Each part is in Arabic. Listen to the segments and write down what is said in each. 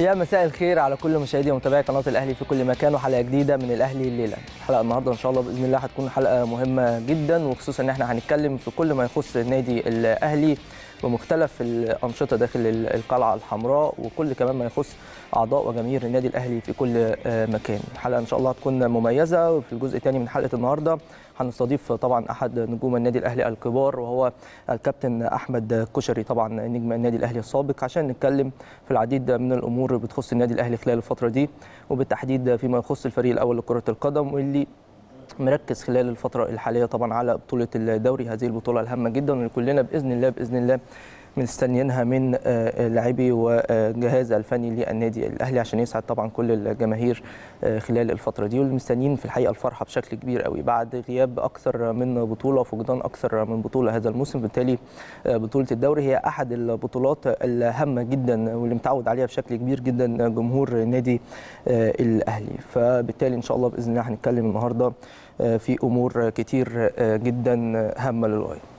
يا مساء الخير على كل مشاهدي ومتابعي قناة الأهلي في كل مكان وحلقة جديدة من الأهلي الليلة. حلقة النهارده إن شاء الله بإذن الله هتكون حلقة مهمة جدا وخصوصا إن إحنا هنتكلم في كل ما يخص النادي الأهلي ومختلف الأنشطة داخل القلعة الحمراء وكل كمان ما يخص أعضاء وجماهير النادي الأهلي في كل مكان. الحلقة إن شاء الله هتكون مميزة وفي الجزء الثاني من حلقة النهارده هنستضيف طبعا أحد نجوم النادي الأهلي الكبار وهو الكابتن أحمد كشري طبعا نجم النادي الأهلي السابق. عشان نتكلم في العديد من الأمور بتخص النادي الأهلي خلال الفترة دي وبالتحديد فيما يخص الفريق الأول لكرة القدم واللي مركز خلال الفترة الحالية طبعا على بطولة الدوري. هذه البطولة الهامة جدا واللي كلنا بإذن الله بإذن الله مستنيينها من لاعبي وجهاز الفني للنادي الأهلي عشان يسعد طبعا كل الجماهير خلال الفترة دي. والمستنيين في الحقيقة الفرحة بشكل كبير قوي. بعد غياب أكثر من بطولة وفقدان أكثر من بطولة هذا الموسم بالتالي بطولة الدوري هي أحد البطولات الهامة جدا واللي متعود عليها بشكل كبير جدا جمهور النادي الأهلي. فبالتالي إن شاء الله بإذن الله هنتكلم النهارده في أمور كتير جدا هامة للغاية.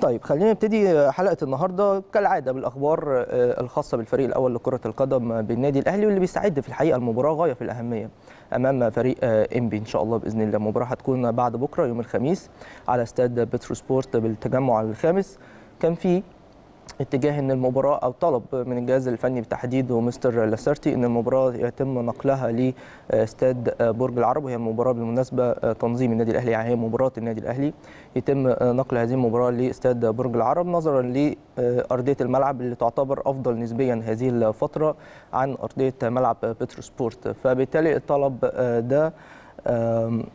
طيب خلينا نبتدي حلقة النهارده كالعادة بالأخبار الخاصة بالفريق الأول لكرة القدم بالنادي الأهلي واللي بيستعد في الحقيقة المباراه غاية في الأهمية أمام فريق إنبي. إن شاء الله بإذن الله المباراة هتكون بعد بكرة يوم الخميس على استاد بترو سبورت بالتجمع الخامس. كان في اتجاه إن المباراة أو طلب من الجهاز الفني بالتحديد ومستر لاسارتي إن المباراة يتم نقلها لإستاد برج العرب وهي المباراه بالمناسبة تنظيم النادي الأهلي يعني هي مباراة النادي الأهلي. يتم نقل هذه المباراة لإستاد برج العرب نظرا لأرضية الملعب اللي تعتبر أفضل نسبيا هذه الفترة عن أرضية ملعب بترو سبورت فبالتالي الطلب ده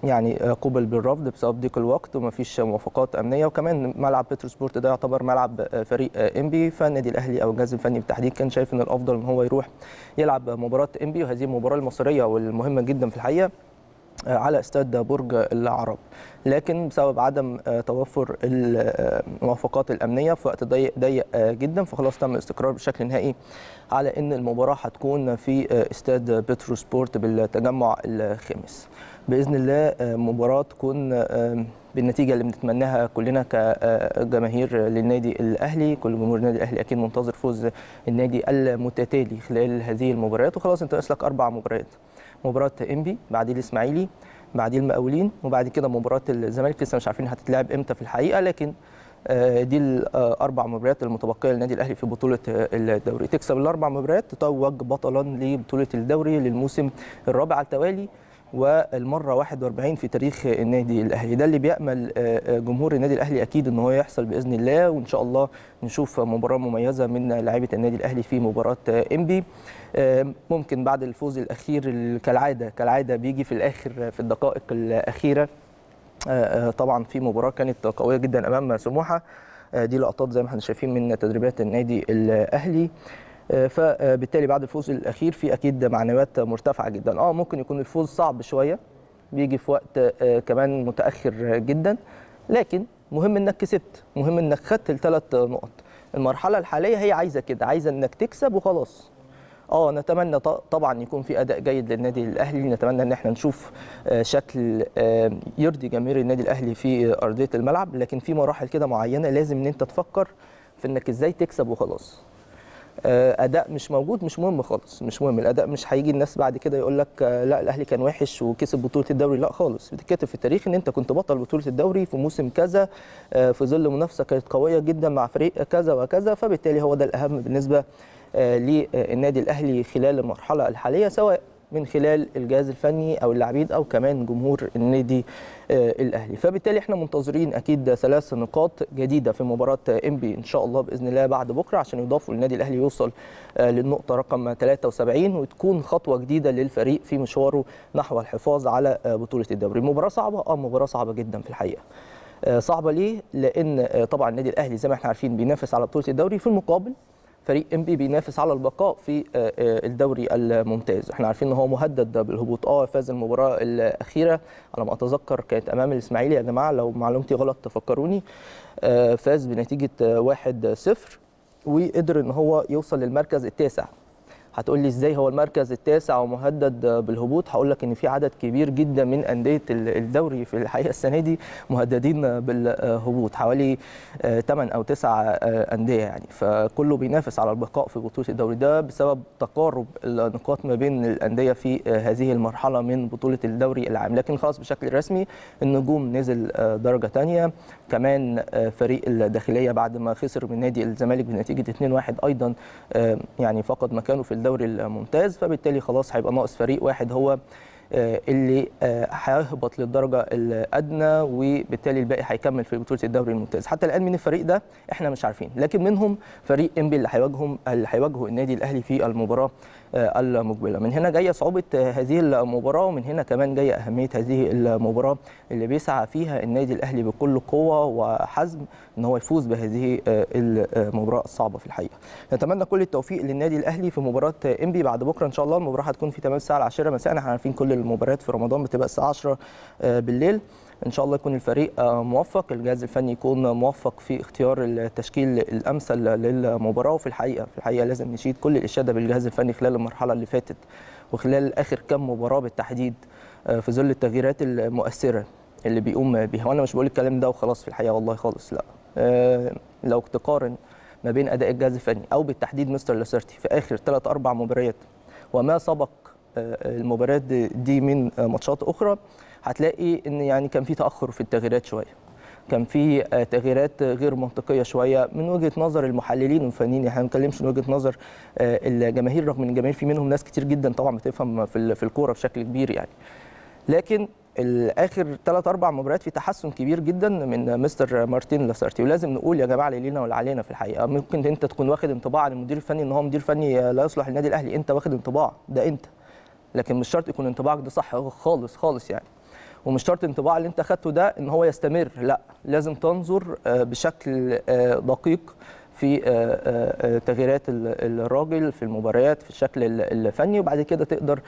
يعني قبل بالرفض بسبب ضيق الوقت وما فيش موافقات أمنية. وكمان ملعب بترو سبورت ده يعتبر ملعب فريق إنبي. فالنادي الأهلي أو الجهاز الفني بالتحديد كان شايف إن الأفضل إن هو يروح يلعب مباراة إنبي. وهذه المباراة المصريه والمهمة جدا في الحقيقة على استاد برج العرب. لكن بسبب عدم توفر الموافقات الأمنية في وقت ضيق ضيق جدا فخلاص تم الاستقرار بشكل نهائي على إن المباراة هتكون في استاد بترو سبورت بالتجمع الخامس. بإذن الله مباراة تكون بالنتيجة اللي بنتمناها كلنا كجماهير للنادي الأهلي. كل جمهور النادي الأهلي أكيد منتظر فوز النادي المتتالي خلال هذه المباريات. وخلاص انت لك أربع مباريات. مباراة إنبي بعدين الإسماعيلي بعدين المقاولين وبعد كده مباراة الزمالك. لسه مش عارفين هتتلعب إمتى في الحقيقة لكن دي الأربع مباريات المتبقية للنادي الأهلي في بطولة الدوري. تكسب الأربع مباريات تتوج بطلا لبطولة الدوري للموسم الرابع على التوالي. والمرة 41 في تاريخ النادي الأهلي. ده اللي بيأمل جمهور النادي الأهلي أكيد إن هو يحصل بإذن الله وإن شاء الله نشوف مباراة مميزة من لاعيبة النادي الأهلي في مباراة إنبي. ممكن بعد الفوز الأخير كالعادة كالعادة بيجي في الآخر في الدقائق الأخيرة. طبعا في مباراة كانت قوية جدا أمام سموحة. دي لقطات زي ما إحنا شايفين من تدريبات النادي الأهلي. فبالتالي بعد الفوز الأخير في أكيد معنويات مرتفعة جدا. آه ممكن يكون الفوز صعب شوية بيجي في وقت كمان متأخر جدا. لكن مهم إنك كسبت مهم إنك خدت الثلاث نقط. المرحلة الحالية هي عايزة كده عايزة إنك تكسب وخلاص. آه نتمنى طبعا يكون في أداء جيد للنادي الأهلي. نتمنى إن إحنا نشوف شكل يرضي جماهير النادي الأهلي في أرضية الملعب. لكن في مراحل كده معينة لازم إن أنت تفكر في إنك إزاي تكسب وخلاص. أداء مش موجود مش مهم خالص مش مهم. الأداء مش هيجي الناس بعد كده يقول لك لا الأهلي كان وحش وكسب بطولة الدوري. لا خالص. بتتكتب في التاريخ إن أنت كنت بطل بطولة الدوري في موسم كذا في ظل منافسة كانت قوية جدا مع فريق كذا وكذا فبالتالي هو ده الأهم بالنسبة للنادي الأهلي خلال المرحلة الحالية سواء من خلال الجهاز الفني أو اللاعبين أو كمان جمهور النادي الأهلي. فبالتالي إحنا منتظرين أكيد ثلاث نقاط جديدة في مباراة انبي إن شاء الله بإذن الله بعد بكرة عشان يضافوا للنادي الأهلي يوصل للنقطة رقم 73 وتكون خطوة جديدة للفريق في مشواره نحو الحفاظ على بطولة الدوري. مباراة صعبة آه مباراة صعبة جدا في الحقيقة. صعبة ليه؟ لأن طبعا النادي الأهلي زي ما إحنا عارفين بينافس على بطولة الدوري في المقابل فريق انبي بينافس على البقاء في الدوري الممتاز. إحنا عارفين إن هو مهدد بالهبوط. آه فاز المباراة الأخيرة. على ما أتذكر كانت أمام الإسماعيلي. يا جماعة لو معلومتي غلط تفكروني. فاز بنتيجة 1-0 وقدر إن هو يوصل للمركز التاسع. هتقول لي إزاي هو المركز التاسع ومهدد بالهبوط. هقول لك إن في عدد كبير جدا من أندية الدوري في الحقيقة السنة دي مهددين بالهبوط حوالي 8 أو 9 أندية يعني. فكله بينافس على البقاء في بطولة الدوري ده بسبب تقارب النقاط ما بين الأندية في هذه المرحلة من بطولة الدوري العام. لكن خلاص بشكل رسمي النجوم نزل درجة ثانية كمان فريق الداخلية بعد ما خسر من نادي الزمالك بنتيجة 2-1 أيضا يعني فقد مكانه في الدوري الممتاز. فبالتالي خلاص هيبقى ناقص فريق واحد هو اللي هيهبط للدرجة الأدنى وبالتالي الباقي هيكمل في بطولة الدوري الممتاز. حتى الآن من الفريق ده إحنا مش عارفين لكن منهم فريق إنبي اللي هيواجههم اللي هيواجهه النادي الأهلي في المباراة المقبلة. من هنا جاية صعوبة هذه المباراة ومن هنا كمان جاية أهمية هذه المباراة اللي بيسعى فيها النادي الأهلي بكل قوة وحزم إن هو يفوز بهذه المباراة الصعبة في الحقيقة. نتمنى كل التوفيق للنادي الأهلي في مباراة انبي بعد بكرة إن شاء الله. المباراة هتكون في تمام الساعة 10 مساء إحنا عارفين كل المباريات في رمضان بتبقى الساعة 10 بالليل. إن شاء الله يكون الفريق موفق الجهاز الفني يكون موفق في اختيار التشكيل الأمثل للمباراة. وفي الحقيقة في الحقيقة لازم نشيد كل الاشاده بالجهاز الفني خلال المرحلة اللي فاتت وخلال آخر كام مباراة بالتحديد في ظل التغييرات المؤثرة اللي بيقوم بيها. وأنا مش بقول الكلام ده وخلاص في الحقيقة والله خالص لا. لو تقارن ما بين أداء الجهاز الفني أو بالتحديد مستر لاسارتي في آخر ثلاث أربع مباريات وما سبق المباريات دي من ماتشات أخرى هتلاقي إن يعني كان في تأخر في التغييرات شوية. كان في تغييرات غير منطقية شوية من وجهة نظر المحللين والفنيين. إحنا ما بنتكلمش من وجهة نظر الجماهير رغم إن الجماهير في منهم ناس كتير جدا طبعا بتفهم في في الكورة بشكل كبير يعني. لكن الآخر ثلاث أربع مباريات في تحسن كبير جدا من مستر مارتين لاسارتي ولازم نقول يا جماعة لينا ولا علينا في الحقيقة. ممكن أنت تكون واخد انطباع عن المدير الفني إن هو مدير فني لا يصلح للنادي الأهلي. أنت واخد انطباع ده أنت. لكن مش شرط يكون انطباعك ده صح خالص خالص يعني. ومش شرط الانطباع اللي انت خدته ده ان هو يستمر لا لازم تنظر بشكل دقيق في تغييرات الراجل في المباريات في الشكل الفني وبعد كده تقدر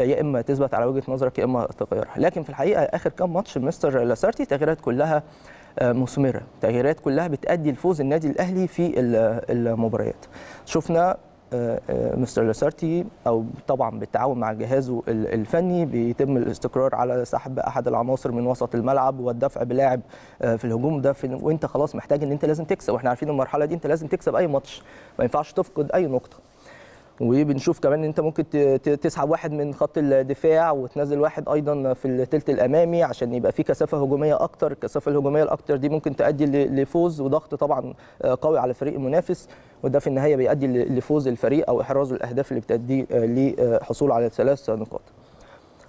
يا إما تثبت على وجهة نظرك يا إما تغيرها. لكن في الحقيقة آخر كام ماتش مستر لاسارتي تغييرات كلها مثمرة. تغييرات كلها بتأدي لفوز النادي الأهلي في المباريات. شفنا مستر لاسارتي أو طبعا بالتعاون مع جهازه الفني بيتم الاستقرار على سحب أحد العناصر من وسط الملعب والدفع بلاعب في الهجوم. ده في وأنت خلاص محتاج إن أنت لازم تكسب. وإحنا عارفين المرحلة دي أنت لازم تكسب أي ماتش. ما ينفعش تفقد أي نقطة. وبنشوف كمان إن أنت ممكن تسحب واحد من خط الدفاع وتنزل واحد أيضا في الثلث الأمامي عشان يبقى في كثافة هجومية أكتر. الكثافه الهجومية الأكتر دي ممكن تؤدي لفوز وضغط طبعا قوي على الفريق المنافس وده في النهاية بيؤدي لفوز الفريق أو إحراز الأهداف اللي بتؤدي لحصول على ثلاث نقاط.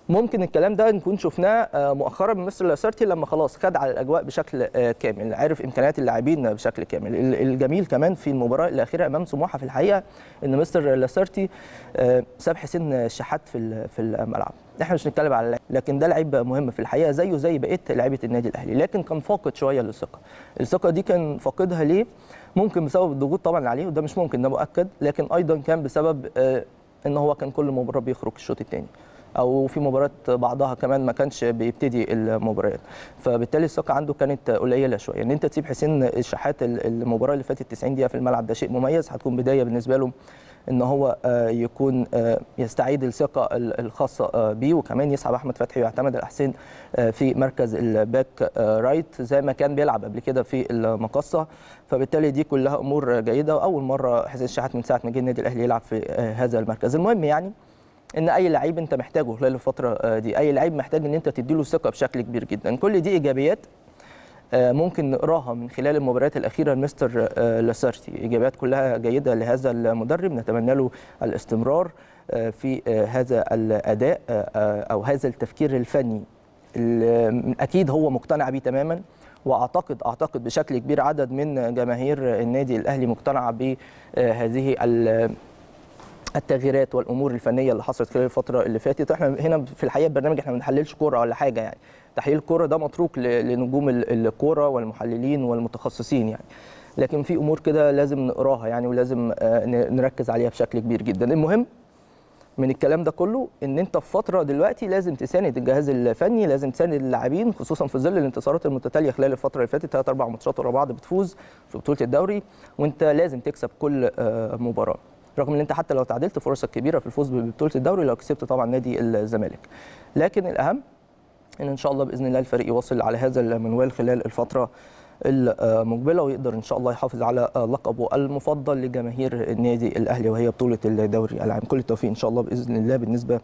ممكن الكلام ده نكون شفناه مؤخرا من مستر لاسارتي لما خلاص خد على الأجواء بشكل كامل عرف إمكانيات اللاعبين بشكل كامل. الجميل كمان في المباراة الأخيرة أمام سموحة في الحقيقة إن مستر لاسارتي ساب حسين الشحات في في الملعب. إحنا مش بنتكلم على لكن ده لعيب مهم في الحقيقة زيه زي بقية لعيبة النادي الأهلي لكن كان فاقد شوية للثقة. الثقة دي كان فاقدها ليه؟ ممكن بسبب الضغوط طبعا عليه وده مش ممكن ده مؤكد لكن أيضا كان بسبب إن هو كان كل مباراة بيخرج الشوط الثاني أو في مباريات بعضها كمان ما كانش بيبتدي المباريات فبالتالي الثقة عنده كانت قليلة شوية. إن أنت تسيب حسين الشحات المباراة اللي فاتت 90 دقيقة في الملعب ده شيء مميز. هتكون بداية بالنسبة له إن هو يكون يستعيد الثقة الخاصة بيه. وكمان يسحب احمد فتحي ويعتمد على حسين في مركز ال back right زي ما كان بيلعب قبل كده في المقصة. فبالتالي دي كلها أمور جيدة. واول مرة حسين الشحات من ساعة ما جه النادي الأهلي يلعب في هذا المركز. المهم يعني إن أي لعيب أنت محتاجه خلال الفترة دي أي لعيب محتاج إن أنت تديله ثقة بشكل كبير جدا. كل دي إيجابيات ممكن نقراها من خلال المباريات الأخيرة لمستر لاسارتي. إيجابيات كلها جيدة لهذا المدرب. نتمنى له الاستمرار في هذا الأداء أو هذا التفكير الفني أكيد هو مقتنع بيه تماما. وأعتقد أعتقد بشكل كبير عدد من جماهير النادي الأهلي مقتنعه بهذه التغييرات والأمور الفنية اللي حصلت خلال الفترة اللي فاتت. إحنا هنا في الحقيقة البرنامج إحنا ما بنحللش كورة ولا حاجة يعني. تحليل الكورة ده متروك لنجوم الكورة والمحللين والمتخصصين يعني. لكن في أمور كده لازم نقراها يعني ولازم نركز عليها بشكل كبير جدا. المهم من الكلام ده كله إن أنت في فترة دلوقتي لازم تساند الجهاز الفني لازم تساند اللاعبين خصوصا في ظل الانتصارات المتتالية خلال الفترة اللي فاتت. ثلاث أربع ماتشات ورا بعض بتفوز في بطولة الدوري وأنت لازم تكسب كل مباراة. رغم إن أنت حتى لو تعادلت فرصك كبيرة في الفوز ببطولة الدوري لو كسبت طبعا نادي الزمالك. لكن الأهم إن إن شاء الله بإذن الله الفريق يواصل على هذا المنوال خلال الفترة المقبلة ويقدر إن شاء الله يحافظ على لقبه المفضل لجماهير النادي الأهلي وهي بطولة الدوري العام. كل التوفيق إن شاء الله بإذن الله بالنسبة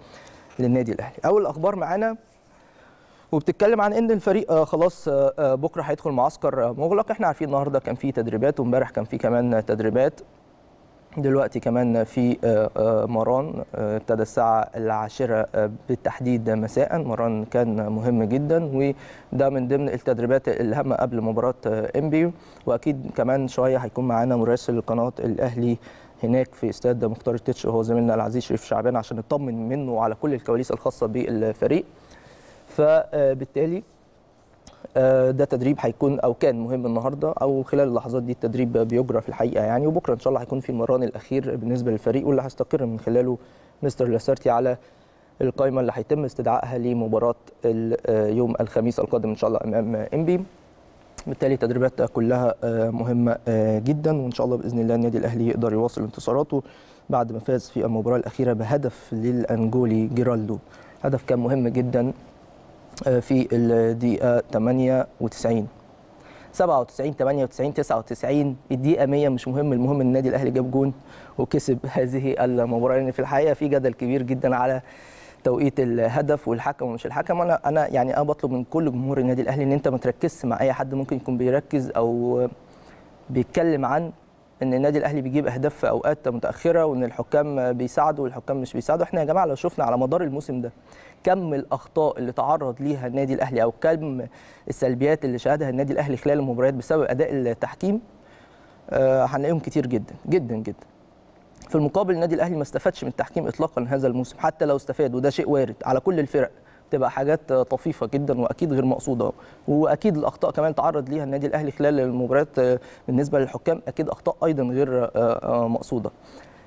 للنادي الأهلي. أول أخبار معانا وبتتكلم عن إن الفريق خلاص بكرة هيدخل معسكر مغلق. إحنا عارفين النهارده كان في تدريبات وإمبارح كان في كمان تدريبات. دلوقتي كمان في مران ابتدى الساعة العاشرة بالتحديد مساء. مران كان مهم جدا وده من ضمن التدريبات الهامة قبل مباراة انبي وأكيد كمان شوية هيكون معانا مراسل قناة الأهلي هناك في استاد مختار التتش وهو زميلنا العزيز شريف شعبان عشان نطمن منه على كل الكواليس الخاصة بالفريق. فبالتالي ده تدريب هيكون أو كان مهم النهارده أو خلال اللحظات دي التدريب بيجرى في الحقيقة يعني. وبكرة إن شاء الله هيكون في المران الأخير بالنسبة للفريق واللي هيستقر من خلاله مستر لاسارتي على القائمة اللي هيتم استدعائها لمباراة يوم الخميس القادم إن شاء الله أمام إنبي. بالتالي التدريبات كلها مهمة جدا. وإن شاء الله بإذن الله النادي الأهلي يقدر يواصل انتصاراته بعد ما فاز في المباراة الأخيرة بهدف للانجولي جيرالدو. هدف كان مهم جدا. في الدقيقة 98 97 98 99 الدقيقة 100 مش مهم المهم النادي الأهلي جاب جون وكسب هذه المباراة. لأن في الحقيقة في جدل كبير جدا على توقيت الهدف والحكم ومش الحكم. أنا أنا يعني أنا بطلب من كل جمهور النادي الأهلي إن أنت ما تركزش مع أي حد ممكن يكون بيركز أو بيتكلم عن إن النادي الأهلي بيجيب أهداف في أوقات متأخرة وإن الحكام بيساعدوا والحكام مش بيساعدوا. إحنا يا جماعة لو شفنا على مدار الموسم ده كم الأخطاء اللي تعرض ليها النادي الأهلي أو كم السلبيات اللي شهدها النادي الأهلي خلال المباريات بسبب أداء التحكيم؟ آه هنلاقيهم كتير جدا جدا جدا. في المقابل النادي الأهلي ما استفادش من التحكيم اطلاقا هذا الموسم حتى لو استفاد وده شيء وارد. على كل الفرق تبقى حاجات طفيفة جدا وأكيد غير مقصودة. وأكيد الأخطاء كمان تعرض ليها النادي الأهلي خلال المباريات بالنسبة للحكام أكيد أخطاء أيضا غير مقصودة.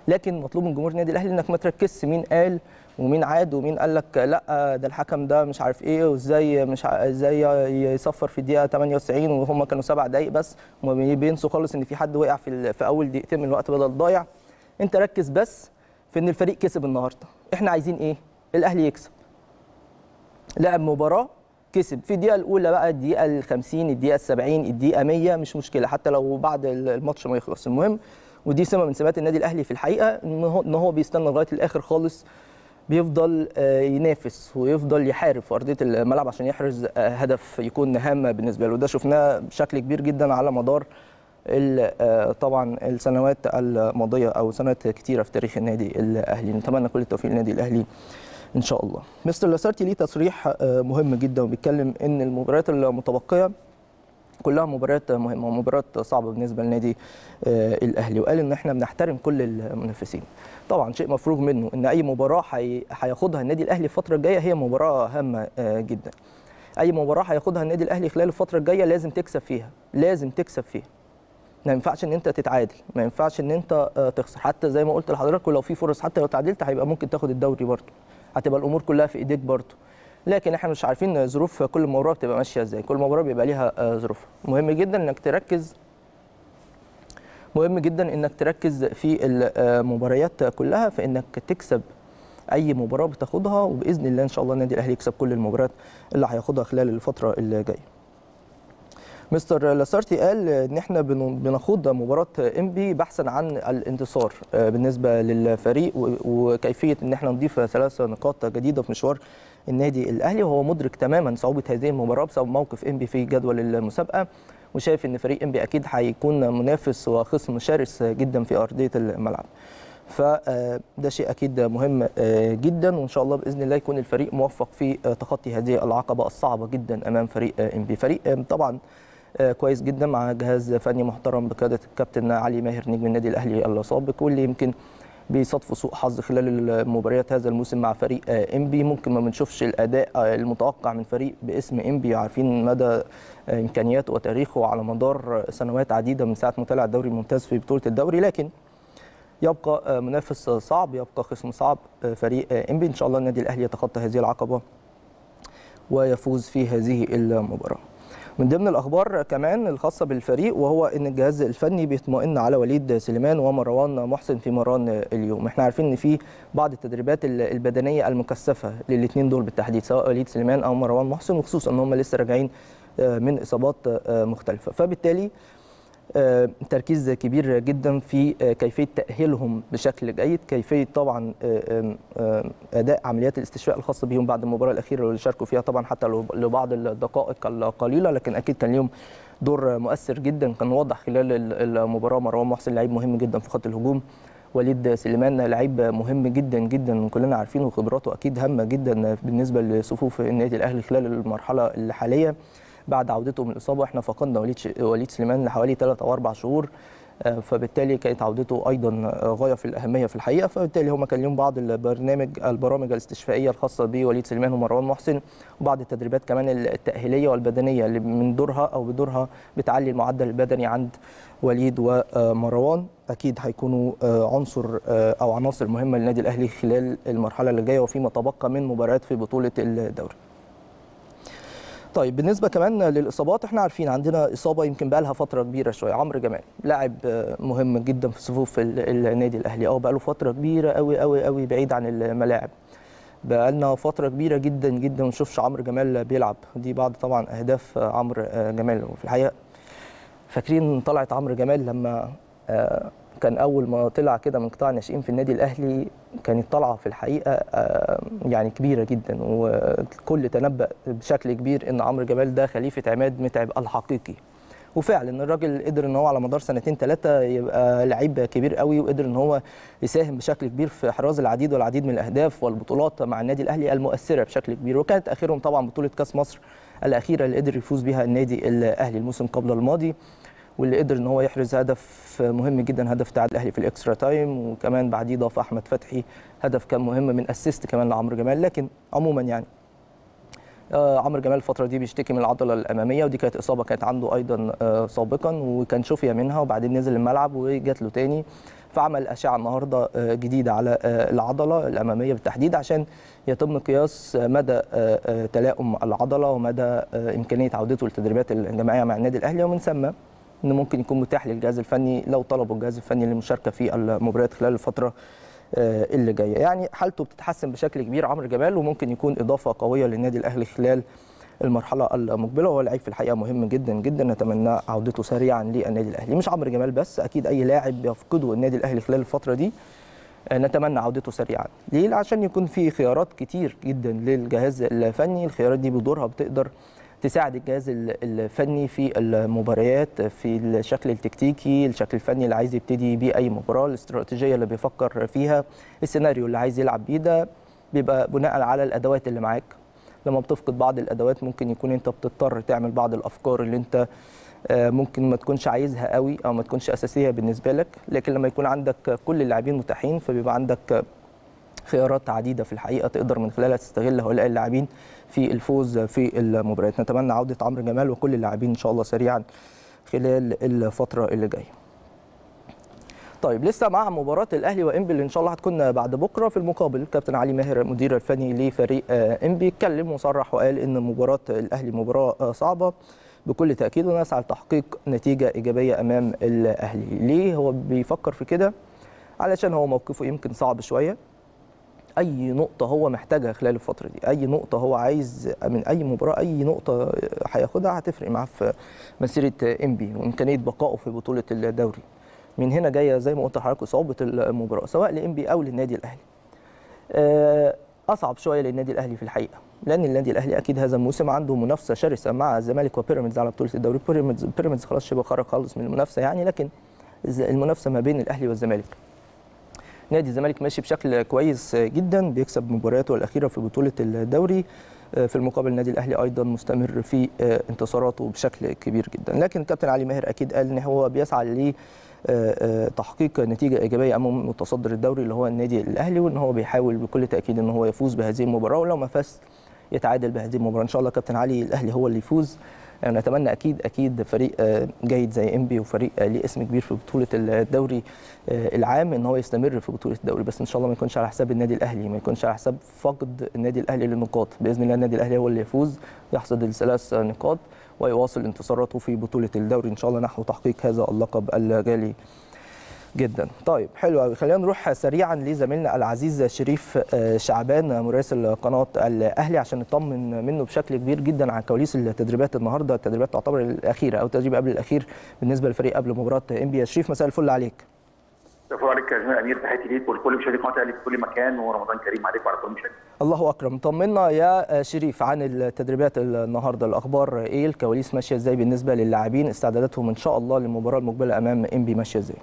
لكن مطلوب من جمهور النادي الأهلي إنك ما تركزش مين قال ومين عاد ومين قال لك لا ده الحكم ده مش عارف إيه وإزاي مش إزاي يصفر في الدقيقة 98 وهم كانوا سبع دقائق بس وما بينسوا خالص إن في حد وقع في في أول دقيقتين من الوقت بدل ضايع. أنت ركز بس في إن الفريق كسب النهارده. إحنا عايزين إيه؟ الأهلي يكسب. لعب مباراة كسب. في الدقيقة الأولى بقى الدقيقة ال 50 الدقيقة ال 70 الدقيقة 100 مش مشكلة حتى لو بعد الماتش ما يخلص. المهم ودي سمة من سمات النادي الأهلي في الحقيقة إن هو بيستنى لغاية الآخر خالص. بيفضل ينافس ويفضل يحارب في أرضية الملعب عشان يحرز هدف يكون هامة بالنسبة له. ده شفناه بشكل كبير جدا على مدار طبعا السنوات الماضية أو سنوات كثيره في تاريخ النادي الأهلي. نتمنى كل التوفيق للنادي الأهلي إن شاء الله. مستر لاسارتي ليه تصريح مهم جدا وبيتكلم إن المباريات المتبقية كلها مباريات مهمة ومباريات صعبة بالنسبة للنادي الأهلي وقال إن إحنا بنحترم كل المنافسين. طبعا شيء مفروغ منه إن أي مباراة هياخدها النادي الأهلي الفترة الجاية هي مباراة هامة جدا. أي مباراة هياخدها النادي الأهلي خلال الفترة الجاية لازم تكسب فيها لازم تكسب فيها. ما ينفعش إن أنت تتعادل ما ينفعش إن أنت تخسر. حتى زي ما قلت لحضرتك ولو في فرص حتى لو تعادلت هيبقى ممكن تاخد الدوري برضه. هتبقى الأمور كلها في إيديك برضه. لكن إحنا مش عارفين ظروف كل مباراة بتبقى ماشية إزاي. كل مباراة بيبقى ليها ظروفها مهم جدا انك تركز مهم جدا انك تركز في المباريات كلها في انك تكسب اي مباراة بتاخدها وبإذن الله ان شاء الله النادي الأهلي يكسب كل المباريات اللي هياخدها خلال الفترة اللي جاية. مستر لاسارتي قال ان إحنا بنخوض مباراة إنبي بحثا عن الانتصار بالنسبة للفريق وكيفية ان إحنا نضيف ثلاث نقاط جديدة في مشوار النادي الأهلي وهو مدرك تماما صعوبة هذه المباراة بسبب موقف انبي في جدول المسابقة وشايف إن فريق انبي أكيد هيكون منافس وخصم شرس جدا في أرضية الملعب. فده شيء أكيد مهم جدا وإن شاء الله بإذن الله يكون الفريق موفق في تخطي هذه العقبة الصعبة جدا أمام فريق انبي فريق طبعا كويس جدا مع جهاز فني محترم بقيادة الكابتن علي ماهر نجم النادي الأهلي السابق واللي يمكن بيصادفوا سوء حظ خلال المباريات هذا الموسم مع فريق إنبي. ممكن ما بنشوفش الأداء المتوقع من فريق باسم إنبي. عارفين مدى إمكانياته وتاريخه على مدار سنوات عديدة من ساعة ما طلع الدوري الممتاز في بطولة الدوري. لكن يبقى منافس صعب يبقى خصم صعب فريق إنبي. إن شاء الله النادي الأهلي يتخطى هذه العقبة ويفوز في هذه المباراة. من ضمن الأخبار كمان الخاصة بالفريق وهو إن الجهاز الفني بيطمئن على وليد سليمان ومروان محسن في مران اليوم. إحنا عارفين إن في بعض التدريبات البدنية المكثفة للاثنين دول بالتحديد سواء وليد سليمان أو مروان محسن وخصوصا إن هم لسه راجعين من إصابات مختلفة. فبالتالي تركيز كبير جدا في كيفية تأهيلهم بشكل جيد كيفية طبعا أداء عمليات الاستشفاء الخاصه بهم بعد المباراة الأخيرة اللي شاركوا فيها طبعا حتى لبعض الدقائق القليلة لكن أكيد كان ليهم دور مؤثر جدا كان واضح خلال المباراة مروان محسن لعيب مهم جدا في خط الهجوم وليد سليمان لعيب مهم جدا جدا كلنا عارفينه وخبراته أكيد هامة جدا بالنسبة لصفوف النادي الأهلي خلال المرحلة الحالية. بعد عودته من الإصابة إحنا فقدنا وليد وليد سليمان لحوالي 3 أو 4 شهور فبالتالي كانت عودته أيضا غاية في الأهمية في الحقيقة فبالتالي هم كان لهم بعض البرنامج البرامج الاستشفائية الخاصة بوليد سليمان ومروان محسن وبعض التدريبات كمان التأهيلية والبدنية اللي من دورها أو بدورها بتعلي المعدل البدني عند وليد ومروان. أكيد هيكونوا عنصر أو عناصر مهمة للنادي الأهلي خلال المرحلة اللي جاية وفيما تبقى من مباريات في بطولة الدوري. طيب بالنسبة كمان للإصابات إحنا عارفين عندنا إصابة يمكن بقى لها فترة كبيرة شوية. عمرو جمال لاعب مهم جدا في صفوف النادي الأهلي. آه بقى له فترة كبيرة قوي قوي قوي بعيد عن الملاعب. بقى لنا فترة كبيرة جدا جدا ما نشوفش عمرو جمال بيلعب. دي بعض طبعا أهداف عمرو جمال. وفي الحقيقة فاكرين طلعت عمرو جمال لما كان أول ما طلع كده من قطاع الناشئين في النادي الأهلي كانت طلعه في الحقيقة يعني كبيرة جدا والكل تنبأ بشكل كبير إن عمرو جمال ده خليفة عماد متعب الحقيقي. وفعلا الراجل قدر إن هو على مدار سنتين ثلاثة يبقى لعيب كبير قوي وقدر إن هو يساهم بشكل كبير في إحراز العديد والعديد من الأهداف والبطولات مع النادي الأهلي المؤثرة بشكل كبير. وكانت آخرهم طبعا بطولة كأس مصر الأخيرة اللي قدر يفوز بها النادي الأهلي الموسم قبل الماضي. واللي قدر إن هو يحرز هدف مهم جدا هدف تعادل الأهلي في ال extra time وكمان بعديه ضاف أحمد فتحي هدف كان مهم من assist كمان لعمرو جمال. لكن عموما يعني آه عمرو جمال الفترة دي بيشتكي من العضله الأمامية ودي كانت إصابة كانت عنده أيضا آه سابقا وكان شفي منها وبعدين نزل الملعب وجات له تاني فعمل أشعة النهارده آه جديدة على العضلة الأمامية بالتحديد عشان يتم قياس مدى تلاؤم العضلة ومدى إمكانية عودته للتدريبات الجماعية مع النادي الأهلي ومن ثم ان ممكن يكون متاح للجهاز الفني لو طلبوا الجهاز الفني للمشاركة في المباريات خلال الفترة اللي جاية. يعني حالته بتتحسن بشكل كبير عمرو جمال وممكن يكون إضافة قوية للنادي الأهلي خلال المرحلة المقبلة. وهو لعيب في الحقيقة مهم جدا جدا نتمنى عودته سريعا للنادي الأهلي. مش عمرو جمال بس أكيد أي لاعب بيفقده النادي الأهلي خلال الفترة دي نتمنى عودته سريعا. ليه؟ عشان يكون في خيارات كتير جدا للجهاز الفني. الخيارات دي بدورها بتقدر تساعد الجهاز الفني في المباريات في الشكل التكتيكي الشكل الفني اللي عايز يبتدي بيه أي مباراة الاستراتيجية اللي بيفكر فيها السيناريو اللي عايز يلعب بيه ده بيبقى بناء على الأدوات اللي معاك. لما بتفقد بعض الأدوات ممكن يكون أنت بتضطر تعمل بعض الأفكار اللي أنت ممكن ما تكونش عايزها قوي أو ما تكونش أساسية بالنسبة لك. لكن لما يكون عندك كل اللاعبين متاحين فبيبقى عندك خيارات عديدة في الحقيقة تقدر من خلالها تستغل هؤلاء اللاعبين في الفوز في المباريات. نتمنى عودة عمرو جمال وكل اللاعبين إن شاء الله سريعا خلال الفترة اللي جاية. طيب لسه مع مباراة الأهلي وانبي اللي إن شاء الله هتكون بعد بكرة في المقابل. الكابتن علي ماهر المدير الفني لفريق إنبي اتكلم وصرح وقال إن مباراة الأهلي مباراة صعبة بكل تأكيد ونسعى لتحقيق نتيجة إيجابية أمام الأهلي. ليه هو بيفكر في كده؟ علشان هو موقفه يمكن صعب شوية. أي نقطة هو محتاجها خلال الفترة دي أي نقطة هو عايز من أي مباراة أي نقطة هياخدها هتفرق معاه في مسيرة انبي وإمكانية بقائه في بطولة الدوري. من هنا جاية زي ما قلت لحضرتك صعوبة المباراة سواء لانبي أو للنادي الأهلي. أصعب شوية للنادي الأهلي في الحقيقة لأن النادي الأهلي أكيد هذا الموسم عنده منافسة شرسة مع الزمالك وبيراميدز على بطولة الدوري. بيراميدز بيراميدز خلاص شبه خرج خالص من المنافسة يعني لكن المنافسة ما بين الأهلي والزمالك. نادي الزمالك ماشي بشكل كويس جدا بيكسب مبارياته الأخيرة في بطولة الدوري. في المقابل النادي الأهلي أيضا مستمر في انتصاراته بشكل كبير جدا. لكن الكابتن علي ماهر أكيد قال إن هو بيسعى ل تحقيق نتيجة إيجابية أمام متصدر الدوري اللي هو النادي الأهلي وإن هو بيحاول بكل تأكيد إن هو يفوز بهذه المباراة ولو ما فاز يتعادل بهذه المباراة. إن شاء الله كابتن علي الأهلي هو اللي يفوز. نتمنى أكيد أكيد فريق جيد زي إنبي وفريق ليه اسم كبير في بطولة الدوري العام إن هو يستمر في بطولة الدوري. بس إن شاء الله ما يكونش على حساب النادي الأهلي ما يكونش على حساب فقد النادي الأهلي للنقاط. بإذن الله النادي الأهلي هو اللي يفوز يحصد الثلاث نقاط ويواصل انتصاراته في بطولة الدوري. إن شاء الله نحو تحقيق هذا اللقب الغالي جدا. طيب حلو قوي خلينا نروح سريعا لزميلنا العزيز شريف شعبان مراسل قناة الأهلي عشان نطمن منه بشكل كبير جدا عن كواليس التدريبات النهارده. التدريبات تعتبر الأخيرة أو التدريب قبل الأخير بالنسبة للفريق قبل مباراة إنبي شريف مساء الفل عليك. شكرا ليك يا زميل أمير. تحياتي ليك ولكل مشاهدي قناة الأهلي في كل مكان. ورمضان كريم عليك وعلى كل مشاهدي. الله أكرم. طمنا يا شريف عن التدريبات النهارده. الأخبار إيه؟ الكواليس ماشية إزاي بالنسبة للاعبين؟ استعداداتهم إن شاء الله للمباراة المقبلة أمام إنبي ماشية إزاي؟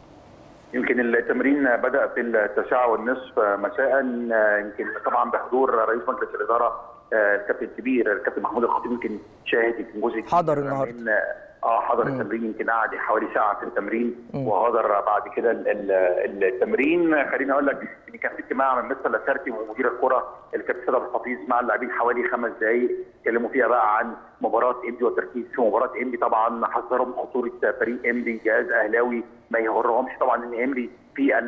يمكن التمرين بدأ في التاسعه والنصف مساء يمكن طبعا بحضور رئيس مجلس الإدارة الكابتن الكبير الكابتن محمود الخطيب يمكن شاهد يمكن جزء حضر النهارده. آه حضر مم. التمرين يمكن قعد حوالي ساعة في التمرين وحضر بعد كده التمرين. خليني أقول لك إن كان في اجتماع من مستر لاسارتي ومدير الكرة الكابتن سيد الحفيظ مع اللاعبين حوالي خمس دقائق اتكلموا فيها بقى عن مباراة إنبي والتركيز في مباراة إنبي طبعا حذرهم خطورة فريق إنبي جهاز أهلاوي ما يغرهمش طبعا إن انبي في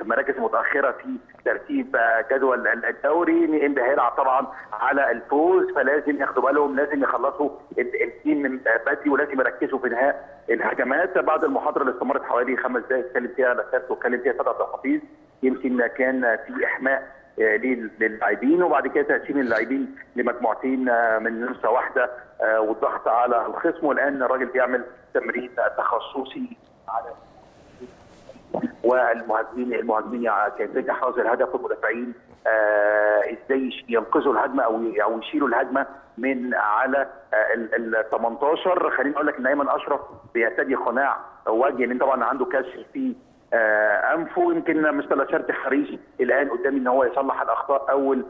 المراكز المتاخره في ترتيب جدول الدوري إن انبي هيلعب طبعا على الفوز فلازم ياخدوا بالهم لازم يخلصوا التيم من بدري ولازم يركزوا في انهاء الهجمات. بعد المحاضرة اللي استمرت حوالي خمس دقائق اتكلم فيها لاسات واتكلم فيها فتره الحفيظ. يمكن كان في إحماء للاعبين وبعد كده تقسيم اللاعبين لمجموعتين من نمسه واحدة والضغط على الخصم. والآن الراجل بيعمل تمرين تخصصي والمهاجمين المهاجمين كيفية إحراز الهدف والمدافعين إزاي ينقذوا الهجمة أو أو يشيلوا الهجمة من على ال 18 خليني أقول لك إن أيمن أشرف بيرتدي قناع وجه لأن طبعا عنده كسر في أنفه يمكن مستر لاشارتي حريص الآن قدامي إن هو يصلح الأخطاء أول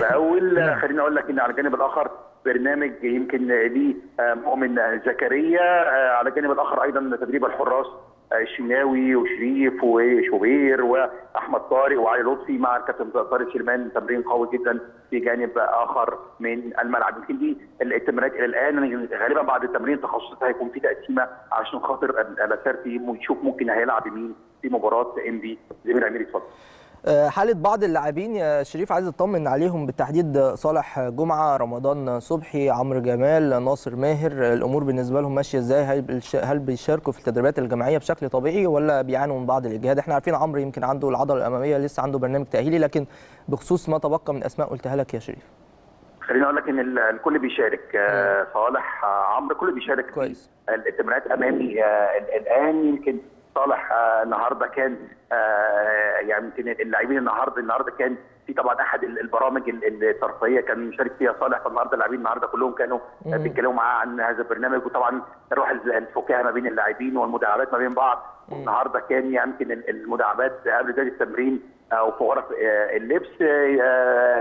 بأول. خليني أقول لك إن على الجانب الآخر برنامج يمكن ليه مؤمن زكريا على الجانب الآخر أيضا تدريب الحراس. الشناوي وشريف وشوبير وأحمد طارق وعلي لطفي مع الكابتن طارق سليمان تمرين قوي جدا في جانب آخر من الملعب. يمكن دي التمرينات إلى الآن غالبا بعد التمرين التخصصي هيكون في تقسيمة عشان خاطر لاسارتي يشوف ممكن هيلعب مين في مباراة ام بي زميل أمير اتفضل حالة بعض اللاعبين يا شريف عايز اطمن عليهم بالتحديد صالح جمعة رمضان صبحي عمرو جمال ناصر ماهر. الأمور بالنسبة لهم ماشية إزاي؟ هل بيشاركوا في التدريبات الجماعية بشكل طبيعي ولا بيعانوا من بعض الإجهاد؟ إحنا عارفين عمرو يمكن عنده العضلة الأمامية لسه عنده برنامج تأهيلي لكن بخصوص ما تبقى من أسماء قلتها لك يا شريف. خليني أقول لك إن الكل بيشارك. صالح عمرو كل بيشارك كويس. التمرينات امامي الآن يمكن صالح النهارده كان يعني يمكن اللاعبين النهارده النهارده كان في طبعا أحد البرامج الترفيهية كان مشارك فيها صالح. فالنهارده اللاعبين النهارده كلهم كانوا بيتكلموا معاه عن هذا البرنامج. وطبعا روح الفكاهة ما بين اللاعبين والمداعبات ما بين بعض. النهارده كان يمكن المداعبات قبل بدايه التمرين أو في غرف اللبس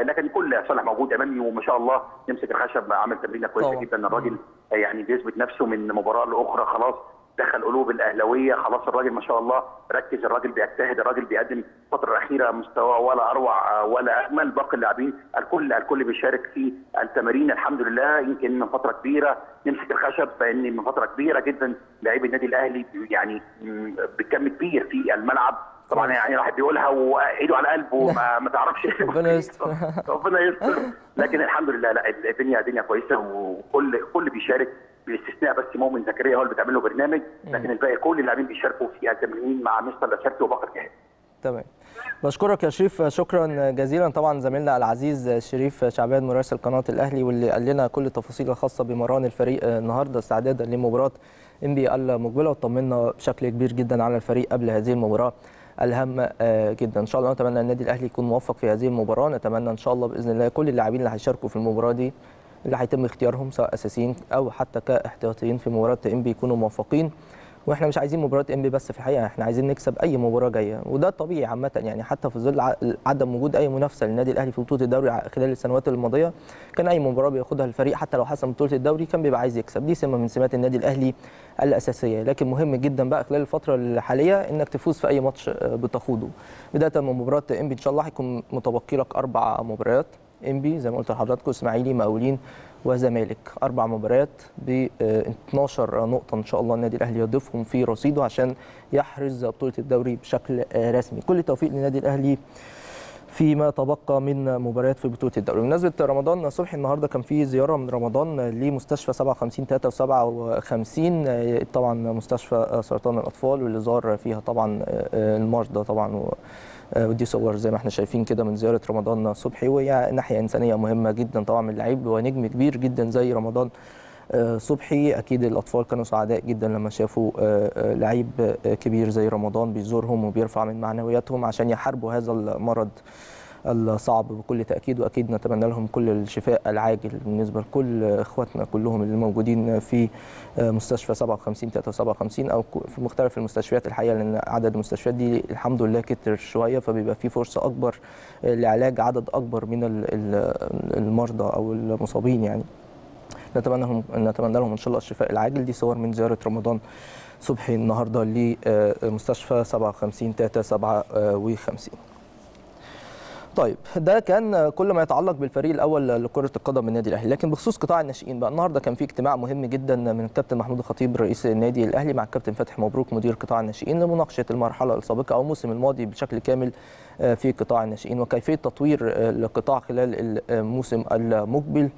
لكن كل صالح موجود أمامي وما شاء الله يمسك الخشب عامل تمرينة كويسة جدا. الراجل يعني بيثبت نفسه من مباراة لأخرى خلاص. دخل قلوب الأهلاوية خلاص الراجل ما شاء الله ركز الراجل بيجتهد الراجل بيقدم الفترة الأخيرة مستوى ولا أروع ولا أجمل باقي اللاعبين الكل الكل بيشارك في التمارين الحمد لله. يمكن من فترة كبيرة نمسك الخشب فإن من فترة كبيرة جدا لاعبي النادي الأهلي يعني بكم كبير في الملعب. طبعا يعني الواحد بيقولها وإيده على قلبه ما, ما تعرفش. ربنا يستر. ربنا يستر. لكن الحمد لله لا الدنيا الدنيا كويسة وكل كل بيشارك باستثناء بس مؤمن زكريا هو اللي بيتعمل له برنامج لكن الباقي كل اللاعبين بيشاركوا في التمرين مع مستر لاسارتي وباقي الجهاز تمام. بشكرك يا شريف شكرا جزيلا. طبعا زميلنا العزيز شريف شعبان مراسل قناة الأهلي واللي قال لنا كل التفاصيل الخاصة بمران الفريق النهارده استعدادا لمباراة انبي المقبله وطمنا بشكل كبير جدا على الفريق قبل هذه المباراة الهامة جدا. إن شاء الله نتمنى النادي الأهلي يكون موفق في هذه المباراة. نتمنى إن شاء الله بإذن الله كل اللاعبين اللي هيشاركوا في المباراة دي اللي هيتم اختيارهم سواء أساسيين أو حتى كاحتياطيين في مباراة انبي يكونوا موفقين وإحنا مش عايزين مباراة انبي بس في الحقيقة إحنا عايزين نكسب أي مباراة جاية. وده طبيعي عامة يعني حتى في ظل عدم وجود أي منافسة للنادي الأهلي في بطولة الدوري خلال السنوات الماضية كان أي مباراة بياخدها الفريق حتى لو حسم بطولة الدوري كان بيبقى عايز يكسب. دي سمة من سمات النادي الأهلي الأساسية. لكن مهم جدا بقى خلال الفترة الحالية إنك تفوز في أي ماتش بتخوضه. بداية من مباراة انبي إن شاء الله هيكون متبقي لك أربع مباريات. انبي زي ما قلت لحضراتكم إسماعيلي مقاولين وزمالك. أربع مباريات ب 12 نقطة إن شاء الله النادي الأهلي يضيفهم في رصيده عشان يحرز بطولة الدوري بشكل رسمي. كل التوفيق للنادي الأهلي فيما تبقى من مباريات في بطولة الدوري. بمناسبة رمضان صبحي النهارده كان في زيارة من رمضان لمستشفى 57 53 طبعا مستشفى سرطان الأطفال واللي زار فيها طبعا المرضى طبعا ودي صور زي ما إحنا شايفين كده من زيارة رمضان صبحي وهي ناحية إنسانية مهمة جدا طبعا من لعيب ونجم كبير جدا زي رمضان صبحي. أكيد الأطفال كانوا سعداء جدا لما شافوا لعيب كبير زي رمضان بيزورهم وبيرفع من معنوياتهم عشان يحاربوا هذا المرض. الصعب بكل تأكيد وأكيد نتمنى لهم كل الشفاء العاجل بالنسبة لكل إخواتنا كلهم اللي موجودين في مستشفى 57 53 أو في مختلف المستشفيات الحقيقة لأن عدد المستشفيات دي الحمد لله كتر شوية فبيبقى في فرصة أكبر لعلاج عدد أكبر من المرضى أو المصابين يعني. نتمنى لهم نتمنى لهم إن شاء الله الشفاء العاجل دي صور من زيارة رمضان صبحي النهارده لمستشفى 57 57 طيب ده كان كل ما يتعلق بالفريق الأول لكرة القدم من النادي الأهلي. لكن بخصوص قطاع الناشئين بقى النهارده كان في اجتماع مهم جدا من الكابتن محمود الخطيب رئيس النادي الأهلي مع الكابتن فتحي مبروك مدير قطاع الناشئين لمناقشة المرحلة السابقة أو الموسم الماضي بشكل كامل في قطاع الناشئين وكيفية تطوير القطاع خلال الموسم المقبل.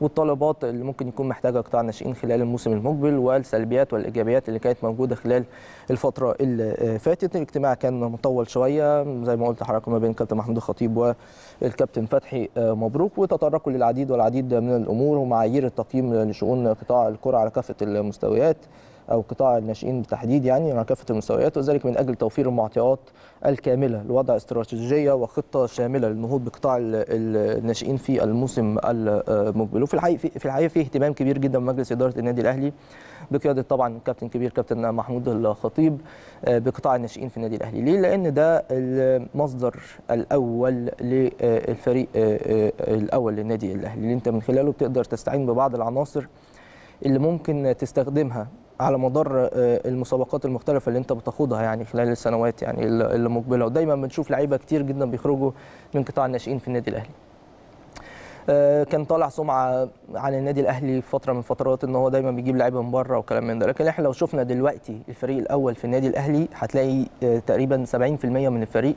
والطلبات اللي ممكن يكون محتاجها قطاع الناشئين خلال الموسم المقبل والسلبيات والإيجابيات اللي كانت موجودة خلال الفترة اللي فاتت. الاجتماع كان مطول شوية. زي ما قلت لحضراتكم ما بين الكابتن محمود الخطيب والكابتن فتحي مبروك. وتطرقوا للعديد والعديد من الأمور ومعايير التقييم لشؤون قطاع الكرة على كافة المستويات. أو قطاع الناشئين بالتحديد يعني على كافه المستويات وذلك من أجل توفير المعطيات الكاملة لوضع استراتيجية وخطة شاملة للنهوض بقطاع الناشئين في الموسم المقبل. وفي الحقيقة في الحقيقة في اهتمام كبير جدا من مجلس إدارة النادي الأهلي بقيادة طبعا الكابتن الكبير كابتن محمود الخطيب بقطاع الناشئين في النادي الأهلي. ليه؟ لأن ده المصدر الأول للفريق الأول للنادي الأهلي. اللي أنت من خلاله بتقدر تستعين ببعض العناصر اللي ممكن تستخدمها على مدار المسابقات المختلفة اللي انت بتاخدها يعني خلال السنوات يعني اللي مقبلة. ودايما بنشوف لعيبة كتير جدا بيخرجوا من قطاع الناشئين في النادي الأهلي. كان طالع سمعة عن النادي الأهلي في فترة من فترات إن هو دايما بيجيب لعيبة من بره وكلام من ده. لكن إحنا لو شفنا دلوقتي الفريق الأول في النادي الأهلي هتلاقي تقريبا 70% من الفريق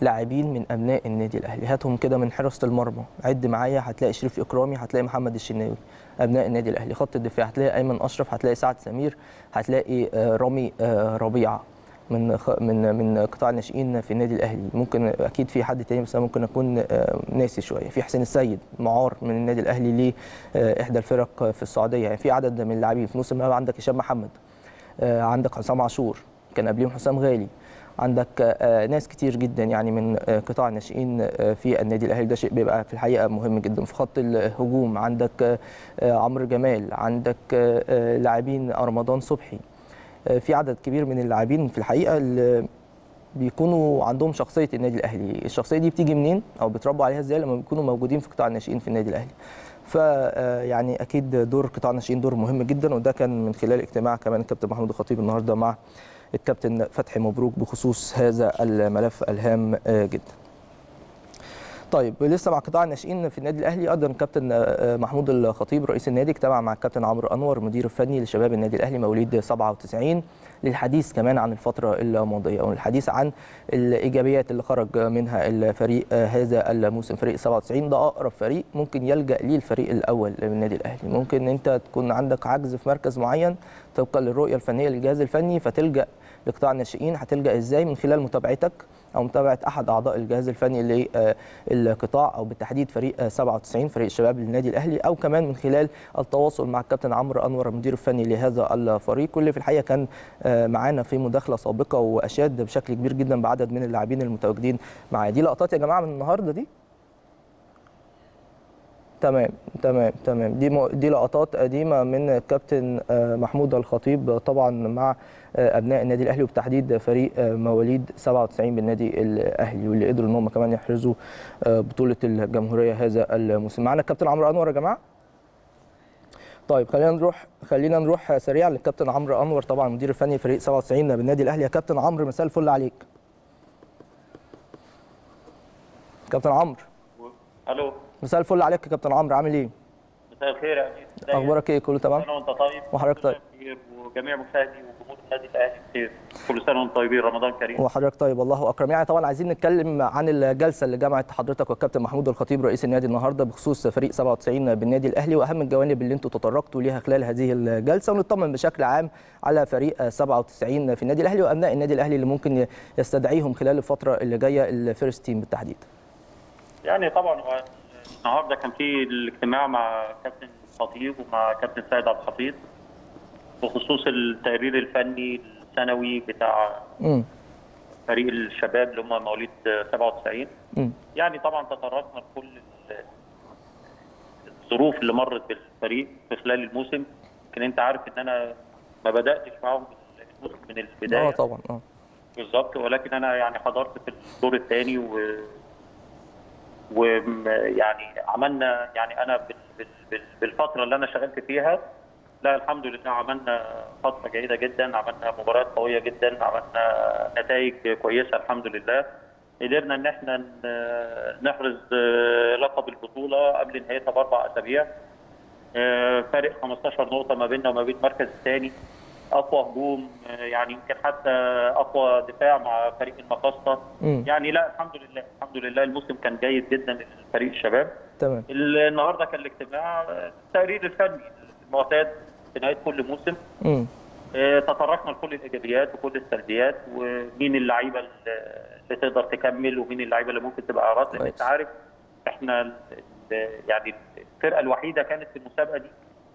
لاعبين من أبناء النادي الأهلي. هاتهم كده من حراسة المرمى. عد معايا هتلاقي شريف إكرامي هتلاقي محمد الشناوي. أبناء النادي الأهلي. خط الدفاع هتلاقي أيمن أشرف هتلاقي سعد سمير هتلاقي رامي ربيعة من من من قطاع الناشئين في النادي الأهلي. ممكن أكيد في حد تاني بس ممكن أكون ناسي شوية. في حسين السيد معار من النادي الأهلي لاحدى الفرق في السعودية. يعني في عدد من اللاعبين في الملعب عندك هشام محمد عندك حسام عاشور كان قبليهم حسام غالي. عندك ناس كتير جدا يعني من قطاع الناشئين في النادي الأهلي. ده شيء بيبقى في الحقيقة مهم جدا. في خط الهجوم عندك عمرو جمال عندك لاعبين رمضان صبحي. في عدد كبير من اللاعبين في الحقيقة اللي بيكونوا عندهم شخصية النادي الأهلي. الشخصية دي بتيجي منين؟ أو بيتربوا عليها إزاي؟ لما بيكونوا موجودين في قطاع الناشئين في النادي الأهلي. فيعني أكيد دور قطاع الناشئين دور مهم جدا وده كان من خلال اجتماع كمان الكابتن محمود الخطيب النهارده مع الكابتن فتحي مبروك بخصوص هذا الملف الهام جدا. طيب لسه مع قطاع الناشئين في النادي الأهلي أيضا الكابتن محمود الخطيب رئيس النادي اجتمع مع الكابتن عمرو أنور مدير الفني لشباب النادي الأهلي مواليد 97 للحديث كمان عن الفترة الماضية والحديث عن الإيجابيات اللي خرج منها الفريق هذا الموسم. فريق 97 ده أقرب فريق ممكن يلجأ ليه الفريق الأول من النادي الأهلي. ممكن أنت تكون عندك عجز في مركز معين طبقا للرؤية الفنية للجهاز الفني فتلجأ لقطاع الناشئين هتلجأ إزاي من خلال متابعتك أو متابعة أحد أعضاء الجهاز الفني للقطاع أو بالتحديد فريق 97 فريق الشباب للنادي الأهلي أو كمان من خلال التواصل مع الكابتن عمرو أنور المدير الفني لهذا الفريق. كل في الحقيقة كان معانا في مداخلة سابقة وأشاد بشكل كبير جدا بعدد من اللاعبين المتواجدين معاه. دي لقطات يا جماعة من النهارده دي؟ تمام تمام تمام. دي. دي لقطات قديمة من الكابتن محمود الخطيب طبعا مع أبناء النادي الأهلي وبالتحديد فريق مواليد 97 بالنادي الأهلي واللي قدروا إن هم كمان يحرزوا بطولة الجمهورية هذا الموسم. معانا الكابتن عمرو أنور يا جماعة؟ طيب خلينا نروح خلينا نروح سريعا للكابتن عمرو أنور طبعا مدير الفني فريق 97 بالنادي الأهلي. يا كابتن عمرو مساء الفل عليك. كابتن عمرو. ألو. مساء الفل عليك يا كابتن عمرو عامل إيه؟ مساء الخير يا أمير؟ أخبارك إيه؟ كله تمام؟ وأنت طيب؟ وحضرتك طيب. وجميع مشاهدي وجمهور النادي الأهلي بخير كل سنة وأنتم طيبين. رمضان كريم. وحضرتك طيب الله أكرم. يعني طبعا عايزين نتكلم عن الجلسة اللي جمعت حضرتك والكابتن محمود الخطيب رئيس النادي النهارده بخصوص فريق 97 بالنادي الأهلي وأهم الجوانب اللي أنتم تطرقتوا ليها خلال هذه الجلسة. ونطمن بشكل عام على فريق 97 في النادي الأهلي وأبناء النادي الأهلي اللي ممكن يستدعيهم خلال الفترة اللي جاية ال first team بالتحديد. يعني طبعا النهارده كان في الاجتماع مع كابتن خطيب ومع كابتن سيد عبد الحفيظ بخصوص التقرير الفني السنوي بتاع امم فريق الشباب اللي هم مواليد 97 امم يعني طبعا تطرقنا لكل ال- الظروف اللي مرت بالفريق في خلال الموسم. لكن أنت عارف إن أنا ما بدأتش معاهم الموسم من البداية. آه طبعا آه. بالظبط. ولكن أنا يعني حضرت في الدور الثاني و ويعني عملنا يعني أنا بال- بال- بال- بالفترة اللي أنا اشتغلت فيها لا الحمد لله عملنا فترة جيدة جدا عملنا مباريات قوية جدا عملنا نتائج كويسة الحمد لله. قدرنا إن إحنا نحرز آه، لقب البطولة قبل نهايتها باربع أسابيع. آه، فارق 15 نقطة ما بيننا وما بين المركز الثاني. أقوى هجوم آه، يعني يمكن حتى أقوى دفاع مع فريق المقاصة. يعني لا الحمد لله الحمد لله الموسم كان جيد جدا لفريق الشباب. تمام. النهارده كان الاجتماع التقرير الفني المعتاد في نهاية كل موسم. امم آه، تطرقنا لكل الإيجابيات وكل السلبيات ومين اللعيبة اللي تقدر تكمل ومين اللعيبة اللي ممكن تبقى أعراض. لأن. أنت عارف إحنا يعني الفرقة الوحيدة كانت في المسابقة دي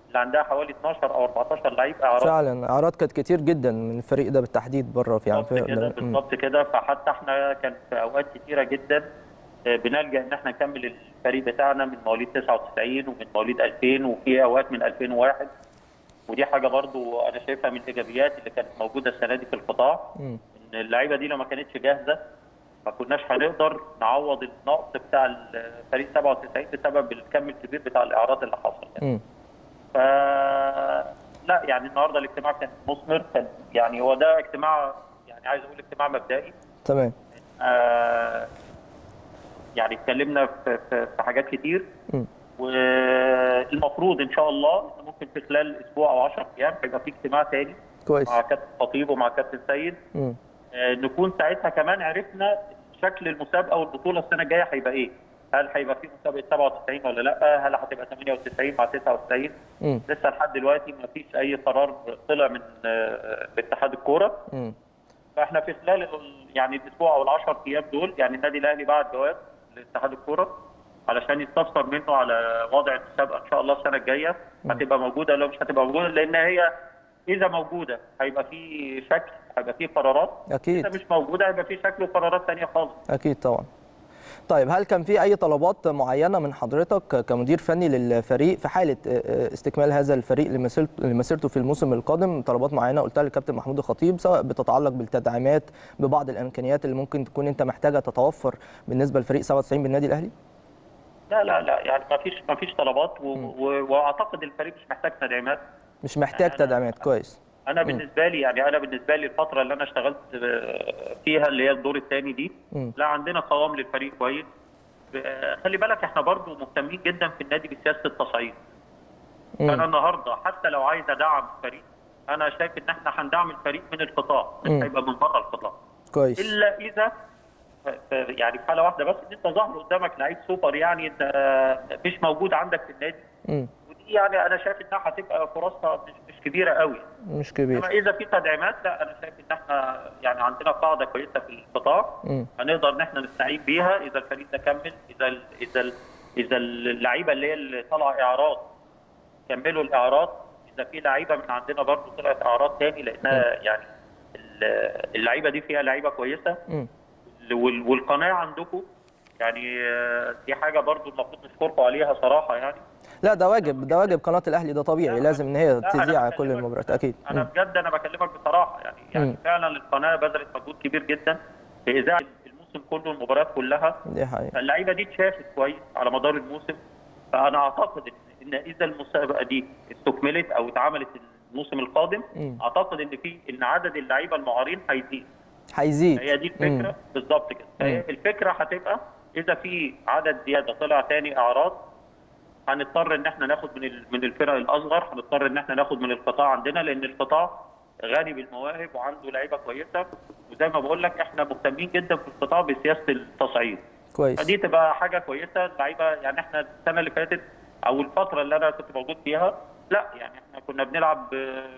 اللي عندها حوالي 12 أو 14 لعيب أعراض. فعلا أعراض كانت كتير جدا من الفريق ده بالتحديد بره في يعني بالظبط كده. بالظبط كده. فحتى إحنا كان في أوقات كتيرة جدا آه، بنلجأ إن إحنا نكمل الفريق بتاعنا من مواليد 99 ومن مواليد 2000 وفي أوقات من 2001 ودي حاجة برضو أنا شايفها من الإيجابيات اللي كانت موجودة السنة دي في القطاع. إن اللعيبة دي لو ما كانتش جاهزة ما كناش هنقدر نعوض النقص بتاع الفريق 97 بسبب الكم الكبير بتاع الاعراض اللي حصل يعني. ف لا يعني النهارده الاجتماع كان مثمر كان يعني هو ده اجتماع يعني عايز أقول اجتماع مبدئي تمام آه يعني اتكلمنا في, في, في حاجات كتير مم. والمفروض إن شاء الله ممكن في خلال أسبوع أو 10 أيام هيبقى في اجتماع تاني كويس مع كابتن خطيب ومع كابتن سيد مم. آه، نكون ساعتها كمان عرفنا شكل المسابقة والبطولة السنة الجاية هيبقى إيه؟ هل هيبقى في مسابقة 97 ولا لأ؟ هل هتبقى 98 مع 99 مم. لسه لحد دلوقتي ما فيش أي قرار طلع من آه، اتحاد الكورة. فإحنا في خلال ال- يعني الأسبوع أو العشر أيام دول يعني النادي الأهلي بعت جواب لاتحاد الكورة علشان يستفسر منه على وضع المسابقه إن شاء الله السنة الجاية هتبقى موجودة ولا مش هتبقى موجودة؟ لأن هي إذا موجودة هيبقى في شكل هيبقى في قرارات. أكيد. إذا مش موجودة هيبقى في شكل وقرارات ثانية خالص. أكيد طبعا. طيب هل كان في أي طلبات معينة من حضرتك كمدير فني للفريق في حالة استكمال هذا الفريق لمسيرت- لمسيرته في الموسم القادم؟ طلبات معينة قلتها للكابتن محمود الخطيب سواء بتتعلق بالتدعيمات ببعض الإمكانيات اللي ممكن تكون أنت محتاجها تتوفر بالنسبة لفريق 97 بالنادي الأهلي؟ لا لا لا يعني ما فيش ما فيش طلبات و... و... وأعتقد الفريق مش محتاج تدعيمات. مش محتاج أنا- تدعيمات كويس. أنا بالنسبة لي يعني أنا بالنسبة لي الفترة اللي أنا اشتغلت آه، فيها اللي هي الدور الثاني دي مم. لا عندنا قوام للفريق كويس. آه، خلي بالك إحنا برضو مهتمين جدا في النادي بسياسة التصعيد. أنا النهارده حتى لو عايز أدعم الفريق أنا شايف إن إحنا هندعم الفريق من القطاع مش. هيبقى من بره القطاع. كويس. إلا إذا يعني في حاله واحدة بس إن أنت ظهر قدامك لعيب سوبر يعني أنت مش موجود عندك في النادي. ودي يعني أنا شايف إنها هتبقى فرصها مش, مش كبيرة قوي. مش إنما كبير إذا في تدعيمات لا أنا شايف إن إحنا يعني عندنا قاعدة كويسة في القطاع. هنقدر إن إحنا نستعين بيها. إذا الفريق ده كمل إذا ال إذا ال إذا اللعيبة اللي هي اللي طالعة اعراض كملوا الاعراض إذا في لعيبة من عندنا برضو طلعت اعراض تاني لأنها يعني ال- اللعيبة دي فيها لعيبة كويسة. مم. وال- والقناعه عندكم يعني آه، دي حاجة برضو المفروض نشكركم عليها صراحة يعني لا ده واجب ده واجب قناة الأهلي ده طبيعي لا، لازم إن هي تذيع كل المباريات أكيد أنا. بجد أنا بكلمك بصراحة يعني يعني مم. فعلا القناة بذلت مجهود كبير جدا في إذاعة الموسم كله المباريات كلها دي حقيقة اللعيبة دي اتشافت كويس على مدار الموسم فأنا أعتقد إن- إن إذا المسابقة دي استكملت أو اتعملت الموسم القادم مم. أعتقد إن في إن عدد اللعيبة المعارين هيزيد هيزيد. هي دي. الفكرة. بالظبط كده. الفكرة هتبقى إذا في عدد زيادة طلع تاني أعراض هنضطر إن إحنا ناخد من من الفرق الأصغر هنضطر إن إحنا ناخد من القطاع عندنا لأن القطاع غني بالمواهب وعنده لعيبة كويسة. وزي ما بقول لك إحنا مهتمين جدا في القطاع بسياسة التصعيد. كويس. فدي تبقى حاجة كويسة. اللعيبة يعني إحنا السنة اللي فاتت أو الفترة اللي أنا كنت موجود فيها لا يعني إحنا كنا بنلعب آه،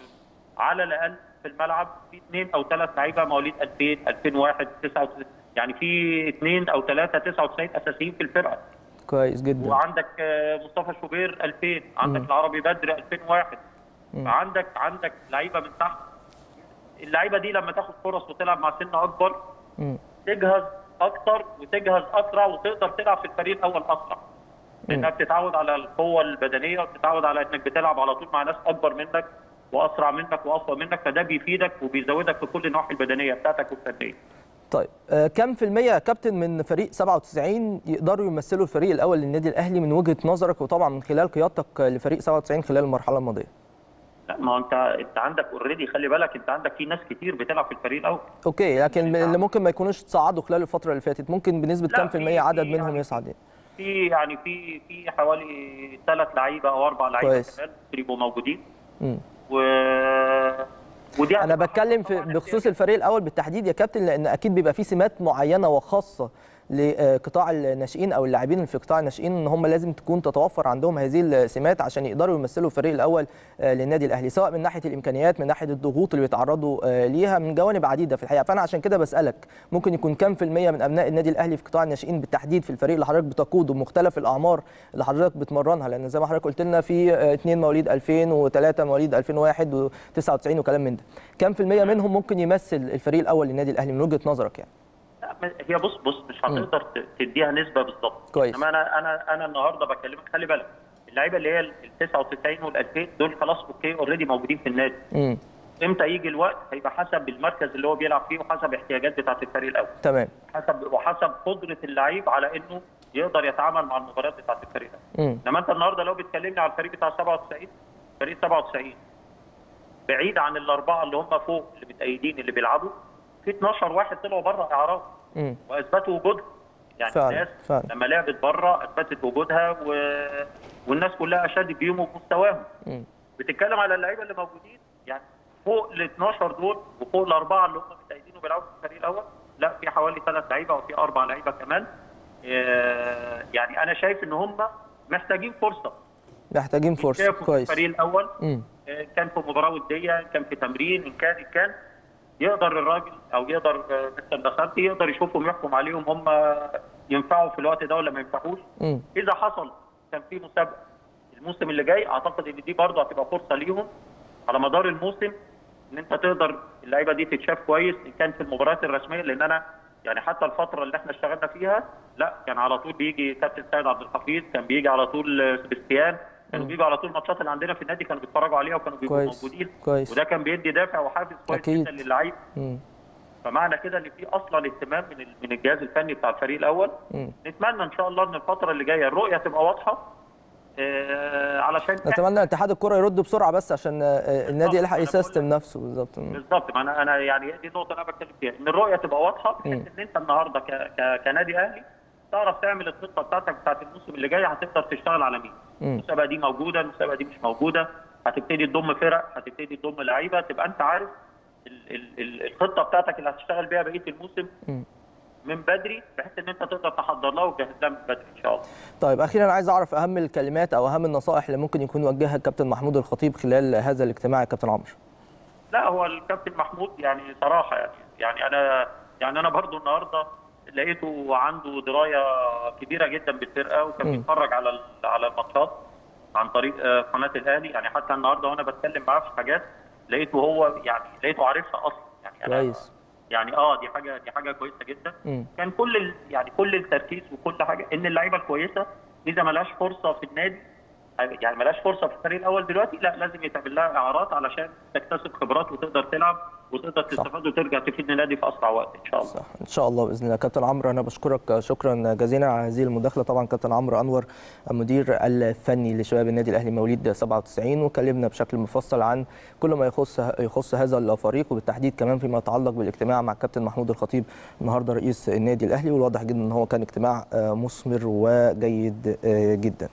على الأقل في الملعب في اثنين أو ثلاث لعيبة مواليد 2000 2001 99 يعني في اثنين أو ثلاثة 99 أساسيين في الفرقة. كويس جدا. وعندك آه، مصطفى شوبير 2000 عندك العربي بدر 2001 عندك عندك لعيبة من تحت. اللعيبة دي لما تاخد فرص وتلعب مع سن أكبر. تجهز أكتر وتجهز أسرع وتقدر تلعب في الفريق الأول أسرع. لانك بتتعود على القوة البدنية وبتتعود على إنك بتلعب على طول مع ناس أكبر منك. وأسرع منك وأقوى منك فده بيفيدك وبيزودك في كل النواحي البدنية بتاعتك والفنيه طيب آه، كم في المية يا كابتن من فريق 97 يقدروا يمثلوا الفريق الأول للنادي الأهلي من وجهة نظرك وطبعا من خلال قيادتك لفريق 97 خلال المرحلة الماضية؟ لا ما أنت أنت عندك already خلي بالك أنت عندك في ناس كتير بتلعب في الفريق الأول okay لكن اللي ممكن ما يكونوش تصعدوا خلال الفترة اللي فاتت ممكن بنسبة لا، كم في المية عدد منهم يعني- يصعد يعني؟ في يعني في في حوالي ثلاث لعيبة أو أربع لعيبة. كمان يبقوا موجودين مم. و ودي أنا بتكلم في بخصوص الفريق الأول بالتحديد يا كابتن لأن أكيد بيبقى في سمات معينة وخاصة لقطاع الناشئين أو اللاعبين في قطاع الناشئين إن هم لازم تكون تتوفر عندهم هذه السمات عشان يقدروا يمثلوا الفريق الأول آه، للنادي الأهلي سواء من ناحية الإمكانيات من ناحية الضغوط اللي بيتعرضوا آه، ليها من جوانب عديدة في الحقيقة. فأنا عشان كده بسألك ممكن يكون كم في المية من أبناء النادي الأهلي في قطاع الناشئين بالتحديد في الفريق اللي حضرتك بتقوده بمختلف الأعمار اللي حضرتك بتمرنها؟ لأن زي ما حضرتك قلت لنا في آه، اثنين مواليد 2000 وثلاثه مواليد 2001 و99 وكلام من ده. كم في المية منهم ممكن يمثل الفريق الأول للنادي الأهلي من وجهة نظرك يعني؟ هي بص بص مش هتقدر تديها نسبة بالظبط كويس. إنما أنا أنا أنا النهارده بكلمك خلي بالك اللعيبة اللي هي ال 99 وال 2000 دول خلاص okay already موجودين في النادي. امم إمتى يجي الوقت؟ هيبقى حسب المركز اللي هو بيلعب فيه وحسب احتياجات بتاعة الفريق الأول. تمام. حسب وحسب قدرة اللعيب على إنه يقدر يتعامل مع المباريات بتاعة الفريق الأول. إنما أنت النهارده لو بتكلمني على الفريق بتاع 97 فريق 97 بعيد عن الأربعة اللي هم فوق اللي متقيدين اللي بيلعبوا في 12 واحد طلعوا بره إعارات واثبتوا وجودهم يعني فعلا، الناس فعلا. لما لعبت بره إثبتت وجودها و... والناس كلها أشادت بيهم وبمستواهم بتتكلم على اللعيبة اللي موجودين يعني فوق ال 12 دول وفوق الاربعه اللي هم متأيدين وبيلعبوا في الفريق الأول لا في حوالي ثلاث لعيبة وفي أربع لعيبة كمان. آه، يعني أنا شايف إن هم محتاجين فرصة. محتاجين فرصة. كويس. الفريق الأول. امم آه، كان في مباراة ودية كان في تمرين إن كان إن كان. يقدر الراجل أو يقدر مستر دخلتي يقدر يشوفهم يحكم عليهم هم ينفعوا في الوقت ده ولا ما ينفعوش؟ إذا حصل كان في مسابقة الموسم اللي جاي أعتقد إن دي برضه هتبقى فرصة ليهم على مدار الموسم إن أنت تقدر اللعيبة دي تتشاف كويس إن كان في المباريات الرسمية لأن أنا يعني حتى الفترة اللي إحنا اشتغلنا فيها لا كان على طول بيجي كابتن سيد عبد الحفيظ كان بيجي على طول سبستيان كانوا بيجوا على طول الماتشات اللي عندنا في النادي كانوا بيتفرجوا عليها وكانوا بيبقوا كويس. موجودين. كويس. وده كان بيدي دافع وحافز كويس. جدا للعيب. فمعنى كده إن في أصلا اهتمام من من الجهاز الفني بتاع الفريق الأول. امم نتمنى إن شاء الله إن الفترة اللي جاية الرؤية تبقى واضحة. آه علشان أتمنى اتحاد الكرة يرد بسرعة بس عشان آه، النادي يلحق يسيستم نفسه بالظبط. بالظبط. أنا أنا يعني دي النقطة اللي أنا بتكلم فيها. إن الرؤية تبقى واضحة بحيث. إن أنت النهارده ك... ك... كنادي أهلي تعرف تعمل الخطة بتاعتك بتاعت الموسم اللي جاي هتقدر تشتغل على مين. المسابقه دي موجودة المسابقه دي مش موجودة. هتبتدي تضم فرق هتبتدي تضم لعيبة. تبقى انت عارف ال... ال... ال... الخطة بتاعتك اللي هتشتغل بيها بقية الموسم. من بدري بحيث إن أنت تقدر تحضر لها وتجهز لها من بدري إن شاء الله. طيب أخيرا عايز أعرف أهم الكلمات أو أهم النصائح اللي ممكن يكون وجهها الكابتن محمود الخطيب خلال هذا الاجتماع يا كابتن عمرو؟ لا هو الكابتن محمود يعني صراحة يعني يعني أنا يعني أنا برضو النهارده لقيته عنده دراية كبيرة جدا بالفرقة وكان. بيتفرج على على الماتشات عن طريق آه، قناة الأهلي يعني حتى النهارده وأنا بتكلم معاه في حاجات لقيته هو يعني لقيته عارفها أصلا يعني كويس يعني آه دي حاجة دي حاجة كويسة جدا مم. كان كل ال- يعني كل التركيز وكل حاجة إن اللعيبة الكويسة إذا ملهاش فرصة في النادي يعني ملهاش فرصة في الفريق الأول دلوقتي لا لازم يتعمل لها إعارات علشان تكتسب خبرات وتقدر تلعب وتقدر تستفاد وترجع تفيد النادي في أسرع وقت إن شاء الله. صح. إن شاء الله بإذن الله. كابتن عمرو أنا بشكرك. شكرا جزيلا على هذه المداخلة. طبعا كابتن عمرو أنور المدير الفني لشباب النادي الأهلي مواليد 97 وكلمنا بشكل مفصل عن كل ما يخص يخص هذا الفريق وبالتحديد كمان فيما يتعلق بالاجتماع مع الكابتن محمود الخطيب النهارده رئيس النادي الأهلي. والواضح جدا إن هو كان اجتماع آه، مثمر وجيد آه، جدا.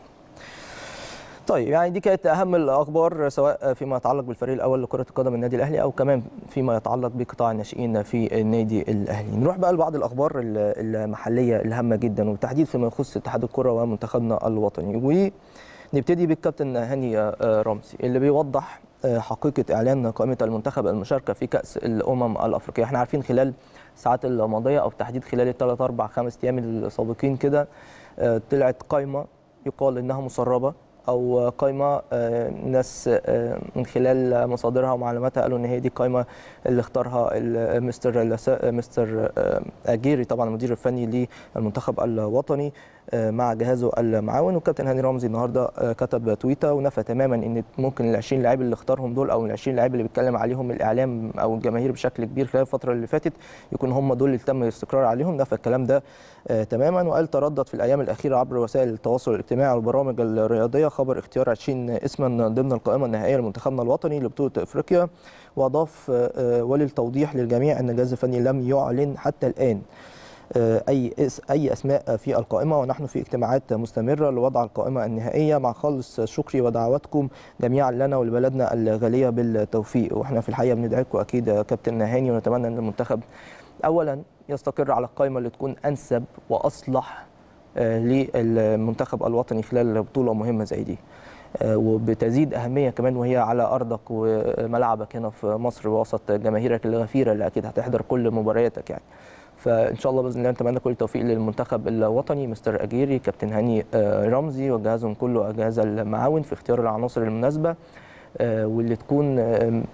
طيب يعني دي كانت أهم الأخبار سواء فيما يتعلق بالفريق الأول لكرة القدم النادي الأهلي أو كمان فيما يتعلق بقطاع الناشئين في النادي الأهلي. نروح بقى لبعض الأخبار المحلية الهامة جدا وبالتحديد فيما يخص اتحاد الكرة ومنتخبنا الوطني. ونبتدي بالكابتن هاني رمزي اللي بيوضح حقيقة إعلان قائمة المنتخب المشاركة في كأس الأمم الأفريقية. إحنا عارفين خلال الساعات الماضية أو بالتحديد خلال الثلاث أربع خمس أيام السابقين كده طلعت قائمة يقال إنها مسربة. أو قائمه ناس من خلال مصادرها ومعلوماتها قالوا إن هي دي القائمه اللي اختارها مستر مستر أجيري طبعا المدير الفني للمنتخب الوطني. مع جهازه المعاون. وكابتن هاني رمزي النهارده كتب تويته ونفى تماما إن ممكن ال 20 لاعب اللي اختارهم دول أو ال 20 لاعب اللي بيتكلم عليهم الإعلام أو الجماهير بشكل كبير خلال الفترة اللي فاتت يكون هم دول اللي تم الاستقرار عليهم. نفى الكلام ده تماما. وقال تردد في الأيام الأخيرة عبر وسائل التواصل الاجتماعي والبرامج الرياضية خبر اختيار 20 اسما ضمن القائمة النهائية لمنتخبنا الوطني لبطولة إفريقيا. وأضاف وللتوضيح للجميع أن الجهاز الفني لم يعلن حتى الآن. أي أي أسماء في القائمة ونحن في اجتماعات مستمرة لوضع القائمة النهائية. مع خالص شكري ودعواتكم جميعا لنا ولبلدنا الغالية بالتوفيق. وإحنا في الحقيقة بندعيكم أكيد كابتن هاني ونتمنى إن المنتخب اولا يستقر على القائمة اللي تكون أنسب وأصلح للمنتخب الوطني خلال بطولة مهمة زي دي. وبتزيد أهمية كمان وهي على أرضك وملعبك هنا في مصر وسط جماهيرك الغفيرة اللي أكيد هتحضر كل مبارياتك يعني. فإن شاء الله بإذن الله نتمنى كل التوفيق للمنتخب الوطني مستر أجيري كابتن هاني رمزي وجهازهم كله جهاز المعاون في اختيار العناصر المناسبة. واللي تكون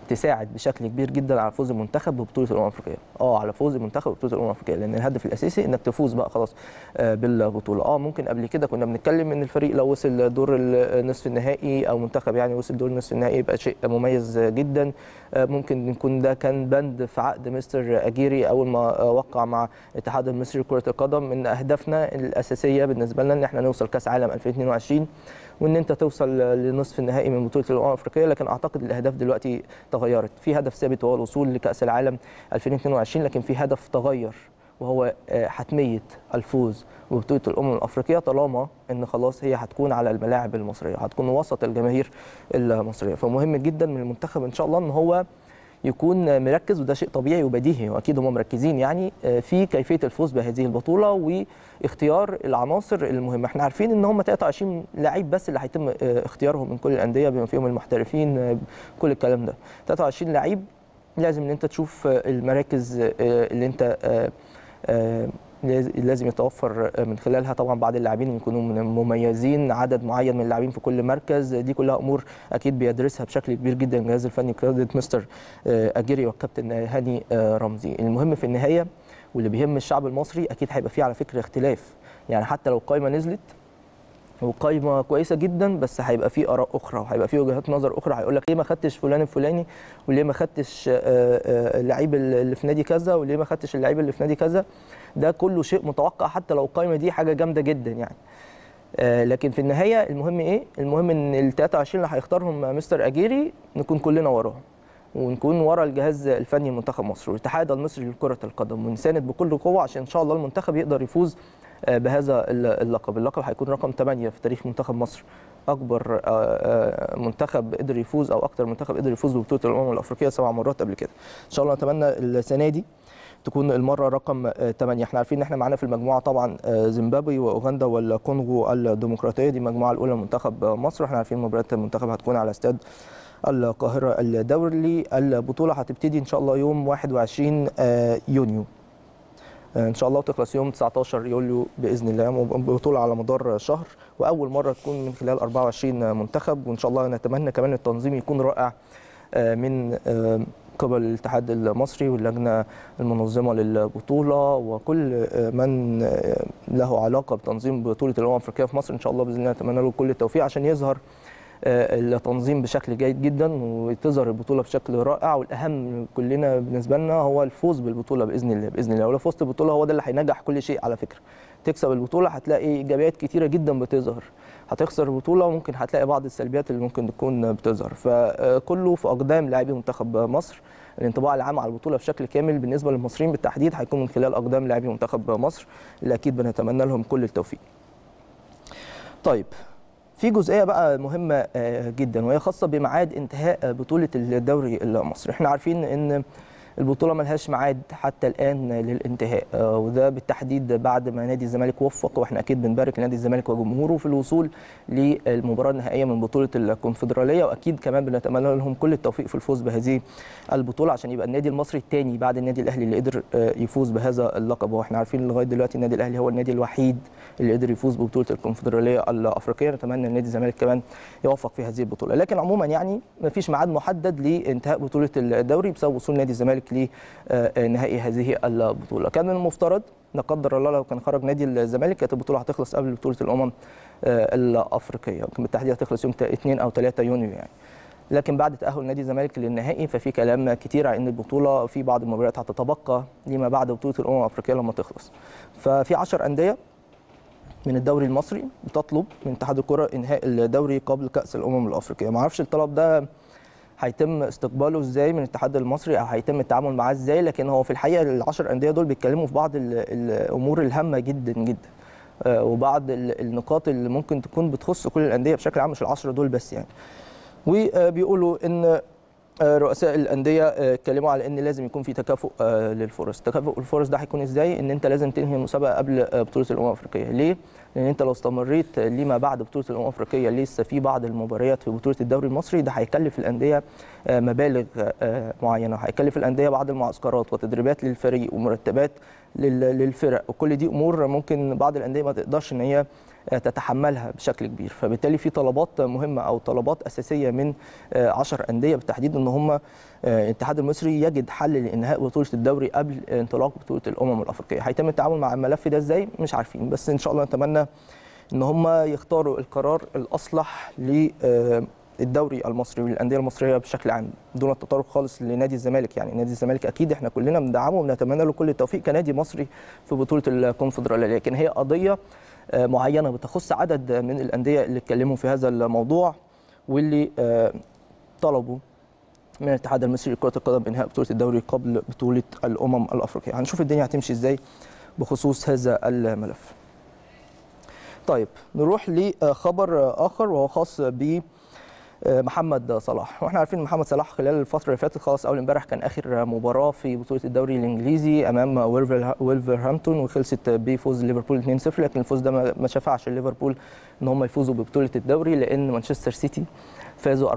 تساعد بشكل كبير جدا على فوز المنتخب ببطولة الأمم الأفريقية. آه على فوز المنتخب ببطولة الأمم الأفريقية لأن الهدف الأساسي إنك تفوز بقى خلاص بالبطولة. آه ممكن قبل كده كنا بنتكلم إن الفريق لو وصل دور النصف النهائي أو منتخب يعني وصل دور النصف النهائي يبقى شيء مميز جدا. ممكن يكون ده كان بند في عقد مستر أجيري أول ما وقع مع الاتحاد المصري لكرة القدم من أهدافنا الأساسية بالنسبة لنا إن إحنا نوصل كأس عالم 2022 وإن أنت توصل لنصف النهائي من بطولة الأمم الأفريقية لكن أعتقد الأهداف دلوقتي تغيرت. في هدف ثابت وهو الوصول لكأس العالم 2022 لكن في هدف تغير وهو حتمية الفوز ببطولة الأمم الأفريقية طالما إن خلاص هي هتكون على الملاعب المصرية هتكون وسط الجماهير المصرية. فمهم جدا من المنتخب إن شاء الله إن هو يكون مركز وده شيء طبيعي وبديهي وأكيد هم مركزين يعني في كيفية الفوز بهذه البطولة واختيار العناصر المهمة. إحنا عارفين إن هم 23 لعيب بس اللي هيتم اختيارهم من كل الأندية بما فيهم المحترفين كل الكلام ده. 23 لعيب لازم إن أنت تشوف المراكز اللي أنت لازم يتوفر من خلالها طبعا بعض اللاعبين يكونوا مميزين عدد معين من اللاعبين في كل مركز. دي كلها أمور أكيد بيدرسها بشكل كبير جدا. الجهاز الفني قيادة مستر أجيري والكابتن هاني رمزي. المهم في النهاية واللي بيهم الشعب المصري أكيد هيبقى فيه على فكرة اختلاف. يعني حتى لو القائمه نزلت وقائمه كويسة جدا بس هيبقى في آراء أخرى وهيبقى في وجهات نظر أخرى. هيقول لك ليه ما خدتش فلان الفلاني؟ وليه ما خدتش اللعيب اللي في نادي كذا؟ وليه ما خدتش اللعيب اللي في نادي كذا؟ ده كله شيء متوقع حتى لو القائمه دي حاجة جامدة جدا يعني. لكن في النهاية المهم إيه؟ المهم إن ال 23 اللي هيختارهم مستر أجيري نكون كلنا وراهم ونكون ورا الجهاز الفني لمنتخب مصر والاتحاد المصري لكرة القدم ونساند بكل قوة عشان إن شاء الله المنتخب يقدر يفوز بهذا اللقب. اللقب هيكون رقم 8 في تاريخ منتخب مصر. أكبر منتخب قدر يفوز أو أكتر منتخب قدر يفوز ببطولة الأمم الأفريقية سبع مرات قبل كده. إن شاء الله نتمنى السنة دي تكون المرة رقم 8 إحنا عارفين إن إحنا معانا في المجموعة طبعا زيمبابوي وأوغندا والكونغو الديمقراطية. دي المجموعه الأولى لمنتخب مصر. إحنا عارفين مباريات المنتخب هتكون على استاد القاهرة الدولي. البطولة هتبتدي إن شاء الله يوم 21 يونيو. إن شاء الله وتخلص يوم 19 يوليو بإذن الله. بطولة على مدار شهر. وأول مرة تكون من خلال 24 منتخب. وإن شاء الله نتمنى كمان التنظيم يكون رائع من قبل الاتحاد المصري واللجنة المنظمة للبطولة وكل من له علاقة بتنظيم بطولة الأمم الأفريقية في مصر إن شاء الله بإذن الله نتمنى له كل التوفيق عشان يظهر التنظيم بشكل جيد جدا وتظهر البطولة بشكل رائع. والأهم كلنا بالنسبة لنا هو الفوز بالبطولة بإذن الله بإذن الله. ولو فزت بالبطولة هو ده اللي هينجح كل شيء على فكرة. تكسب البطولة هتلاقي إيجابيات كتيرة جدا بتظهر. هتخسر البطولة وممكن هتلاقي بعض السلبيات اللي ممكن تكون بتظهر. فكله في أقدام لاعبي منتخب مصر. الانطباع العام على البطولة بشكل كامل بالنسبة للمصريين بالتحديد هيكون من خلال أقدام لاعبي منتخب مصر اللي أكيد بنتمنى لهم كل التوفيق. طيب في جزئية بقى مهمة جدا وهي خاصة بميعاد انتهاء بطولة الدوري المصري. إحنا عارفين إن البطولة ملهاش ميعاد حتى الآن للانتهاء. وده بالتحديد بعد ما نادي الزمالك وفق وإحنا أكيد بنبارك لنادي الزمالك وجمهوره في الوصول للمباراة النهائية من بطولة الكونفدرالية. وأكيد كمان بنتمنى لهم كل التوفيق في الفوز بهذه البطولة عشان يبقى النادي المصري الثاني بعد النادي الأهلي اللي قدر يفوز بهذا اللقب. وإحنا عارفين لغاية دلوقتي النادي الأهلي هو النادي الوحيد اللي قدر يفوز ببطولة الكونفدرالية الأفريقية. نتمنى النادي الزمالك كمان يوفق في هذه البطولة. لكن عموما يعني ما فيش ميعاد محدد لانتهاء بطولة الدوري بسبب وصول نادي الزمالك لنهائي هذه البطولة. كان من المفترض لا قدر الله لو كان خرج نادي الزمالك كانت البطولة هتخلص قبل بطولة الأمم الأفريقية. بالتحديد هتخلص يوم 2 أو 3 يونيو يعني. لكن بعد تأهل نادي الزمالك للنهائي ففي كلام كتير عن إن البطولة في بعض المباريات هتتبقى لما بعد بطولة الأمم الأفريقية لما تخلص. ففي 10 أندية من الدوري المصري بتطلب من اتحاد الكرة إنهاء الدوري قبل كأس الأمم الأفريقية. ما أعرفش الطلب ده هيتم استقباله إزاي من الاتحاد المصري أو هيتم التعامل معاه إزاي لكن هو في الحقيقة العشر أندية دول بيتكلموا في بعض الأمور الهامة جدا جدا. وبعض النقاط اللي ممكن تكون بتخص كل الأندية بشكل عام مش العشره دول بس يعني. وبيقولوا إن رؤساء الأندية اتكلموا على إن لازم يكون في تكافؤ للفرص. تكافؤ الفرص ده هيكون إزاي؟ إن أنت لازم تنهي المسابقة قبل بطولة الأمم الأفريقية. ليه؟ لأن أنت لو استمريت لما بعد بطولة الأمم الأفريقية لسه في بعض المباريات في بطولة الدوري المصري ده هيكلف الأندية مبالغ معينة. هيكلف الأندية بعض المعسكرات وتدريبات للفريق ومرتبات للفرق. وكل دي أمور ممكن بعض الأندية ما تقدرش إن هي تتحملها بشكل كبير. فبالتالي في طلبات مهمة أو طلبات أساسية من 10 أندية بالتحديد إن هم الاتحاد المصري يجد حل لإنهاء بطولة الدوري قبل انطلاق بطولة الأمم الأفريقية. هيتم التعامل مع الملف ده إزاي؟ مش عارفين. بس إن شاء الله نتمنى إن هم يختاروا القرار الأصلح ل الدوري المصري والأندية المصرية بشكل عام دون التطرق خالص لنادي الزمالك. يعني نادي الزمالك أكيد إحنا كلنا بندعمه وبنتمنى له كل التوفيق كنادي مصري في بطولة الكونفدرالية. لكن هي قضية معينة بتخص عدد من الأندية اللي اتكلموا في هذا الموضوع واللي طلبوا من الاتحاد المصري لكرة القدم إنهاء بطولة الدوري قبل بطولة الأمم الأفريقية. هنشوف الدنيا هتمشي إزاي بخصوص هذا الملف. طيب نروح لخبر آخر وهو خاص ب محمد صلاح. وإحنا عارفين محمد صلاح خلال الفترة اللي فاتت خلاص أول امبارح كان آخر مباراة في بطولة الدوري الإنجليزي أمام وولفرهامبتون وخلصت بفوز ليفربول 2-0 لكن الفوز ده ما شفعش ليفربول إن هم يفوزوا ببطولة الدوري لأن مانشستر سيتي فازوا 4-1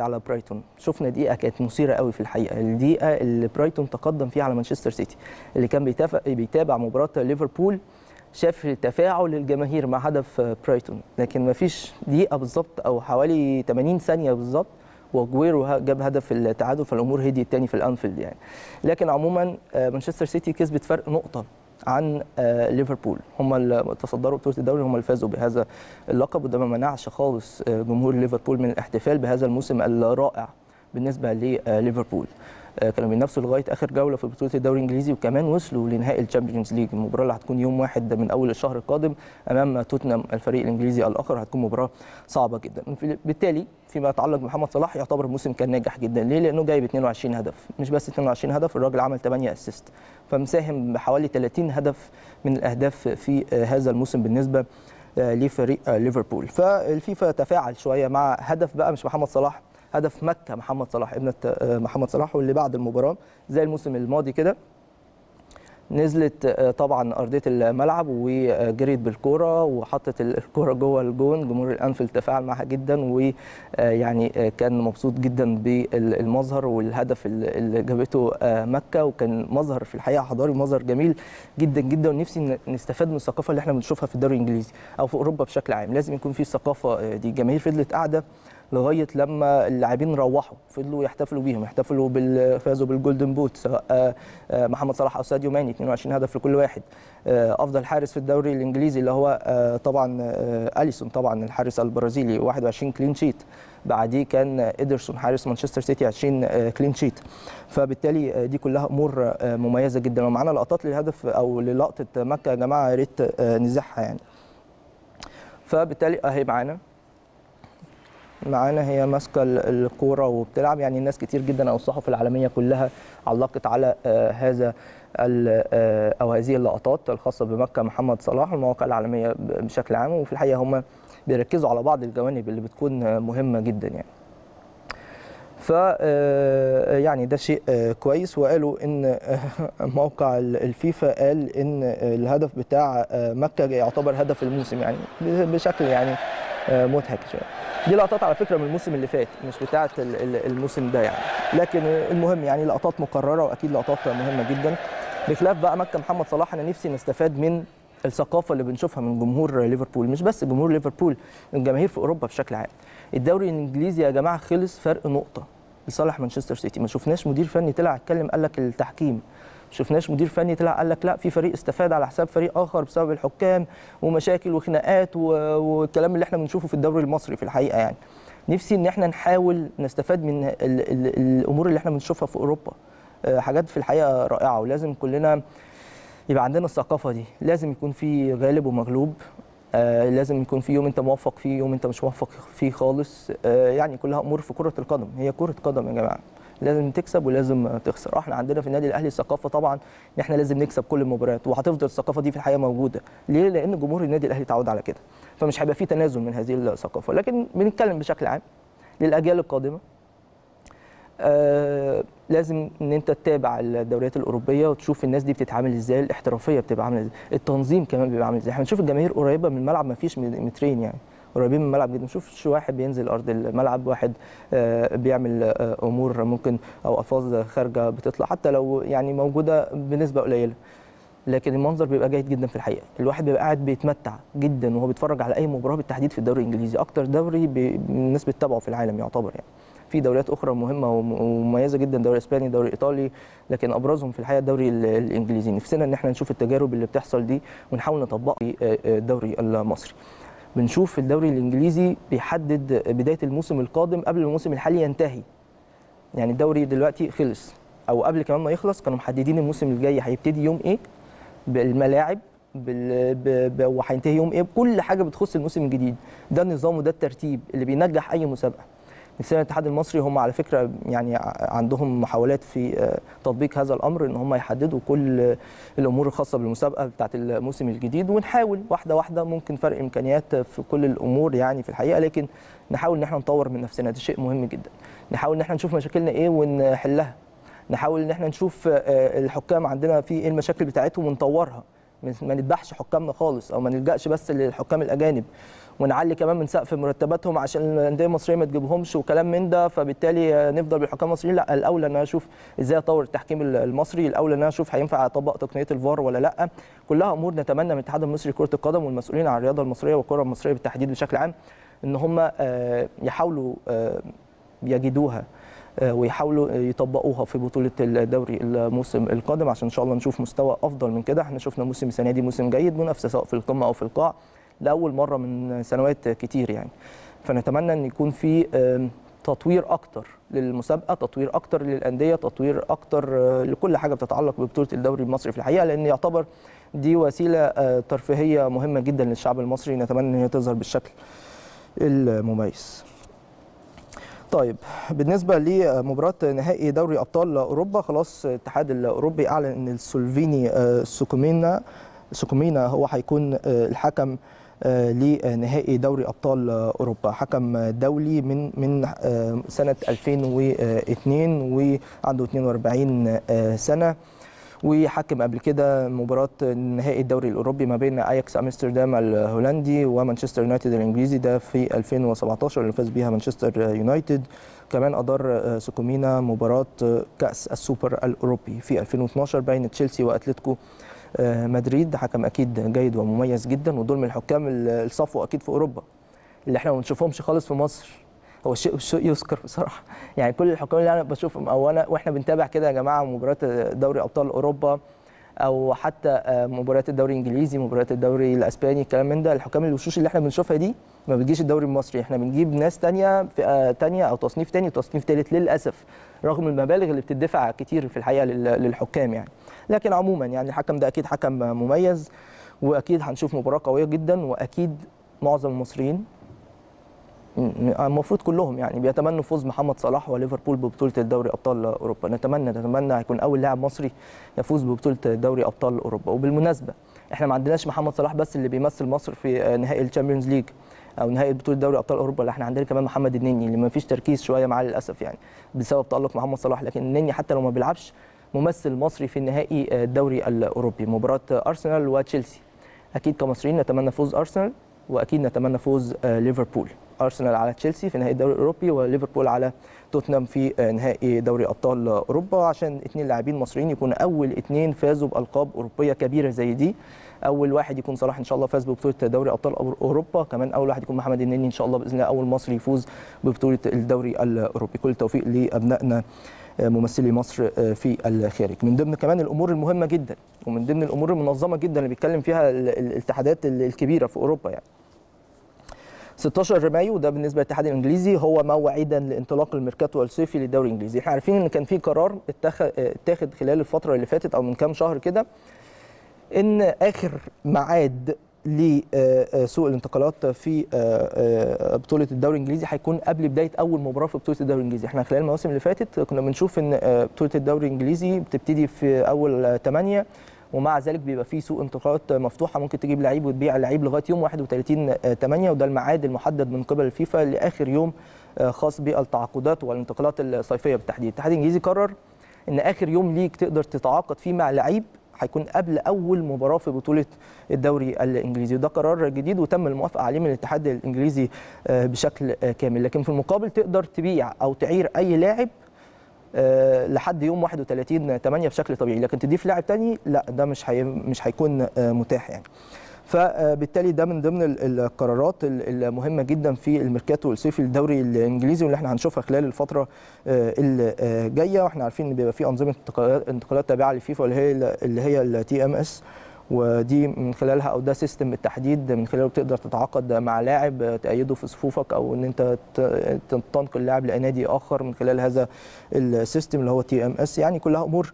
على برايتون. شفنا دقيقة كانت مثيرة قوي في الحقيقة الدقيقة اللي برايتون تقدم فيها على مانشستر سيتي اللي كان بيتابع مباراة ليفربول شاف تفاعل الجماهير مع هدف برايتون لكن ما فيش دقيقة بالظبط أو حوالي 80 ثانية بالظبط واجويرو جاب هدف التعادل فالأمور هديت تاني في الأنفيلد يعني. لكن عموما مانشستر سيتي كسبت فرق نقطة عن ليفربول. هم اللي تصدروا بطولة الدوري هم اللي فازوا بهذا اللقب وده ما منعش خالص جمهور ليفربول من الاحتفال بهذا الموسم الرائع بالنسبة لليفربول كانوا بينافسوا لغاية آخر جولة في بطولة الدوري الإنجليزي وكمان وصلوا لنهائي ال Champions League المباراة اللي هتكون يوم واحد من أول الشهر القادم أمام توتنهام الفريق الإنجليزي الآخر. هتكون مباراة صعبة جدا. بالتالي فيما يتعلق بمحمد صلاح يعتبر الموسم كان ناجح جدا. ليه؟ لأنه جايب 22 هدف. مش بس 22 هدف الراجل عمل 8 assist فمساهم بحوالي 30 هدف من الأهداف في هذا الموسم بالنسبة لفريق ليفربول. فالفيفا تفاعل شوية مع هدف بقى مش محمد صلاح هدف مكه محمد صلاح ابنه محمد صلاح واللي بعد المباراة. زي الموسم الماضي كده نزلت طبعا أرضية الملعب وجريت بالكورة وحطت الكورة جوه الجون. جمهور الأنفيلد تفاعل معها جدا ويعني كان مبسوط جدا بالمظهر والهدف اللي جابته مكة. وكان مظهر في الحقيقة حضاري مظهر جميل جدا جدا. ونفسي نستفاد من الثقافة اللي إحنا بنشوفها في الدوري الإنجليزي أو في أوروبا بشكل عام. لازم يكون في الثقافه دي. الجماهير فضلت قاعدة لغاية لما اللاعبين روحوا فضلوا يحتفلوا بيهم يحتفلوا بال فازوا بال Golden Boot سواء محمد صلاح أو ساديو ماني 22 هدف لكل واحد. أفضل حارس في الدوري الإنجليزي اللي هو طبعا أليسون طبعا الحارس البرازيلي 21 clean sheet بعديه كان ادرسون حارس مانشستر سيتي 20 clean sheet فبالتالي دي كلها أمور مميزة جدا. ومعانا لقطات للهدف أو للقطة مكة يا جماعة يا ريت نزحها يعني. فبالتالي اهي معانا. معانا هي ماسكة الكورة وبتلعب. يعني الناس كتير جدا أو الصحف العالمية كلها علقت على هذا أو هذه اللقطات الخاصة بمكة محمد صلاح المواقع العالمية بشكل عام. وفي الحقيقة هم بيركزوا على بعض الجوانب اللي بتكون مهمة جدا يعني. ف يعني ده شيء كويس. وقالوا إن موقع الفيفا قال إن الهدف بتاع مكة يعتبر هدف الموسم يعني بشكل يعني مضحك شوية. دي لقطات على فكرة من الموسم اللي فات مش بتاعه الموسم ده يعني. لكن المهم يعني لقطات مكررة وأكيد لقطات مهمة جدا. بخلاف بقى مكة محمد صلاح أنا نفسي نستفاد من الثقافة اللي بنشوفها من جمهور ليفربول. مش بس جمهور ليفربول الجماهير في أوروبا بشكل عام. الدوري الإنجليزي يا جماعة خلص فرق نقطة لصالح مانشستر سيتي. ما شفناش مدير فني طلع اتكلم قال لك التحكيم شفناش مدير فني طلع قال لك لا في فريق استفاد على حساب فريق آخر بسبب الحكام ومشاكل وخناقات والكلام اللي إحنا بنشوفه في الدوري المصري في الحقيقة يعني. نفسي إن إحنا نحاول نستفاد من ال ال الأمور اللي إحنا بنشوفها في أوروبا. حاجات في الحقيقة رائعة ولازم كلنا يبقى عندنا الثقافة دي. لازم يكون في غالب ومغلوب. آه لازم يكون في يوم انت موفق فيه يوم انت مش موفق فيه خالص. آه يعني كلها أمور في كرة القدم. هي كرة قدم يا جماعة. لازم تكسب ولازم تخسر. إحنا عندنا في النادي الأهلي الثقافة طبعا إن إحنا لازم نكسب كل المباريات وهتفضل الثقافة دي في الحقيقة موجودة. ليه؟ لأن جمهور النادي الأهلي اتعود على كده. فمش هيبقى في تنازل من هذه الثقافة. لكن بنتكلم بشكل عام للأجيال القادمة. آه لازم إن أنت تتابع الدوريات الأوروبية وتشوف الناس دي بتتعامل إزاي الاحترافية بتبقى عاملة إزاي التنظيم كمان بيبقى عامل إزاي. إحنا بنشوف الجماهير قريبة من الملعب ما فيش مترين يعني. قريبين من الملعب جدا. ما نشوفش واحد بينزل أرض الملعب واحد آه بيعمل آه أمور ممكن أو ألفاظ خارجة بتطلع حتى لو يعني موجودة بنسبة قليلة. لكن المنظر بيبقى جيد جدا في الحقيقة. الواحد بيبقى قاعد بيتمتع جدا وهو بيتفرج على أي مباراة بالتحديد في الدوري الإنجليزي. أكتر دوري الناس بتتابعه في العالم يعتبر يعني. في دوريات أخرى مهمة ومميزة جدا دوري إسباني دوري إيطالي لكن أبرزهم في الحقيقة الدوري الإنجليزي. نفسنا إن إحنا نشوف التجارب اللي بتحصل دي ونحاول نطبقها في الدوري المصري. بنشوف الدوري الإنجليزي بيحدد بداية الموسم القادم قبل الموسم الحالي ينتهي. يعني الدوري دلوقتي خلص. أو قبل كمان ما يخلص كانوا محددين الموسم الجاي هيبتدي يوم إيه؟ بالملاعب بال... ب... ب... وهينتهي يوم إيه؟ بكل حاجة بتخص الموسم الجديد. ده النظام وده الترتيب اللي بينجح أي مسابقة. نفسنا الاتحاد المصري هم على فكرة يعني عندهم محاولات في تطبيق هذا الأمر إن هم يحددوا كل الأمور الخاصة بالمسابقة بتاعه الموسم الجديد ونحاول واحدة واحدة ممكن فرق إمكانيات في كل الأمور يعني في الحقيقة لكن نحاول إن إحنا نطور من نفسنا. ده شيء مهم جدا. نحاول إن إحنا نشوف مشاكلنا إيه ونحلها. نحاول إن إحنا نشوف الحكام عندنا في إيه المشاكل بتاعتهم ونطورها. ما نذبحش حكامنا خالص أو ما نلجأش بس للحكام الأجانب. ونعلي كمان من سقف مرتباتهم عشان الأندية المصرية ما تجيبهمش وكلام من ده. فبالتالي نفضل بالحكام المصريين. لا الأولى إن أنا أشوف إزاي أطور التحكيم المصري. الأولى إن أنا أشوف هينفع أطبق تقنية الفار ولا لأ. كلها أمور نتمنى من الاتحاد المصري لكرة القدم والمسؤولين عن الرياضة المصرية والكرة المصرية بالتحديد بشكل عام إن هم يحاولوا يجدوها ويحاولوا يطبقوها في بطولة الدوري الموسم القادم عشان إن شاء الله نشوف مستوى أفضل من كده. إحنا شفنا موسم السنة دي موسم جيد منافسة سواء في القمة أو في القاع. لأول مرة من سنوات كتير يعني. فنتمنى إن يكون في تطوير أكتر للمسابقة تطوير أكتر للأندية تطوير أكتر لكل حاجة بتتعلق ببطولة الدوري المصري في الحقيقة لأن يعتبر دي وسيلة ترفيهية مهمة جدا للشعب المصري. نتمنى إن هي تظهر بالشكل المميز. طيب بالنسبة لمباراة نهائي دوري أبطال أوروبا خلاص الاتحاد الأوروبي أعلن إن السلوفيني سكومينا سكومينا هو هيكون الحكم لنهائي دوري أبطال أوروبا. حكم دولي من من سنة 2002 وعنده 42 سنة. وحكم قبل كده مباراة نهائي الدوري الأوروبي ما بين أياكس أمستردام الهولندي ومانشستر يونايتد الإنجليزي. ده في 2017 اللي فاز بيها مانشستر يونايتد. كمان أدار سكومينا مباراة كأس السوبر الأوروبي في 2012 بين تشيلسي وأتلتيكو مدريد حكم أكيد جيد ومميز جدا ودول من الحكام الصفوه أكيد في أوروبا. اللي إحنا ما بنشوفهمش خالص في مصر. هو شيء شيء يذكر بصراحة. يعني كل الحكام اللي أنا بشوفهم أو أنا وإحنا بنتابع كده يا جماعة مباريات دوري أبطال أوروبا أو حتى مباريات الدوري الإنجليزي مباريات الدوري الإسباني الكلام من ده الحكام الوشوش اللي إحنا بنشوفها دي ما بتجيش الدوري المصري. إحنا بنجيب ناس تانية فئة تانية أو تصنيف تاني وتصنيف تالت للأسف رغم المبالغ اللي بتدفع كتير في الحقيقة للحكام يعني. لكن عموما يعني الحكم ده أكيد حكم مميز وأكيد هنشوف مباراة قوية جدا وأكيد معظم المصريين المفروض كلهم يعني بيتمنوا فوز محمد صلاح وليفربول ببطولة الدوري أبطال أوروبا. نتمنى نتمنى هيكون أول لاعب مصري يفوز ببطولة دوري أبطال أوروبا. وبالمناسبة إحنا ما عندناش محمد صلاح بس اللي بيمثل مصر في نهائي ال Champions League أو نهائي بطولة دوري أبطال أوروبا اللي إحنا عندنا كمان محمد النني اللي ما فيش تركيز شوية معاه للأسف يعني بسبب تألق محمد صلاح. لكن النني حتى لو ما بيلعبش ممثل مصري في النهائي الدوري الأوروبي. مباراة أرسنال وتشيلسي. أكيد كمصريين نتمنى فوز أرسنال وأكيد نتمنى فوز ليفربول. أرسنال على تشيلسي في نهائي الدوري الأوروبي وليفربول على توتنهام في نهائي دوري أبطال أوروبا. عشان اثنين لاعبين مصريين يكونوا أول اثنين فازوا بألقاب أوروبية كبيرة زي دي. أول واحد يكون صلاح إن شاء الله فاز ببطولة دوري أبطال أوروبا. كمان أول واحد يكون محمد النني إن شاء الله بإذن الله أول مصري يفوز ببطولة الدوري الأوروبي. كل التوفيق لأبنائنا ممثلي مصر في الخارج. من ضمن كمان الأمور المهمة جدا ومن ضمن الأمور المنظمة جدا اللي بيتكلم فيها الاتحادات الكبيرة في أوروبا يعني. 16 مايو ده بالنسبة للاتحاد الإنجليزي هو موعدا لانطلاق الميركاتو الصيفي للدوري الإنجليزي. إحنا عارفين إن كان في قرار اتاخد خلال الفترة اللي فاتت أو من كام شهر كده إن آخر ميعاد لسوق الانتقالات في بطولة الدوري الإنجليزي هيكون قبل بداية أول مباراة في بطولة الدوري الإنجليزي. إحنا خلال المواسم اللي فاتت كنا بنشوف إن بطولة الدوري الإنجليزي بتبتدي في أول 8 ومع ذلك بيبقى في سوق انتقالات مفتوحة ممكن تجيب لعيب وتبيع اللعيب لغاية يوم 31 8 وده الميعاد المحدد من قبل الفيفا لآخر يوم خاص بالتعاقدات والانتقالات الصيفية بالتحديد. الاتحاد الإنجليزي قرر إن آخر يوم ليك تقدر تتعاقد فيه مع لعيب هيكون قبل أول مباراة في بطولة الدوري الإنجليزي. وده قرار جديد وتم الموافقة عليه من الاتحاد الإنجليزي بشكل كامل. لكن في المقابل تقدر تبيع أو تعير أي لاعب لحد يوم 31 8 بشكل طبيعي. لكن تضيف لاعب تاني لا ده مش هي مش هيكون متاح يعني. فبالتالي ده من ضمن القرارات المهمة جدا في الميركاتو الصيفي للدوري الإنجليزي واللي إحنا هنشوفها خلال الفترة اللي جاية. وإحنا عارفين إن بيبقى في أنظمة انتقالات تابعة للفيفا اللي هي اللي هي ال TMS ودي من خلالها أو ده system بالتحديد من خلاله بتقدر تتعاقد مع لاعب تقيده في صفوفك أو إن أنت تنقل اللاعب لنادي آخر من خلال هذا ال system اللي هو TMS يعني كلها أمور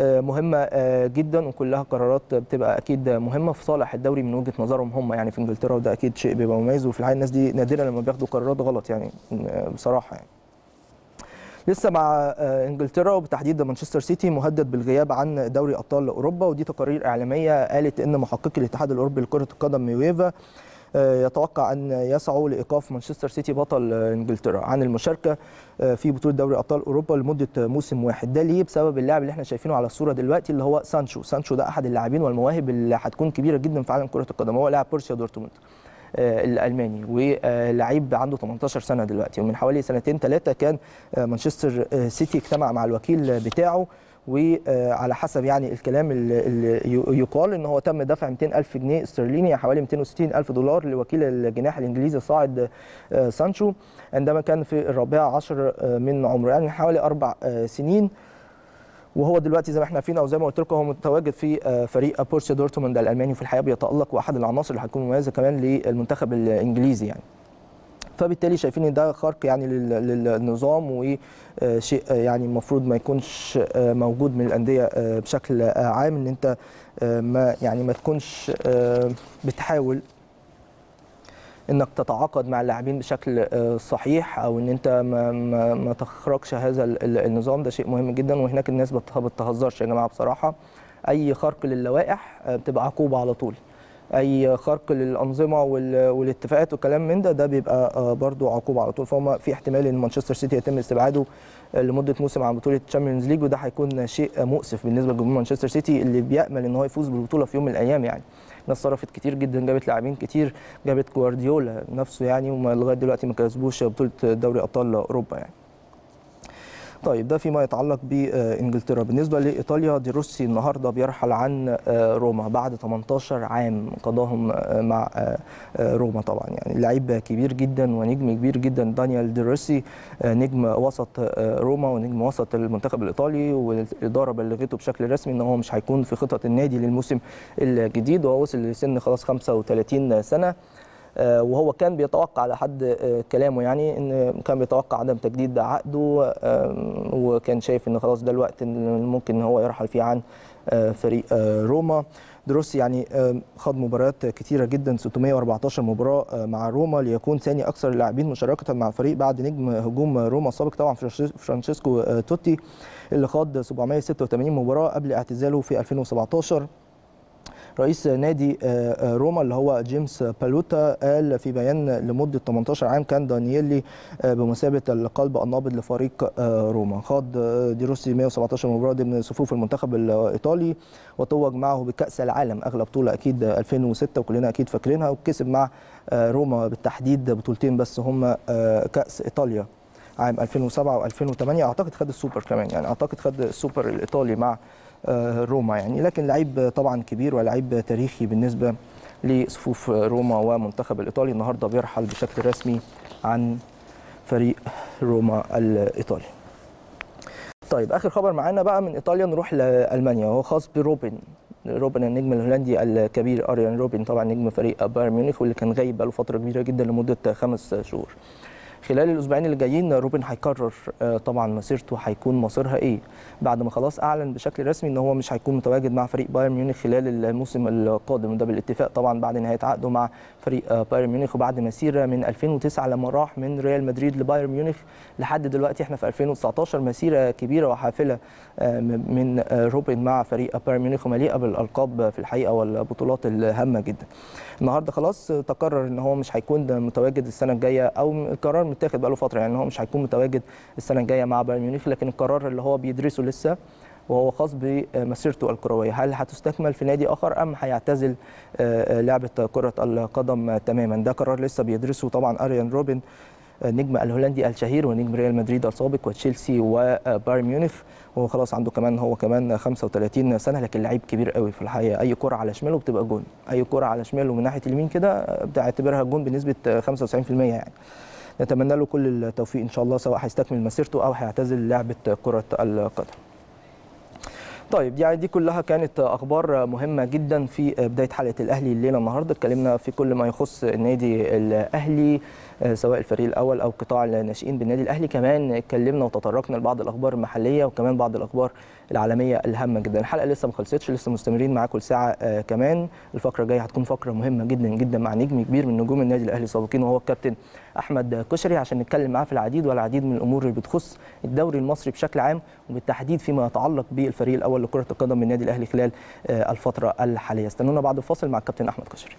مهمة جدا وكلها قرارات بتبقى أكيد مهمة في صالح الدوري من وجهة نظرهم هم يعني في إنجلترا وده أكيد شيء بيبقى مميز وفي الحقيقة الناس دي نادرا لما بياخدوا قرارات غلط يعني بصراحة يعني. لسه مع إنجلترا وبتحديد مانشستر سيتي مهدد بالغياب عن دوري أبطال أوروبا ودي تقارير إعلامية قالت إن محققي الاتحاد الأوروبي لكرة القدم يويفا يتوقع أن يسعوا لإيقاف مانشستر سيتي بطل إنجلترا. عن المشاركة في بطولة دوري أبطال أوروبا لمدة موسم واحد. ده ليه؟ بسبب اللاعب اللي إحنا شايفينه على الصورة دلوقتي اللي هو سانشو. سانشو ده أحد اللاعبين والمواهب اللي هتكون كبيرة جدا في عالم كرة القدم. هو لاعب بورسيا دورتموند الألماني ولعيب عنده 18 سنة دلوقتي. ومن حوالي سنتين ثلاثة كان مانشستر سيتي اجتمع مع الوكيل بتاعه. وعلى حسب يعني الكلام اللي يقال إن هو تم دفع 200 ألف جنيه استرليني حوالي 260 ألف دولار لوكيل الجناح الإنجليزي صاعد سانشو. عندما كان في الرابعه عشر من عمره يعني حوالي أربع سنين. وهو دلوقتي زي ما إحنا عارفين أو زي ما قلت لكم هو متواجد في فريق بورسيا دورتموند الألماني وفي الحقيقة بيتألق واحد العناصر اللي هتكون مميزة كمان للمنتخب الإنجليزي يعني. فبالتالي شايفين إن ده خرق يعني للنظام وشيء يعني المفروض ما يكونش موجود من الأندية بشكل عام. إن أنت ما يعني ما تكونش بتحاول إنك تتعاقد مع اللاعبين بشكل صحيح أو إن أنت ما, ما, ما تخرجش هذا النظام. ده شيء مهم جدا. وهناك الناس ما بتهزرش يا جماعة بصراحة. أي خرق للوائح بتبقى عقوبة على طول. أي خرق للأنظمة والاتفاقات والكلام من ده ده بيبقى برضو عقوبه على طول. فهم في احتمال إن مانشستر سيتي يتم استبعاده لمدة موسم عن بطولة ال Champions League وده هيكون شيء مؤسف بالنسبة لجمهور مانشستر سيتي اللي بيأمل إن هو يفوز بالبطولة في يوم من الأيام يعني. ناس صرفت كتير جدا جابت لاعبين كتير جابت جوارديولا نفسه يعني لغاية دلوقتي ما كسبوش بطولة دوري أبطال أوروبا يعني. طيب ده فيما يتعلق بإنجلترا. بالنسبة لإيطاليا دي روسي النهارده بيرحل عن روما بعد 18 عام قضاهم مع روما طبعا. يعني لعيب كبير جدا ونجم كبير جدا دانيال دي روسي نجم وسط روما ونجم وسط المنتخب الإيطالي. والإدارة بلغته بشكل رسمي إن هو مش هيكون في خطط النادي للموسم الجديد. وهو وصل لسن خلاص 35 سنة. وهو كان بيتوقع لحد كلامه يعني إن كان بيتوقع عدم تجديد عقده وكان شايف إن خلاص ده الوقت اللي ممكن إن هو يرحل فيه عن فريق روما. دي روسي يعني خاض مباريات كثيره جدا 614 مباراة مع روما ليكون ثاني أكثر اللاعبين مشاركة مع الفريق بعد نجم هجوم روما السابق طبعا فرانشيسكو توتي اللي خاض 786 مباراة قبل اعتزاله في 2017 رئيس نادي آه، آه، روما اللي هو جيمس بالوتا قال في بيان لمدة 18 عام كان دانييلي آه، بمثابة القلب النابض لفريق روما. خاض دي روسي 117 مباراة ضمن صفوف المنتخب الإيطالي وتوج معه بكأس العالم اغلى بطوله أكيد 2006 وكلنا أكيد فاكرينها وكسب مع روما بالتحديد بطولتين بس هم كأس إيطاليا عام 2007 و2008 أعتقد خد السوبر كمان يعني أعتقد خد السوبر الإيطالي مع روما يعني لكن لعيب طبعا كبير ولعيب تاريخي بالنسبة لصفوف روما ومنتخب الإيطالي النهارده بيرحل بشكل رسمي عن فريق روما الإيطالي. طيب آخر خبر معانا بقى من إيطاليا نروح لألمانيا وهو خاص بروبن روبن النجم الهولندي الكبير أريان روبن طبعا نجم فريق بايرن ميونخ واللي كان غايب بقاله فترة كبيرة جدا لمدة خمس شهور. خلال الأسبوعين اللي جايين روبن هيقرر آه، طبعا مسيرته هيكون مصيرها إيه؟ بعد ما خلاص أعلن بشكل رسمي إن هو مش هيكون متواجد مع فريق بايرن ميونخ خلال الموسم القادم. وده بالاتفاق طبعا بعد نهاية عقده مع فريق آه، بايرن ميونخ وبعد مسيرة من 2009 لما راح من ريال مدريد لبايرن ميونخ لحد دلوقتي. إحنا في 2019 مسيرة كبيرة وحافلة آه، من روبن مع فريق بايرن ميونخ ومليئة بالألقاب في الحقيقة والبطولات الهامة جدا. النهارده خلاص تقرر ان هو مش هيكون متواجد السنة الجاية أو القرار متاخد بقاله فترة يعني إن هو مش هيكون متواجد السنة الجاية مع بايرن ميونخ لكن القرار اللي هو بيدرسه لسه وهو خاص بمسيرته الكروية. هل هتستكمل في نادي آخر أم هيعتزل آه، آه، لعبة كرة القدم تماما؟ ده قرار لسه بيدرسه طبعا أريان روبن نجم الهولندي الشهير ونجم ريال مدريد السابق وتشيلسي وبايرن ميونخ. وهو خلاص عنده كمان هو كمان 35 سنة لكن لعيب كبير قوي في الحقيقة. أي كرة على شماله بتبقى جون. أي كرة على شماله من ناحية اليمين كده بتعتبرها جون بنسبة 95% يعني. نتمنى له كل التوفيق إن شاء الله سواء هيستكمل مسيرته أو هيعتزل لعبة كرة القدم. طيب يعني دي كلها كانت أخبار مهمة جدا في بداية حلقة الأهلي الليلة النهارده. اتكلمنا في كل ما يخص النادي الأهلي. سواء الفريق الأول أو قطاع الناشئين بالنادي. الأهلي كمان اتكلمنا وتطرقنا لبعض الأخبار المحلية وكمان بعض الأخبار العالمية الهامة جدا. الحلقة لسه ما خلصتش لسه مستمرين معاكم لساعة آه، كمان. الفقرة الجاية هتكون فقرة مهمة جدا جدا مع نجم كبير من نجوم النادي الأهلي السابقين وهو الكابتن أحمد كشري عشان نتكلم معاه في العديد والعديد من الأمور اللي بتخص الدوري المصري بشكل عام وبالتحديد فيما يتعلق بالفريق الأول لكرة القدم من النادي الأهلي خلال آه، الفترة الحالية. استنونا بعد الفاصل مع الكابتن أحمد كشري.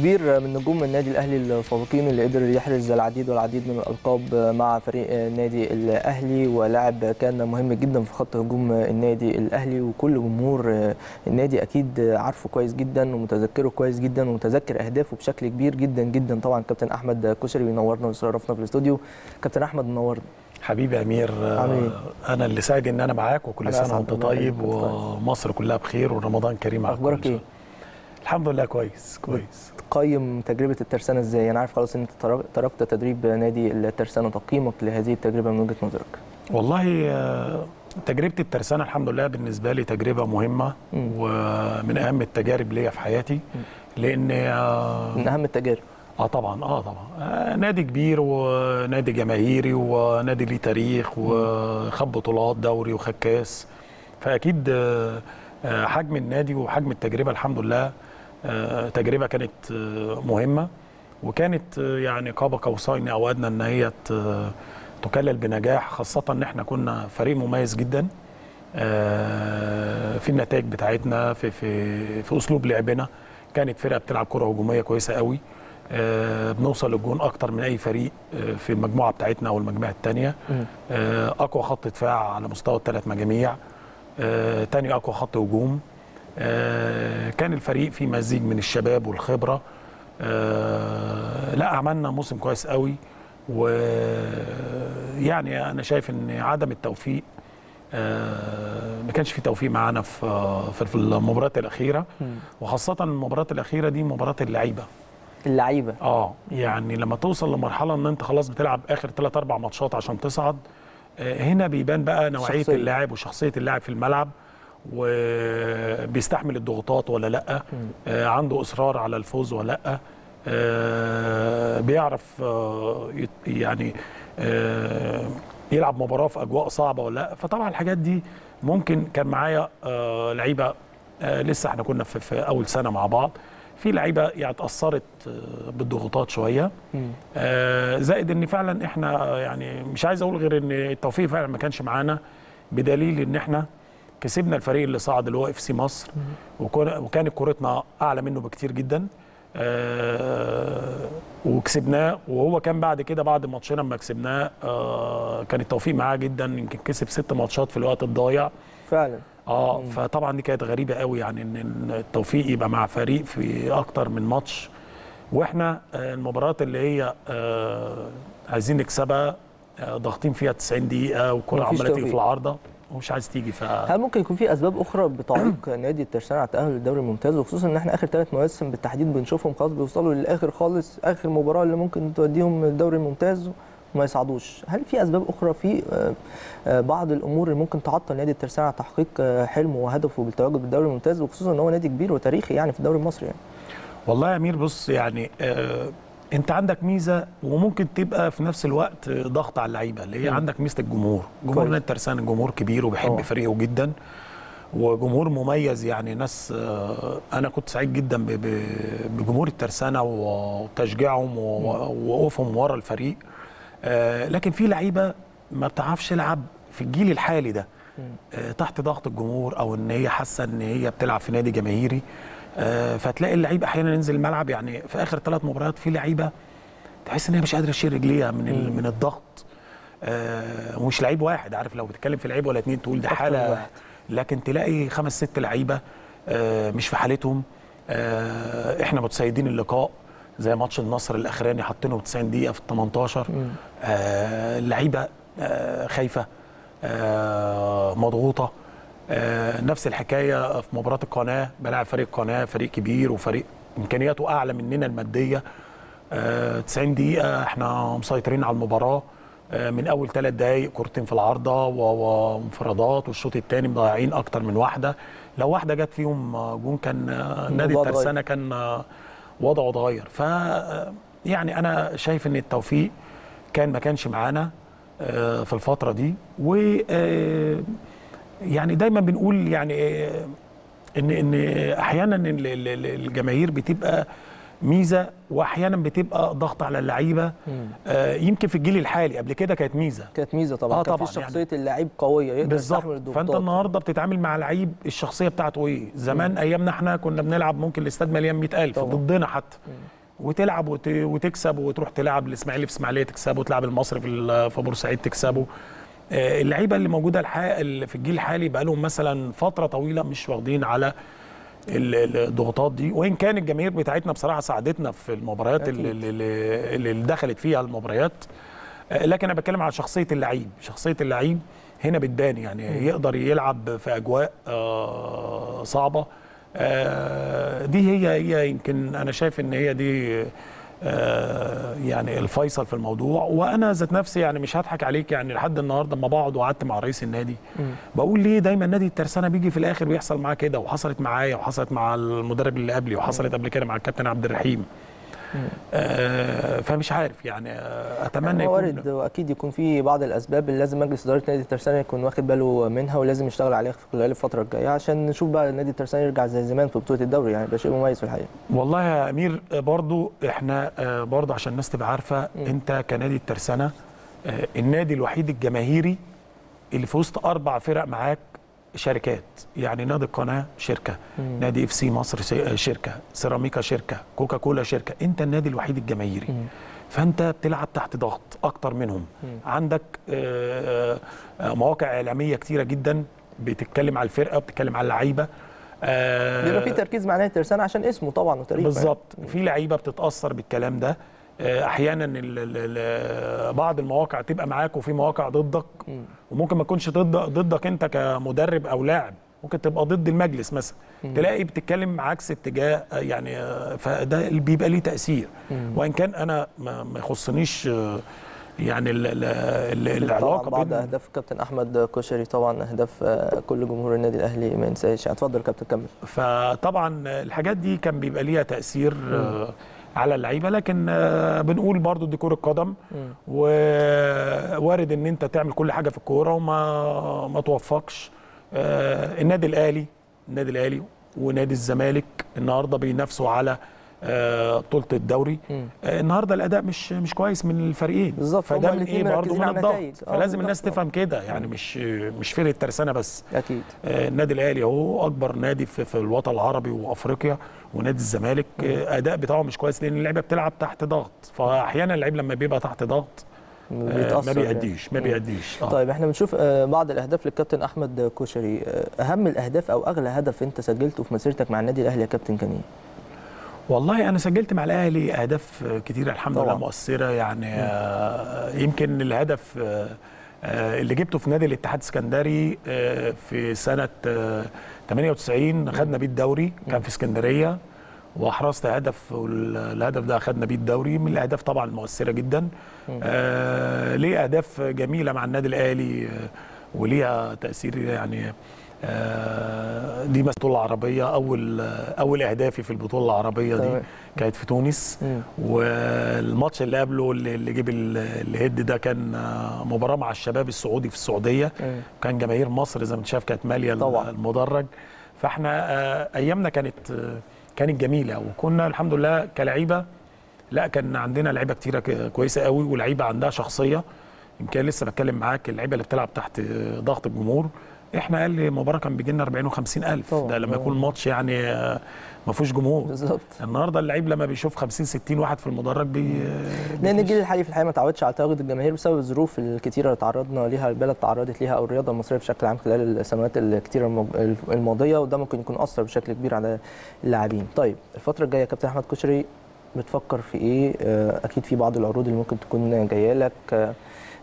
كبير من نجوم النادي الأهلي السابقين اللي قدر يحرز العديد والعديد من الألقاب مع فريق النادي الأهلي ولاعب كان مهم جدا في خط هجوم النادي الأهلي وكل جمهور النادي أكيد عارفه كويس جدا ومتذكره كويس جدا ومتذكر أهدافه بشكل كبير جدا جدا طبعا كابتن أحمد كشري بينورنا ويشرفنا في الاستوديو كابتن أحمد منورنا حبيبي أمير عامل إيه؟ أنا اللي سعيد إن أنا معاك وكل أنا سنة وأنت طيب. ومصر كلها بخير ورمضان كريم أخبارك إيه؟ الحمد لله كويس كويس تقيم تجربة الترسانة إزاي؟ أنا عارف خلاص إن أنت ترك- تركت تدريب نادي الترسانة تقييمك لهذه التجربة من وجهة نظرك. والله آه، تجربة الترسانة الحمد لله بالنسبة لي تجربة مهمة مم. ومن أهم التجارب ليا في حياتي لأن آه، من أهم التجارب. آه طبعا آه طبعا. آه نادي كبير ونادي جماهيري ونادي ليه تاريخ وخد بطولات دوري وخد كاس. فأكيد آه آه، حجم النادي وحجم التجربة الحمد لله تجربة كانت آه مهمة وكانت آه يعني قاب قوسين أو ادنى إن هي تكلل بنجاح خاصة إن إحنا كنا فريق مميز جدا آه، في النتائج بتاعتنا في في في أسلوب لعبنا. كانت فرقة بتلعب كرة هجومية كويسة قوي آه، بنوصل للجون أكتر من أي فريق آه، في المجموعة بتاعتنا أو المجموعه الثانية. أقوى خط دفاع على مستوى الثلاث مجاميع. آه، تاني أقوى خط هجوم. آه، كان الفريق فيه مزيج من الشباب والخبرة. آه، لا عملنا موسم كويس قوي. ويعني أنا شايف إن عدم التوفيق آه، ما كانش في توفيق معانا في في المباريات الأخيرة. وخاصة المباريات الأخيرة دي مباراة اللعيبة. اللعيبة. آه يعني لما توصل لمرحلة إن أنت خلاص بتلعب آخر 3 4 ماتشات عشان تصعد آه، هنا بيبان بقى نوعية. اللاعب وشخصية اللاعب في الملعب. وبيستحمل الضغوطات ولا لأ. آه، عنده إصرار على الفوز ولا لأ. آه، بيعرف آه، يعني يلعب مباراة في أجواء صعبة ولا لأ. فطبعا الحاجات دي ممكن كان معايا لعيبة لسه إحنا كنا في, في أول سنة مع بعض. في لعيبة يعني اتأثرت بالضغوطات شوية. زائد إن فعلا إحنا يعني مش عايز أقول غير إن التوفيق فعلا ما كانش معانا. بدليل إن إحنا كسبنا الفريق اللي صعد اللي هو إف سي مصر وكانت كورتنا أعلى منه بكتير جدا. آه، وكسبناه وهو كان بعد كده بعد ماتشين لما كسبناه آه، كان التوفيق معاه جدا يمكن كسب ست ماتشات في الوقت الضايع. فعلا. آه فطبعا دي كانت غريبة قوي يعني ان التوفيق يبقى مع فريق في أكتر من ماتش. وإحنا آه، المباريات اللي هي آه، عايزين نكسبها آه، ضاغطين فيها 90 دقيقة والكره عمالة تيجي في. العارضة. ومش عايز تيجي ف هل ممكن يكون في أسباب أخرى بتعيق نادي الترسانة على التأهل للدوري الممتاز؟ وخصوصا إن إحنا آخر ثلاث مواسم بالتحديد بنشوفهم خلاص بيوصلوا للآخر خالص آخر مباراة اللي ممكن توديهم الدوري الممتاز وما يصعدوش. هل في أسباب أخرى في آه، آه، بعض الأمور اللي ممكن تعطل نادي الترسانة على تحقيق آه، حلمه وهدفه بالتواجد بالدوري الممتاز؟ وخصوصا إن هو نادي كبير وتاريخي يعني في الدوري المصري يعني. والله يا أمير بص يعني آه انت عندك ميزة وممكن تبقى في نفس الوقت ضغط على اللعيبة اللي هي مم. عندك ميزة الجمهور جمهور. نادي الترسانة جمهور كبير وبيحب طبعا. فريقه جدا وجمهور مميز يعني ناس آه، أنا كنت سعيد جدا بجمهور الترسانة وتشجيعهم ووقوفهم ورا الفريق آه، لكن في لعيبة ما بتعرفش تلعب في الجيل الحالي ده تحت ضغط الجمهور أو إن هي حاسة إن هي بتلعب في نادي جماهيري فتلاقي اللعيب أحيانا ينزل الملعب يعني في آخر ثلاث مباريات في لعيبة تحس إن هي مش قادرة تشيل رجليها من من الضغط. آه، ومش لعيب واحد عارف لو بتتكلم في لعيب ولا اتنين تقول ده حالة. واحد. لكن تلاقي خمس ست لعيبة آه، مش في حالتهم. آه، إحنا متسيدين اللقاء زي ماتش النصر الأخراني حاطينهم 90 دقيقة في ال 18 آه، اللعيبة آه، خايفة آه، مضغوطة. آه، نفس الحكاية في مباراة القناة بلاعب فريق قناة فريق كبير وفريق إمكانياته أعلى مننا المادية. آه، 90 دقيقة إحنا مسيطرين على المباراة. آه، من أول ثلاث دقائق كورتين في العارضة وانفرادات والشوط الثاني مضيعين أكتر من واحدة. لو واحدة جت فيهم آه، جون كان آه، نادي. الترسانة كان آه، وضعه اتغير. ف آه، يعني أنا شايف إن التوفيق كان ما كانش معانا آه، في الفترة دي. و آه، يعني دايما بنقول يعني آه، إن إن أحيانا ال- ال- ال- الجماهير بتبقى ميزة واحيانا بتبقى ضغط على اللعيبة. آه، يمكن في الجيل الحالي قبل كده كانت ميزة. كانت ميزة طبعا. آه كان طبعاً في شخصية اللاعب قوية يقدر يستحمل بالظبط. الضغوطات. فأنت النهارده بتتعامل مع لعيب الشخصية بتاعته إيه؟ زمان أيامنا إحنا كنا بنلعب ممكن الاستاد مليان 100000 طبعاً. ضدنا حتى. وتلعب وت... وتكسب وتروح تلعب الاسماعيلي في إسماعيلية تكسبه وتلعب المصري في بورسعيد تكسبه. اللعيبة اللي موجودة الح... اللي في الجيل الحالي بقى لهم مثلا فترة طويلة مش واخدين على ال- الضغوطات دي. وإن كان الجماهير بتاعتنا بصراحة ساعدتنا في المباريات. اللي, اللي, اللي دخلت فيها المباريات. آه، لكن أنا بتكلم على شخصية اللعيب. شخصية اللعيب هنا بتبان يعني. يقدر يلعب في أجواء آه، صعبة. آه، دي هي هي يمكن أنا شايف إن هي دي آه، يعني الفيصل في الموضوع. وأنا ذات نفسي يعني مش هضحك عليك يعني لحد النهارده لما بقعد وقعدت مع رئيس النادي بقول ليه دايما نادي الترسانة بيجي في الآخر بيحصل معاه كده وحصلت معايا وحصلت مع المدرب اللي قبلي وحصلت قبل كده مع الكابتن عبد الرحيم. آه فمش عارف يعني آه أتمنى هو يكون وارد وأكيد يكون في بعض الأسباب. اللي لازم مجلس إدارة نادي الترسانه يكون واخد باله منها ولازم يشتغل عليها في خلال الفترة الجاية عشان نشوف بقى نادي الترسانه يرجع زي زمان في بطولة الدوري. يعني ده شيء مميز في الحقيقة. والله يا أمير آه، برضو إحنا آه، برضو عشان الناس تبقى عارفة أنت كنادي الترسانة آه، النادي الوحيد الجماهيري اللي في وسط أربع فرق معاك شركات يعني نادي القناة شركة نادي إف سي مصر آه، شركة سيراميكا شركة كوكا كولا شركة أنت النادي الوحيد الجماهيري. فأنت بتلعب تحت ضغط أكتر منهم. عندك آه، آه، مواقع إعلامية كتيرة جدا بتتكلم على الفرقة بتتكلم على اللعيبة بيبقى في تركيز مع نادي الترسانه عشان اسمه طبعا وتاريخه يعني. بالظبط. في لعيبة بتتأثر بالكلام ده. أحيانا ال- ال- بعض المواقع تبقى معاك وفي مواقع ضدك. وممكن ما تكونش ضد ضدك انت كمدرب أو لاعب. ممكن تبقى ضد المجلس مثلا. تلاقي بتتكلم عكس اتجاه آه، يعني آه، فده اللي بيبقى ليه تأثير. وإن كان أنا ما يخصنيش آه، يعني ال ال ال طبعا العلاقة بعض بين أهداف كابتن أحمد كشري طبعا أهداف آه، كل جمهور النادي الأهلي ما ينساش اتفضل كابتن كمل. فطبعا الحاجات دي كان بيبقى ليها تأثير آه، على اللعيبة لكن آه، بنقول برضو دي كره قدم ووارد إن أنت تعمل كل حاجة في الكورة وما ما توفقش. آه، النادي الأهلي النادي الأهلي ونادي الزمالك النهارده بينافسوا على آه، بطوله الدوري. آه، النهارده الأداء مش مش كويس من الفريقين. فده من إيه؟ برضه من الضغط. آه، فلازم الناس. تفهم كده يعني مش مش فرقة ترسانة بس. أكيد. النادي الأهلي أهو أكبر نادي في, في الوطن العربي وأفريقيا ونادي الزمالك. أداء بتاعه مش كويس لأن اللعيبة بتلعب تحت ضغط. فأحيانا اللعيب لما بيبقى تحت ضغط ما يعني. بيأديش ما بيأديش. آه. طيب إحنا بنشوف بعض الأهداف للكابتن أحمد كشري آه، أهم الأهداف أو أغلى هدف أنت سجلته في مسيرتك مع النادي الأهلي يا كابتن كان إيه؟ والله أنا سجلت مع الأهلي أهداف كتيره الحمد. لله مؤثرة يعني آه، يمكن الهدف آه، آه، اللي جبته في نادي الاتحاد السكندري في سنة آه، 98 خدنا بيه الدوري كان في إسكندرية وأحرزت هدف والهدف ده اخذنا بيه الدوري من الأهداف طبعا المؤثره جدا. آه ليه أهداف جميلة مع النادي الأهلي وليها تأثير يعني دي البطوله العربيه أول أول إهدافي في البطولة العربية دي. كانت في تونس. والماتش اللي قبله اللي ال- الهيد ده كان آه، مباراة مع الشباب السعودي في السعودية مم. كان جماهير مصر زي ما انت شايف كانت مالية طبعاً. المدرج فاحنا آه، أيامنا كانت آه، كانت جميلة وكنا الحمد لله كلعيبة لا كان عندنا لعيبة كتيرة ك- كويسة قوي ولعيبة عندها شخصية يمكن لسه بتكلم معاك اللعيبة اللي بتلعب تحت آه، ضغط الجمهور إحنا أقل مباراه كان بيجي لنا 40 و50 ألف طبعاً. ده لما يكون ماتش يعني آه، ما فيهوش جمهور بالظبط النهارده اللعيب لما بيشوف 50 60 واحد في المدرج بي لأن الجيل الحالي في الحقيقة ما تعودش على تواجد الجماهير بسبب الظروف الكتيرة اللي تعرضنا ليها البلد تعرضت ليها أو الرياضة المصرية بشكل عام خلال السنوات الكتيرة الماضية وده ممكن يكون أثر بشكل كبير على اللاعبين. طيب الفترة الجاية كابتن أحمد كشري بتفكر في إيه؟ آه، أكيد في بعض العروض اللي ممكن تكون جاية لك آه،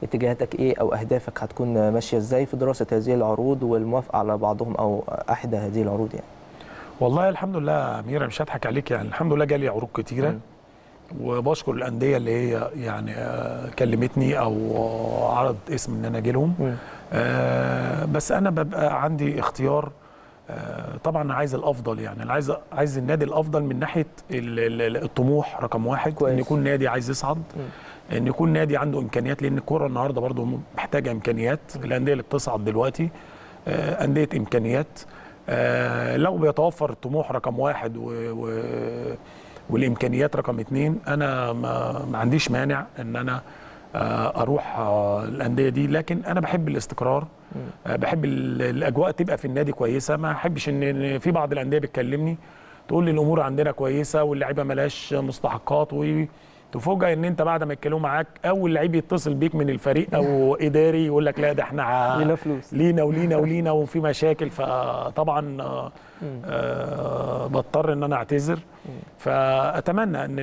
اتجاهاتك إيه أو أهدافك هتكون ماشية إزاي في دراسة هذه العروض والموافقة على بعضهم أو احدى هذه العروض يعني. والله الحمد لله يا امير مش هضحك عليك يعني الحمد لله جالي عروض كتيرة مم. وبشكر الأندية اللي هي يعني آه، كلمتني أو عرض اسم إن أنا أجي لهم. آه، بس أنا ببقى عندي اختيار طبعا عايز الأفضل يعني أنا عايز عايز النادي الأفضل من ناحية ال- ال- الطموح رقم واحد كويس. ان يكون نادي عايز يصعد إن يكون نادي عنده إمكانيات لأن الكورة النهارده برضو محتاجة إمكانيات الأندية اللي بتصعد دلوقتي آه، أندية إمكانيات. آه، لو بيتوفر الطموح رقم واحد و و والإمكانيات رقم اتنين أنا ما, ما عنديش مانع إن أنا آه، أروح آه، الأندية دي. لكن أنا بحب الاستقرار. آه، بحب ال- الأجواء تبقى في النادي كويسة. ما أحبش إن في بعض الأندية بتكلمني تقول لي الأمور عندنا كويسة واللعيبة ملهاش مستحقات وتفوجئ إن أنت بعد ما يتكلموا معاك أول لعيب يتصل بيك من الفريق أو إداري يقول لك لا ده إحنا لينا فلوس. لينا ولينا ولينا وفي مشاكل. فطبعا آه، آه، بضطر إن أنا أعتذر. فأتمنى إن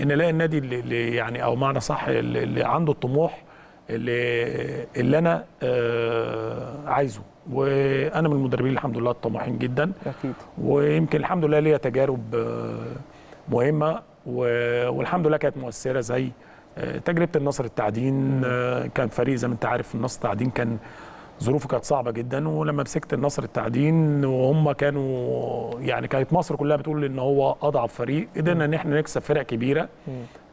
إن ألاقي النادي اللي- يعني أو معنى صح اللي عنده الطموح اللي اللي أنا آه، عايزه. وأنا من المدربين الحمد لله الطموحين جدا. أكيد. ويمكن الحمد لله ليا تجارب آه، مهمة. والحمد لله كانت مؤثرة زي آه، تجربة النصر التعدين آه، كان فريق زي ما أنت عارف النصر التعدين كان ظروفه كانت صعبة جدا ولما مسكت النصر التعدين وهم كانوا يعني كانت مصر كلها بتقول إن هو أضعف فريق قدرنا إن إحنا نكسب فرق كبيرة.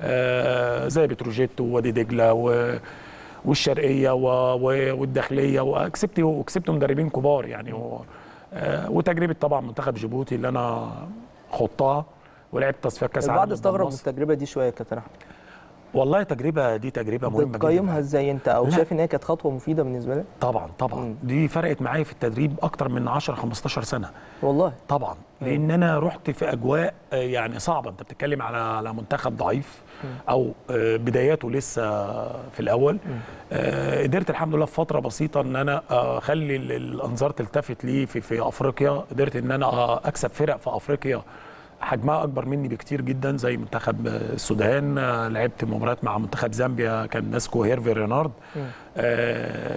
آه، زي بتروجيت ووادي دجلة و والشرقية و... والداخلية وكسبت وكسبت مدربين كبار يعني. و... آه، وتجربة طبعا منتخب جيبوتي اللي أنا خضتها ولعبت تصفيات كأس البعض العالم قدام استغرب من. التجربة دي شوية يا كابتن أحمد. والله تجربة دي تجربة مهمة جدا. بتقيمها إزاي أنت؟ أو لا. شايف إن هي كانت خطوة مفيدة بالنسبة لك؟ طبعا طبعا. مم. دي فرقت معايا في التدريب أكتر من 10 15 سنة. والله. طبعا. لأن أنا رحت في أجواء آه، يعني صعبة. أنت بتتكلم على على منتخب ضعيف أو آه، بداياته لسه في الأول. آه، قدرت الحمد لله في فترة بسيطة إن أنا أخلي ال- الأنظار تلتفت لي في في أفريقيا. قدرت إن أنا أكسب فرق في أفريقيا حجمها أكبر مني بكتير جدا زي منتخب السودان لعبت مباريات مع منتخب زامبيا كان ماسكه هيرفي رينارد.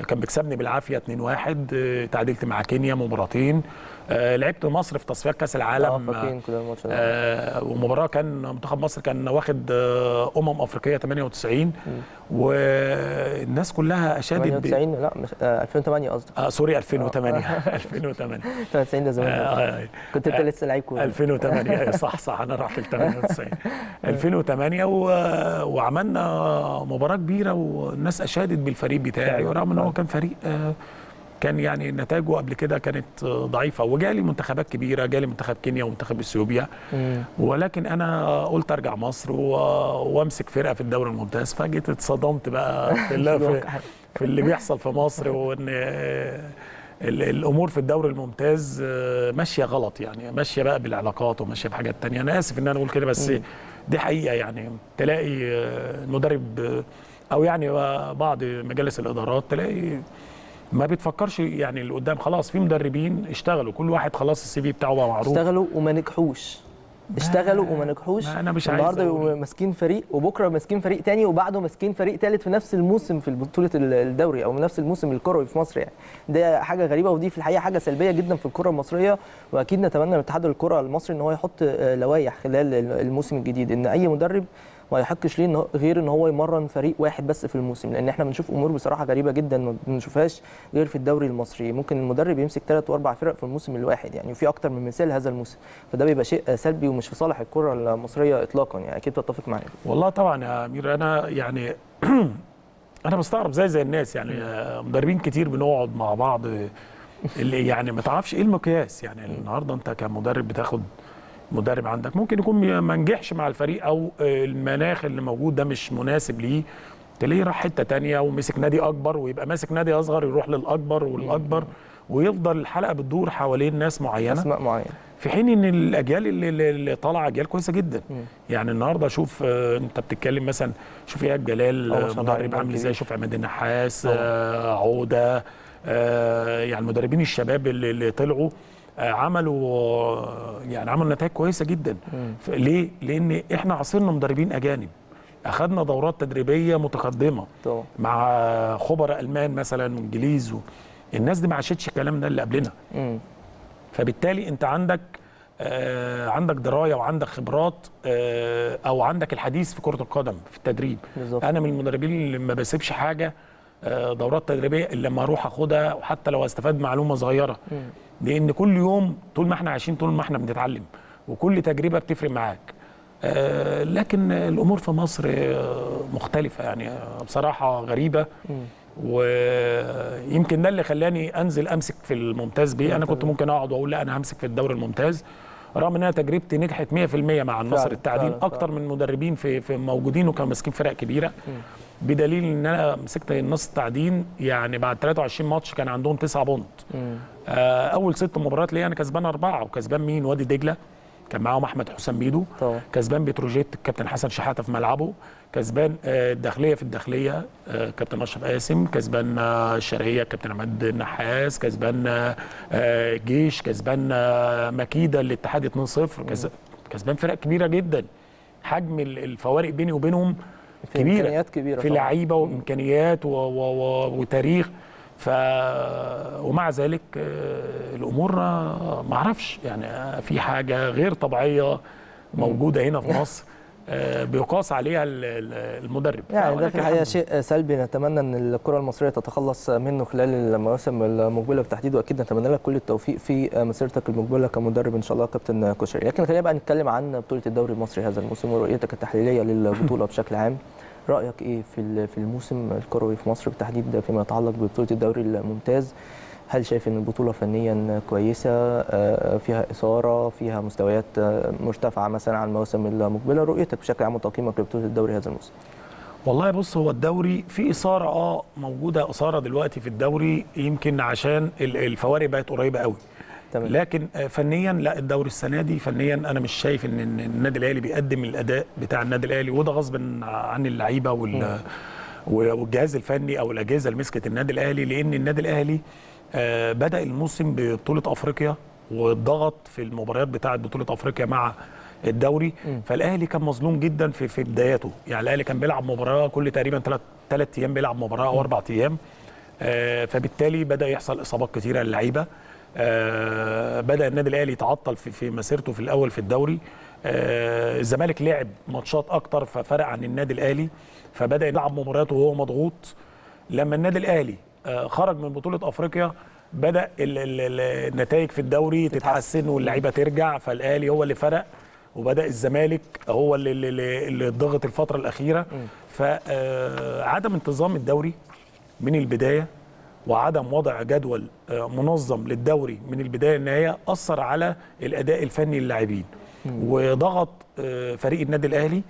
كان بيكسبني بالعافية 2-1 آه، تعادلت مع كينيا مباراتين. آه، لعبت مصر في تصفيات كأس العالم. آه، ومباراة كان منتخب مصر كان واخد آه، أمم أفريقية 98 والناس كلها أشادت ب- 98 لا مش آه 2008 قصدك آه سوري 2008 2008 98 ده زمان. آه، آه، كنت انت لسه لعيب كوره 2008 أيوة، صح صح أنا رحت ل 98 2008 و... وعملنا مباراة كبيرة والناس أشادت بالفريق بتاعي ورغم إن هو كان فريق آه، كان يعني نتائجه قبل كده كانت آه، ضعيفة وجالي منتخبات كبيرة جالي منتخب كينيا ومنتخب إثيوبيا. ولكن أنا قلت أرجع مصر. وأمسك فرقة في الدوري الممتاز فجيت اتصدمت بقى في, اللي في. في اللي بيحصل في مصر وإن آه، ال- الأمور في الدوري الممتاز ماشية غلط يعني ماشية بقى بالعلاقات وماشية بحاجات تانية أنا آسف إن أنا أقول كده بس دي حقيقة يعني تلاقي المدرب أو يعني بعض مجالس الإدارات تلاقي ما بتفكرش يعني اللي قدام خلاص في مدربين اشتغلوا كل واحد خلاص السي في بتاعه بقى معروف. اشتغلوا وما نجحوش. اشتغلوا وما نجحوش. ما أنا مش عايز النهارده ماسكين فريق وبكرة ماسكين فريق تاني وبعده ماسكين فريق تالت في نفس الموسم في بطولة الدوري أو نفس الموسم الكروي في مصر يعني. ده حاجة غريبة ودي في الحقيقة حاجة سلبية جدا في الكرة المصرية وأكيد نتمنى من اتحاد الكرة المصري إن هو يحط آه، لوائح خلال الموسم الجديد. إن أي مدرب ما يحقش ليه إن غير إن هو يمرن فريق واحد بس في الموسم لأن إحنا بنشوف أمور بصراحة غريبة جدا ما بنشوفهاش غير في الدوري المصري. ممكن المدرب يمسك ثلاث وأربع فرق في الموسم الواحد يعني وفي أكتر من مثال هذا الموسم. فده بيبقى شيء سلبي ومش في صالح الكرة المصرية اطلاقا يعني. أكيد تتفق معايا. والله طبعا يا أمير أنا يعني أنا بستغرب زي زي الناس يعني. مدربين كتير بنقعد مع بعض اللي يعني ما تعرفش إيه المقياس يعني. النهارده أنت كمدرب بتاخد مدرب عندك. ممكن يكون ما نجحش مع الفريق أو المناخ اللي موجود ده مش مناسب ليه. تلاقيه راح حتة تانية ومسك نادي أكبر ويبقى ماسك نادي أصغر يروح للأكبر والأكبر ويفضل الحلقة بتدور حوالين ناس معينة. أسماء معينة. في حين إن الأجيال اللي, اللي- طالعة أجيال كويسة جدا. يعني النهارده شوف آه، أنت بتتكلم مثلا شوف اياد جلال مدرب عامل. إزاي؟ شوف عماد النحاس آه، عودة آه، يعني المدربين الشباب اللي, اللي طلعوا عملوا آه، يعني عملوا نتائج كويسة جدا. ليه؟ لأن إحنا عاصرنا مدربين أجانب. اخذنا دورات تدريبية متقدمة طبعا. مع خبراء ألمان مثلا وإنجليز و... الناس دي ما عاشتش الكلام ده اللي قبلنا. مم. فبالتالي أنت عندك آه عندك دراية وعندك خبرات آه أو عندك الحديث في كرة القدم في التدريب. بالظبط. أنا من المدربين اللي ما بسيبش حاجة آه دورات تدريبية إلا لما أروح أخدها وحتى لو أستفاد معلومة صغيرة. لأن كل يوم طول ما إحنا عايشين طول ما إحنا بنتعلم وكل تجربة بتفرق معاك. آه لكن الأمور في مصر آه مختلفة يعني آه بصراحة غريبة. ويمكن ده اللي خلاني انزل امسك في الممتاز بيه. أنا كنت ممكن اقعد واقول لا أنا همسك في الدوري الممتاز رغم ان أنا تجربتي نجحت 100% مع النصر التعدين فعلا، أكتر من مدربين في في موجودين وكانوا ماسكين فرق كبيرة. بدليل إن أنا مسكت النصر التعدين يعني بعد 23 ماتش كان عندهم 9 بونت. آه، أول ست مباريات ليا أنا كسبان أربعة وكسبان مين؟ وادي دجلة كان معاهم أحمد حسام بيدو. طبعا. كسبان بتروجيت الكابتن حسن شحاتة في ملعبه. كسبان آه، الداخلية في الداخلية آه، كابتن أشرف قاسم. كسبان آه، الشرقية كابتن عماد النحاس. كسبان جيش. كسبان مكيدة الاتحاد 2-0 كز- كسبان فرق كبيرة جدا. حجم ال- الفوارق بيني وبينهم في كبيرة كبيرة في. لعيبة وإمكانيات و و و وتاريخ ف ومع ذلك آه، الأمور آه، ما أعرفش يعني آه، في حاجة غير طبيعية موجودة هنا في مصر بيقاس عليها ال- ال- المدرب. يعني ده في الحقيقة شيء سلبي نتمنى إن الكرة المصرية تتخلص منه خلال المواسم المقبلة بالتحديد وأكيد نتمنى لك كل التوفيق في مسيرتك المقبلة كمدرب إن شاء الله كابتن كشري. لكن خلينا بقى نتكلم عن بطولة الدوري المصري هذا الموسم ورؤيتك التحليلية للبطولة بشكل عام. رأيك إيه في في الموسم الكروي في مصر بالتحديد فيما يتعلق ببطولة الدوري الممتاز؟ هل شايف إن البطولة فنيا كويسة؟ آه، فيها إثارة فيها مستويات آه، مرتفعة مثلا عن المواسم المقبلة؟ رؤيتك بشكل عام وتقييمك لبطولة الدوري هذا الموسم؟ والله بص هو الدوري في إثارة آه موجودة إثارة دلوقتي في الدوري يمكن عشان ال- الفوارق بقت قريبة قوي. تمام. لكن آه، فنيا لا الدوري السنة دي فنيا أنا مش شايف إن النادي الأهلي بيقدم الأداء بتاع النادي الأهلي وده غصب عن اللعيبة وال والجهاز الفني أو الأجهزة اللي مسكت النادي الأهلي لأن النادي الأهلي آه، بدأ الموسم ببطولة أفريقيا واتضغط في المباريات بتاعة بطولة أفريقيا مع الدوري. فالأهلي كان مظلوم جدا في في بداياته. يعني الأهلي كان بيلعب مباراة كل تقريبا ثلاث ثلاث أيام بيلعب مباراة أو أربع أيام. آه، فبالتالي بدأ يحصل إصابات كثيره للعيبة. آه، بدأ النادي الأهلي يتعطل في في مسيرته في الأول في الدوري. آه، الزمالك لعب ماتشات أكتر ففرق عن النادي الأهلي. فبدأ يلعب مبارياته وهو مضغوط. لما النادي الأهلي آه، خرج من بطولة أفريقيا بدأ ال- ال- ال- النتائج في الدوري تتحسن. واللعيبة ترجع فالأهلي هو اللي فرق وبدأ الزمالك هو اللي اللي, ضغط الفترة الأخيرة. فعدم انتظام الدوري من البداية وعدم وضع جدول آه، منظم للدوري من البداية للنهاية أثر على الأداء الفني للاعبين وضغط آه، فريق النادي الأهلي.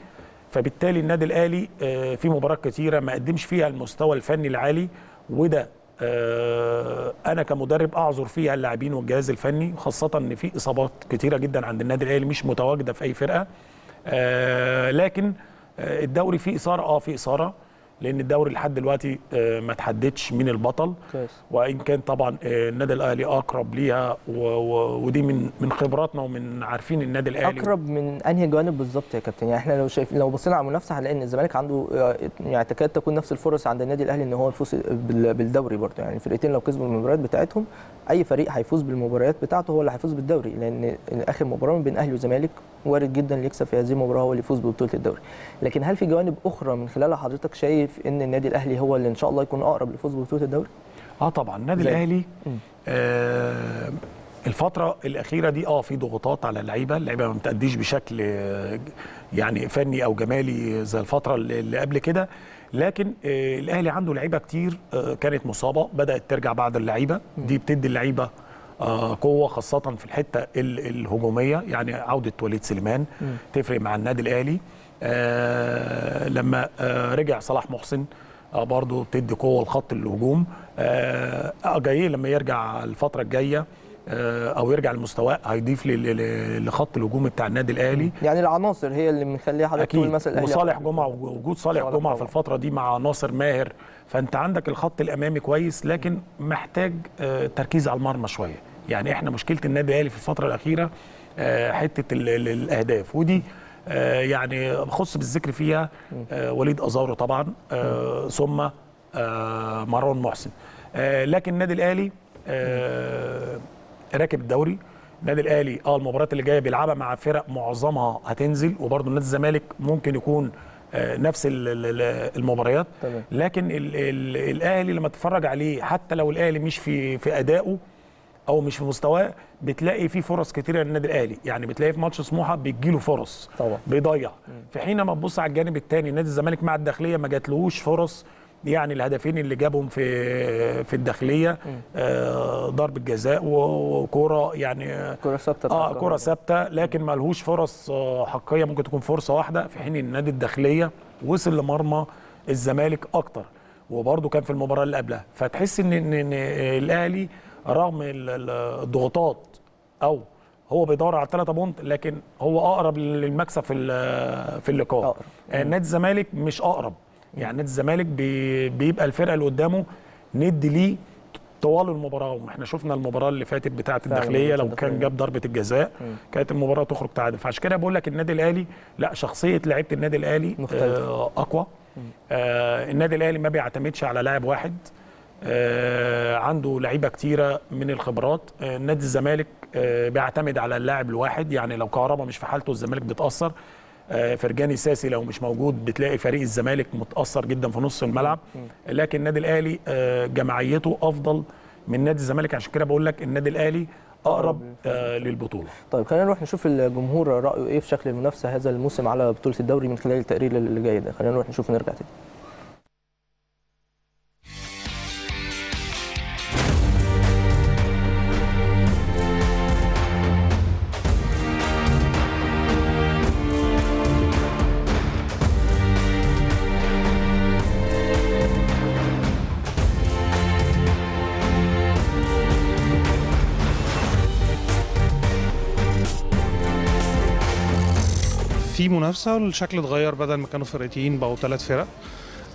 فبالتالي النادي الأهلي آه، في مباريات كتيرة ما قدمش فيها المستوى الفني العالي وده آه، أنا كمدرب أعذر فيها اللاعبين والجهاز الفني خاصة إن في إصابات كتيرة جدا عند النادي الأهلي مش متواجدة في أي فرقة. آه، لكن آه، الدوري فيه إثارة آه فيه إثارة. لأن الدوري لحد دلوقتي آه، ما تحددش مين البطل. كويس. وإن كان طبعا آه، النادي الأهلي أقرب ليها ودي من من خبراتنا ومن عارفين النادي الأهلي. أقرب من أنهي جانب بالظبط يا كابتن؟ يعني إحنا لو شايف لو بصينا على المنافسة هنلاقي إن الزمالك عنده آه، يعني تكاد تكون نفس الفرص عند النادي الأهلي إن هو يفوز بال- بالدوري برضه. يعني الفرقتين لو كسبوا المباريات بتاعتهم أي فريق هيفوز بالمباريات بتاعته هو اللي هيفوز بالدوري لأن آخر مباراة بين أهلي وزمالك وارد جدا اللي يكسب في هذه المباراة هو اللي يفوز ببطولة الدوري. لكن هل في جوانب أخرى من خلالها حضرتك شايف إن النادي الأهلي هو اللي إن شاء الله يكون أقرب للفوز ببطولة الدوري؟ آه طبعا النادي الأهلي. آه الفترة الأخيرة دي آه في ضغوطات على اللعيبة اللعيبة ما بتأديش بشكل آه، يعني فني أو جمالي زي الفترة اللي اللي قبل كده. لكن آه الأهلي عنده لعيبة كتير آه كانت مصابة بدأت ترجع بعد اللعيبة. دي بتدي اللعيبة آه قوة خاصة في الحتة ال- الهجومية. يعني عودة وليد سليمان تفرق مع النادي الأهلي. لما رجع صلاح محسن برضه بتدي قوة لخط الهجوم. جاي لما يرجع الفترة الجاية أو يرجع لمستواه هيضيف لخط الهجوم بتاع النادي الأهلي. يعني العناصر هي اللي مخليها حضرتك تقول مثلا الأهلي وصالح. جمعة وجود صالح جمعة في. الفترة دي مع ناصر ماهر فأنت عندك الخط الأمامي كويس لكن محتاج آه، تركيز على المرمى شوية. يعني إحنا مشكلة النادي الأهلي في الفترة الأخيرة آه، حتة ال- ال- الأهداف. ودي آه، يعني بخص بالذكر فيها آه، وليد أزارو طبعا آه، ثم آه، مروان محسن. آه، لكن النادي الأهلي آه، راكب الدوري النادي الأهلي آه المباريات اللي جاية بيلعبها مع فرق معظمها هتنزل وبرضه نادي الزمالك ممكن يكون آه، نفس ال- ال- ال- المباريات. لكن ال ال الأهلي لما تتفرج عليه حتى لو الأهلي مش في في أدائه أو مش في مستواه بتلاقي فيه فرص كتيرة للنادي الأهلي يعني بتلاقي في ماتش سموحة بيجيله فرص طبعا. بيضيع في حين ما تبص على الجانب الثاني نادي الزمالك مع الداخلية ما جاتلهوش فرص يعني الهدفين اللي جابهم في في الداخلية آه ضربة جزاء وكوره يعني كرة ثابتة آه كرة ثابتة لكن ما لهوش فرص آه، حقيقية ممكن تكون فرصة واحدة في حين النادي الداخلية وصل لمرمى الزمالك أكتر. وبرده كان في المباراة اللي قبلها. فتحس إن إن الأهلي رغم ال- ال- الضغوطات أو هو بيدور على ثلاثة بونت لكن هو أقرب للمكسب في في اللقاء. آه، نادي الزمالك مش أقرب. يعني نادي الزمالك بي- بيبقى الفرقة اللي قدامه ندي ليه طوال المباراة وإحنا شفنا المباراة اللي فاتت بتاعة الداخلية لو. كان جاب ضربة الجزاء كانت المباراة تخرج تعادل. فعشان كده بقول لك النادي الأهلي لا شخصية لعيبة النادي الأهلي. آه أقوى. آه النادي الأهلي ما بيعتمدش على لاعب واحد آه عنده لعيبة كتيرة من الخبرات. آه نادي الزمالك آه بيعتمد على اللاعب الواحد. يعني لو كهربا مش في حالته الزمالك بيتأثر. فرجاني ساسي لو مش موجود بتلاقي فريق الزمالك متأثر جدا في نص الملعب. لكن النادي الأهلي آه جماعيته أفضل من نادي الزمالك. عشان كده بقول لك النادي الأهلي أقرب آه للبطولة. طيب خلينا نروح نشوف الجمهور رأيه إيه في شكل المنافسة هذا الموسم على بطولة الدوري من خلال التقرير اللي جاي ده. خلينا نروح نشوف ونرجع تاني. في منافسة الشكل اتغير بدل ما كانوا فرقتين بقوا ثلاث فرق.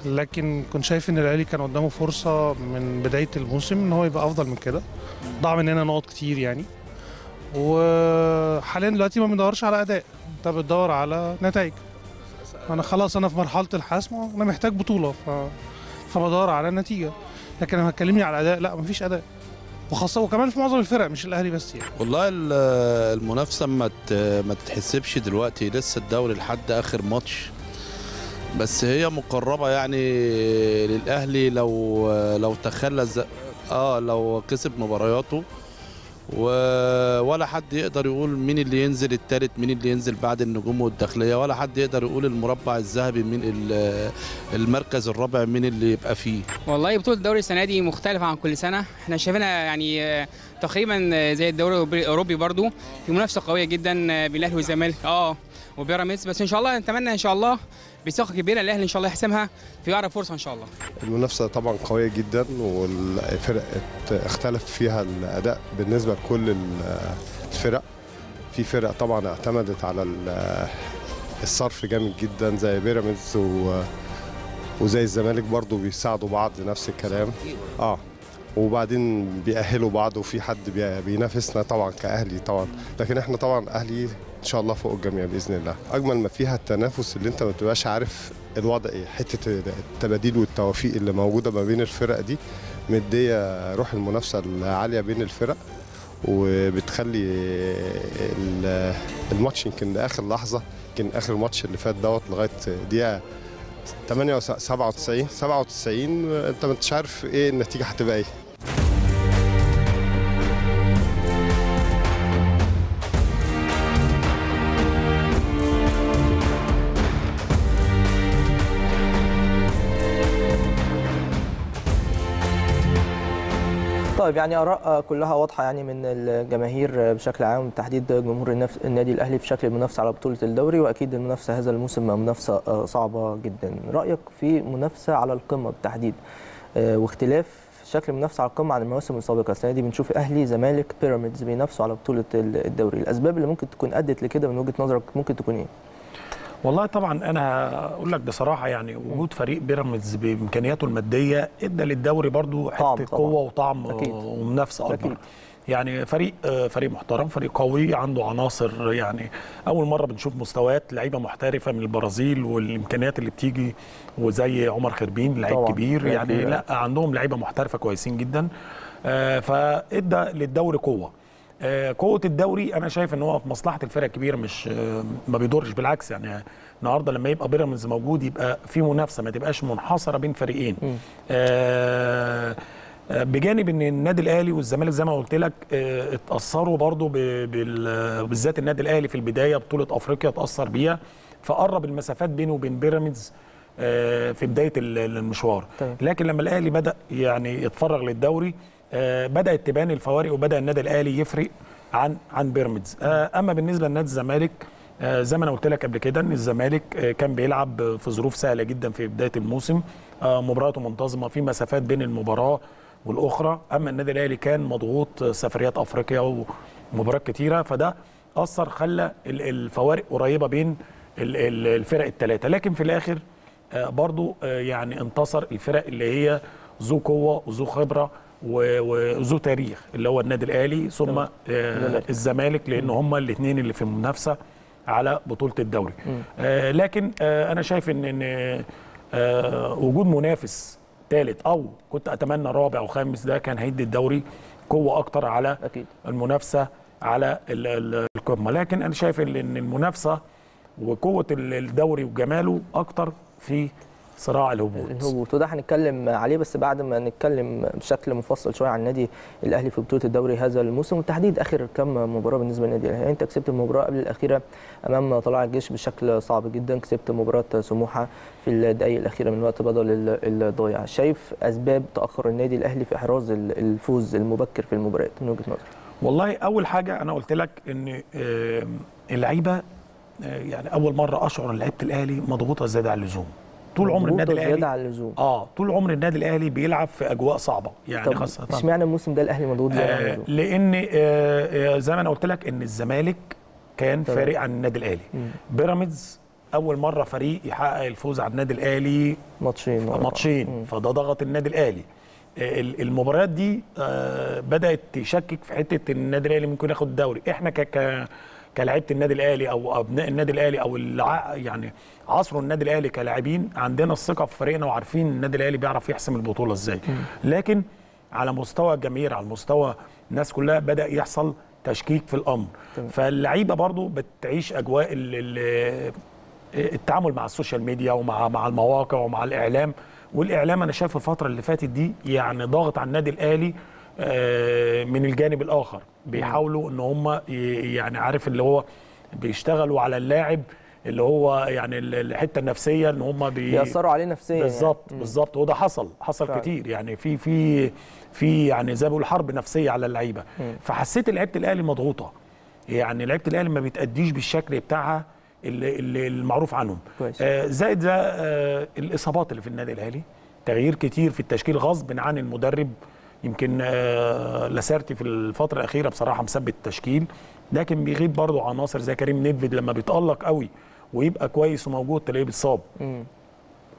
لكن كنت شايف إن الأهلي كان قدامه فرصة من بداية الموسم إن هو يبقى أفضل من كده. ضاع مننا نقط كتير يعني. وحاليا دلوقتي ما بندورش على أداء أنت بتدور على نتائج. أنا خلاص أنا في مرحلة الحسم أنا محتاج بطولة ف... فبدور على نتيجه لكن لما هتكلمني على الأداء لا مفيش أداء. وخاصة وكمان في معظم الفرق مش الأهلي بس يعني والله ال- المنافسة ما ما تتحسبش دلوقتي لسه الدوري لحد آخر ماتش بس هي مقربة يعني للأهلي لو لو تخلى آه لو كسب مبارياته. ولا حد يقدر يقول مين اللي ينزل التالت مين اللي ينزل بعد النجوم والداخلية ولا حد يقدر يقول المربع الذهبي ال- المركز الرابع مين اللي يبقى فيه. والله بطولة الدوري السنة دي مختلفة عن كل سنة، إحنا شايفينها يعني آه، تقريبا آه، زي الدوري الأوروبي برضو في منافسة قوية جدا آه، بين الأهلي والزمالك آه وبيراميدز. بس إن شاء الله نتمنى إن شاء الله بثقة كبيرة الأهلي إن شاء الله يحسمها في أقرب فرصة إن شاء الله. المنافسة طبعا قوية جدا والفرق اختلف فيها الأداء بالنسبة لكل ال- الفرق. في فرق طبعا اعتمدت على ال- الصرف جامد جدا زي بيراميدز وزي الزمالك برضو بيساعدوا بعض نفس الكلام. آه وبعدين بيأهلوا بعض وفي حد بي- بينافسنا طبعا كأهلي طبعا. لكن إحنا طبعا أهلي ان شاء الله فوق الجميع بإذن الله. أجمل ما فيها التنافس اللي أنت ما بتبقاش عارف الوضع إيه. حتة التباديل والتوافيق اللي موجودة ما بين الفرق دي مدية روح المنافسة العالية بين الفرق وبتخلي ال- الماتش يمكن لاخر لحظة يمكن آخر ماتش اللي فات دوت لغاية دقيقة 8 97 97 أنت ما أنتش عارف إيه النتيجة هتبقى إيه. طيب يعني آراء كلها واضحة يعني من الجماهير بشكل عام تحديد جمهور النادي الأهلي في شكل المنافسه على بطولة الدوري وأكيد المنافسة هذا الموسم منافسة صعبة جدا. رأيك في منافسة على القمة بالتحديد آه، واختلاف شكل المنافسه على القمة عن المواسم السابقة؟ السنة دي بنشوف أهلي زمالك بيراميدز بينافسوا على بطولة ال- الدوري. الأسباب اللي ممكن تكون أدت لكده من وجهة نظرك ممكن تكون إيه؟ والله طبعا أنا هقول لك بصراحة يعني وجود فريق بيراميدز بإمكانياته المادية إدى للدوري برضو حتة. قوة وطعم أكيد. ومنافسة أكبر أكيد. يعني فريق فريق محترم فريق قوي عنده عناصر يعني أول مرة بنشوف مستويات لعيبة محترفة من البرازيل والإمكانيات اللي بتيجي وزي عمر خربين لعيب كبير يعني. لا عندهم لعيبة محترفة كويسين جدا آه، فإدى للدوري قوة قوة الدوري أنا شايف إن هو في مصلحة الفرق الكبيرة مش آه، ما بيضرش بالعكس يعني النهارده لما يبقى بيراميدز موجود يبقى في منافسة ما تبقاش منحصرة بين فريقين. آه، آه، بجانب إن النادي الأهلي والزمالك زي ما قلت لك آه، اتأثروا برضو بالذات النادي الأهلي في البداية بطولة أفريقيا اتأثر بيها فقرب المسافات بينه وبين بيراميدز آه، في بداية ال- المشوار. تمام. لكن لما الأهلي بدأ يعني يتفرغ للدوري آه، بدأت تبان الفوارق وبدأ النادي الأهلي يفرق عن عن بيراميدز. آه، أما بالنسبة لنادي الزمالك آه، زي ما أنا قلت لك قبل كده إن الزمالك آه، كان بيلعب في ظروف سهلة جدا في بداية الموسم. آه، مباراته منتظمة في مسافات بين المباراة والأخرى. أما النادي الأهلي كان مضغوط آه، سفريات أفريقيا ومباريات كتيرة. فده أثر خلى ال- الفوارق قريبة بين ال- ال- الفرق الثلاثه لكن في الآخر آه، برضو آه، يعني انتصر الفرق اللي هي ذو قوة وذو خبرة وذو تاريخ اللي هو النادي الأهلي ثم آه، الزمالك. لأن هم الاثنين اللي في المنافسة على بطولة الدوري. آه لكن آه أنا شايف إن إن آه وجود منافس ثالث أو كنت أتمنى رابع وخامس ده كان هيدي الدوري قوة أكتر على أكيد. المنافسة على ال- ال- القمة. لكن أنا شايف إن المنافسة وقوة ال- الدوري وجماله أكتر في صراع الهبوط. الهبوط. وده هنتكلم عليه بس بعد ما نتكلم بشكل مفصل شوية عن النادي الأهلي في بطولة الدوري هذا الموسم وتحديد آخر كم مباراة بالنسبة للنادي الأهلي. يعني أنت كسبت المباراة قبل الأخيرة أمام طلائع الجيش بشكل صعب جدا. كسبت مباراة سموحة في الدقائق الأخيرة من وقت بدل ال- الضايع شايف أسباب تأخر النادي الأهلي في إحراز ال- الفوز المبكر في المباريات من وجهة نظرك؟ والله أول حاجة أنا قلت لك إن اللعيبة آه، يعني أول مرة أشعر إن لعيبة الأهلي مضغوطة زيادة عن اللزوم. طول عمر النادي الأهلي عن اللزوم. آه طول عمر النادي الأهلي بيلعب في أجواء صعبة. يعني طب خاصة اشمعنى الموسم ده الأهلي مضغوط آه لأن آه آه، زي ما أنا قلت لك إن الزمالك كان تمام. فارق عن النادي الأهلي. بيراميدز أول مرة فريق يحقق الفوز على النادي الأهلي ماتشين. ماتشين فده ضغط النادي الأهلي. آه، ال- المباريات دي آه، بدأت تشكك في حتة إن النادي الأهلي ممكن ياخد الدوري. إحنا ك كلاعيبة النادي الأهلي أو أبناء النادي الأهلي أو الع... يعني عصر النادي الأهلي كلاعبين عندنا الثقة في فريقنا وعارفين النادي الأهلي بيعرف يحسم البطولة إزاي. لكن على مستوى الجماهير على مستوى الناس كلها بدأ يحصل تشكيك في الأمر. فاللعيبة برضو بتعيش أجواء ال... ال... التعامل مع السوشيال ميديا ومع مع المواقع ومع الإعلام. والإعلام أنا شايف الفترة اللي فاتت دي يعني ضاغط على النادي الأهلي من الجانب الآخر. بيحاولوا إن هم يعني عارف اللي هو بيشتغلوا على اللاعب اللي هو يعني ال- الحتة النفسية إن هم بي بيأثروا عليه نفسيا بالظبط يعني. بالظبط وده حصل حصل فعلا. كتير. يعني في في في يعني زي ما بيقولوا حرب نفسية على اللعيبة. فحسيت لعيبة الأهلي مضغوطة. يعني لعيبة الأهلي ما بتأديش بالشكل بتاعها اللي, اللي المعروف عنهم. كويس. آه زائد ده آه الإصابات اللي في النادي الأهلي. تغيير كتير في التشكيل غصب عن المدرب يمكن آه لاسارتي في الفترة الأخيرة بصراحة مثبت التشكيل لكن بيغيب برضه عناصر زي كريم نيدفيد لما بيتألق قوي ويبقى كويس وموجود تلاقيه بيتصاب.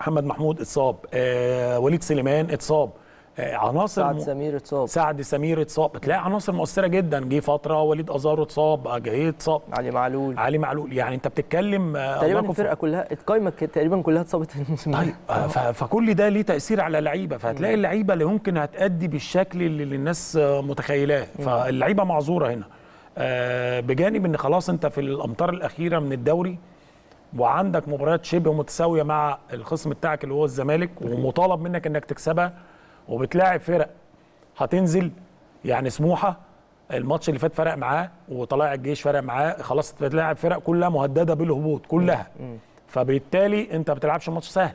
محمد محمود اتصاب آه وليد سليمان اتصاب عناصر سعد م- سمير اتصاب. سعد سمير اتصاب. بتلاقي عناصر مؤثرة جدا. جه فترة وليد ازارو اتصاب جاي اتصاب. علي معلول. علي معلول. يعني أنت بتتكلم آه، تقريبا الفرقة كلها القايمة تقريبا كلها اتصابت الموسم طيب آه، ف- فكل ده ليه تأثير على اللعيبة. فهتلاقي اللعيبة اللي ممكن هتأدي بالشكل اللي الناس آه، متخيلاه. فاللعيبة معذورة هنا. آه، بجانب إن خلاص أنت في الامتار الأخيرة من الدوري وعندك مباريات شبه متساوية مع الخصم بتاعك اللي هو الزمالك ومطالب منك إنك تكسبها وبتلاعب فرق هتنزل. يعني سموحة الماتش اللي فات فرق معاه وطلائع الجيش فرق معاه خلاص بتلاعب فرق كلها مهددة بالهبوط كلها. فبالتالي انت ما بتلعبش ماتش سهل.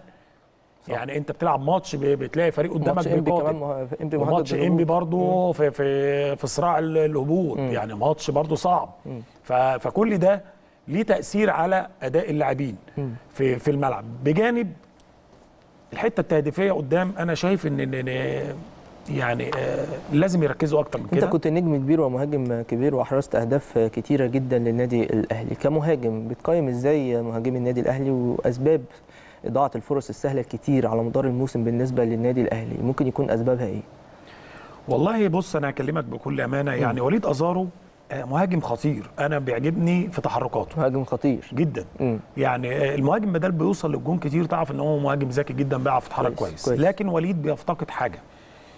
يعني انت بتلعب ماتش بتلاقي فريق قدامك ماتش بيقاتل. مه... إنبي برضه في في في صراع ال- الهبوط. يعني ماتش برضه صعب. فكل ده ليه تأثير على أداء اللاعبين في في الملعب. بجانب الحتة التهديفية قدام أنا شايف ان يعني آه، لازم يركزوا أكتر من أنت كده. كنت نجم كبير ومهاجم كبير وأحرزت أهداف كتيرة جدا للنادي الأهلي. كمهاجم بتقيم إزاي مهاجمي النادي الأهلي وأسباب إضاعة الفرص السهلة الكتير على مدار الموسم بالنسبة للنادي الأهلي؟ ممكن يكون أسبابها إيه؟ والله بص أنا هكلمك بكل أمانة. يعني وليد أزارو مهاجم خطير. أنا بيعجبني في تحركاته. مهاجم خطير. جدا. مم. يعني آه، المهاجم بدل بيوصل للجون كتير تعرف إن هو مهاجم ذكي جدا بيعرف يتحرك كويس، كويس, كويس. لكن وليد بيفتقد حاجة.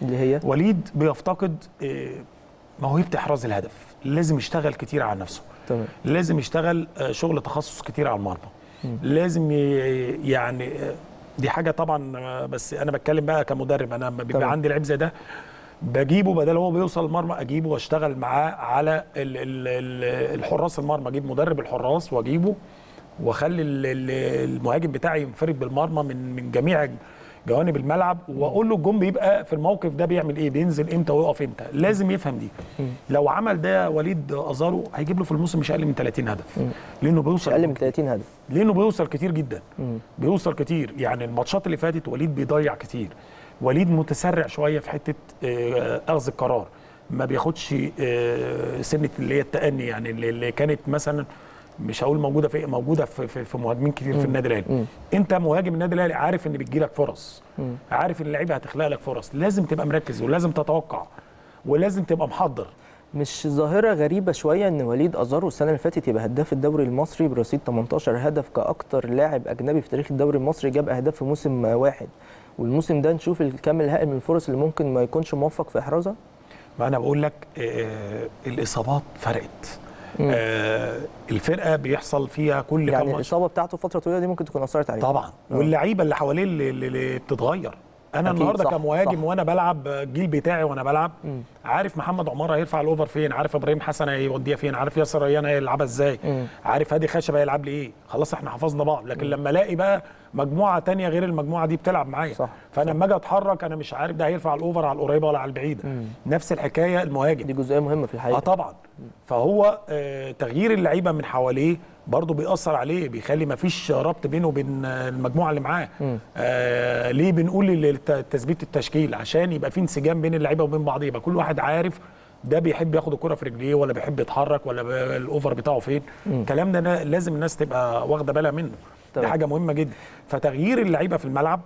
اللي هي؟ وليد بيفتقد آه، موهبه احراز الهدف. لازم يشتغل كتير على نفسه. تمام. لازم يشتغل آه، شغل تخصص كتير على المرمى. لازم يعني آه، دي حاجة طبعا آه، بس أنا بتكلم بقى كمدرب. أنا لما بيبقى. عندي لعيب زي ده بجيبه بدل هو بيوصل المرمى أجيبه وأشتغل معاه على ال- ال- ال- الحراس المرمى. أجيب مدرب الحراس وأجيبه وأخلي ال- ال- المهاجم بتاعي ينفرد بالمرمى من من جميع جوانب الملعب وأقول له الجون بيبقى في الموقف ده بيعمل إيه بينزل إمتى ويقف إمتى. لازم يفهم دي. لو عمل ده وليد أزارو هيجيب له في الموسم مش أقل من 30 هدف. لأنه بيوصل أقل من 30 هدف. لأنه بيوصل كتير جدا. بيوصل كتير. يعني الماتشات اللي فاتت وليد بيضيع كتير. وليد متسرع شوية في حتة آه، أخذ القرار. ما بياخدش آه، سنة اللي هي التأني يعني اللي كانت مثلا مش هقول موجودة في موجودة في, في, في مهاجمين كتير في النادي الأهلي. أنت مهاجم النادي الأهلي عارف إن بتجيلك فرص. عارف إن اللعيبة هتخلق لك فرص. لازم تبقى مركز ولازم تتوقع ولازم تبقى محضر. مش ظاهرة غريبة شوية إن وليد أزارو السنة اللي فاتت يبقى هداف الدوري المصري برصيد 18 هدف كأكتر لاعب أجنبي في تاريخ الدوري المصري جاب أهداف في موسم واحد. والموسم ده نشوف الكم الهائل من الفرص اللي ممكن ما يكونش موفق في إحرازها؟ ما أنا بقول لك آه الإصابات فرقت. آه الفرقة بيحصل فيها كل كام يعني ماتش. الإصابة بتاعته فترة طويلة دي ممكن تكون أثرت عليه طبعا. واللعيبة اللي حواليه اللي, اللي- بتتغير. أنا النهارده كمهاجم. وأنا بلعب الجيل بتاعي وأنا بلعب عارف محمد عمر هيرفع الأوفر فين؟ عارف إبراهيم حسن هيوديها فين؟ عارف ياسر ريان هيلعبها إزاي؟ عارف هادي خشب هيلعب لي إيه؟ خلاص إحنا حفظنا بعض. لكن لما ألاقي بقى مجموعة تانية غير المجموعة دي بتلعب معايا. صح، فأنا لما أجي أتحرك أنا مش عارف ده هيرفع الأوفر على القريبة ولا على البعيدة. نفس الحكاية المهاجم. دي جزئية مهمة في آه الحقيقة طبعا. فهو آه تغيير اللعيبة من حواليه برضه بيأثر عليه بيخلي ما فيش ربط بينه وبين آه، المجموعة اللي معاه. آه ليه بنقول تثبيت التشكيل؟ عشان يبقى في انسجام بين اللعيبة وبين بعض يبقى كل واحد عارف ده بيحب ياخد الكرة في رجليه ولا بيحب يتحرك ولا الأوفر بتاعه فين. الكلام ده لازم الناس تبقى واخدة بالها منه. دي تمام. حاجة مهمة جدا. فتغيير اللعيبة في الملعب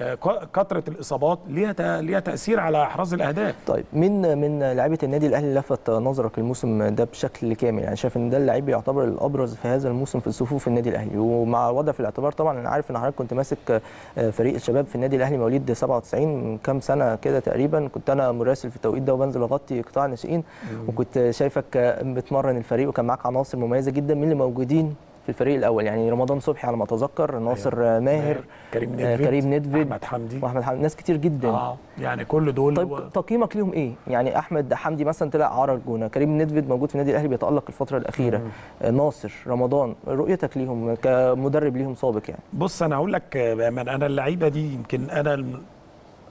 آه، كثرة الإصابات ليها ليها تأثير على إحراز الأهداف. طيب مين من لعيبة النادي الأهلي لفت نظرك الموسم ده بشكل كامل؟ يعني شايف إن ده اللعيب يعتبر الأبرز في هذا الموسم في صفوف النادي الأهلي. ومع وضع في الاعتبار طبعا أنا عارف إن حضرتك كنت ماسك آه، فريق الشباب في النادي الأهلي مواليد 97 من كام سنة كده تقريبا. كنت أنا مراسل في التوقيت ده وبنزل أغطي قطاع الناشئين وكنت شايفك آه، بتمرن الفريق وكان معاك عناصر مميزة جدا. من اللي موجودين في الفريق الأول. يعني رمضان صبحي على ما أتذكر ناصر آه، ماهر كريم آه، ندفد كريم ندفد أحمد حمدي. وأحمد حمدي. ناس كتير جدا. آه يعني كل دول طيب و... تقييمك ليهم إيه؟ يعني أحمد حمدي مثلا طلع عرى الجونه، كريم ندفد موجود في النادي الأهلي بيتألق الفترة الأخيرة، آه، ناصر، رمضان، رؤيتك ليهم كمدرب ليهم سابق يعني. بص أنا هقول لك آه، بأمانة أنا اللعيبة دي يمكن أنا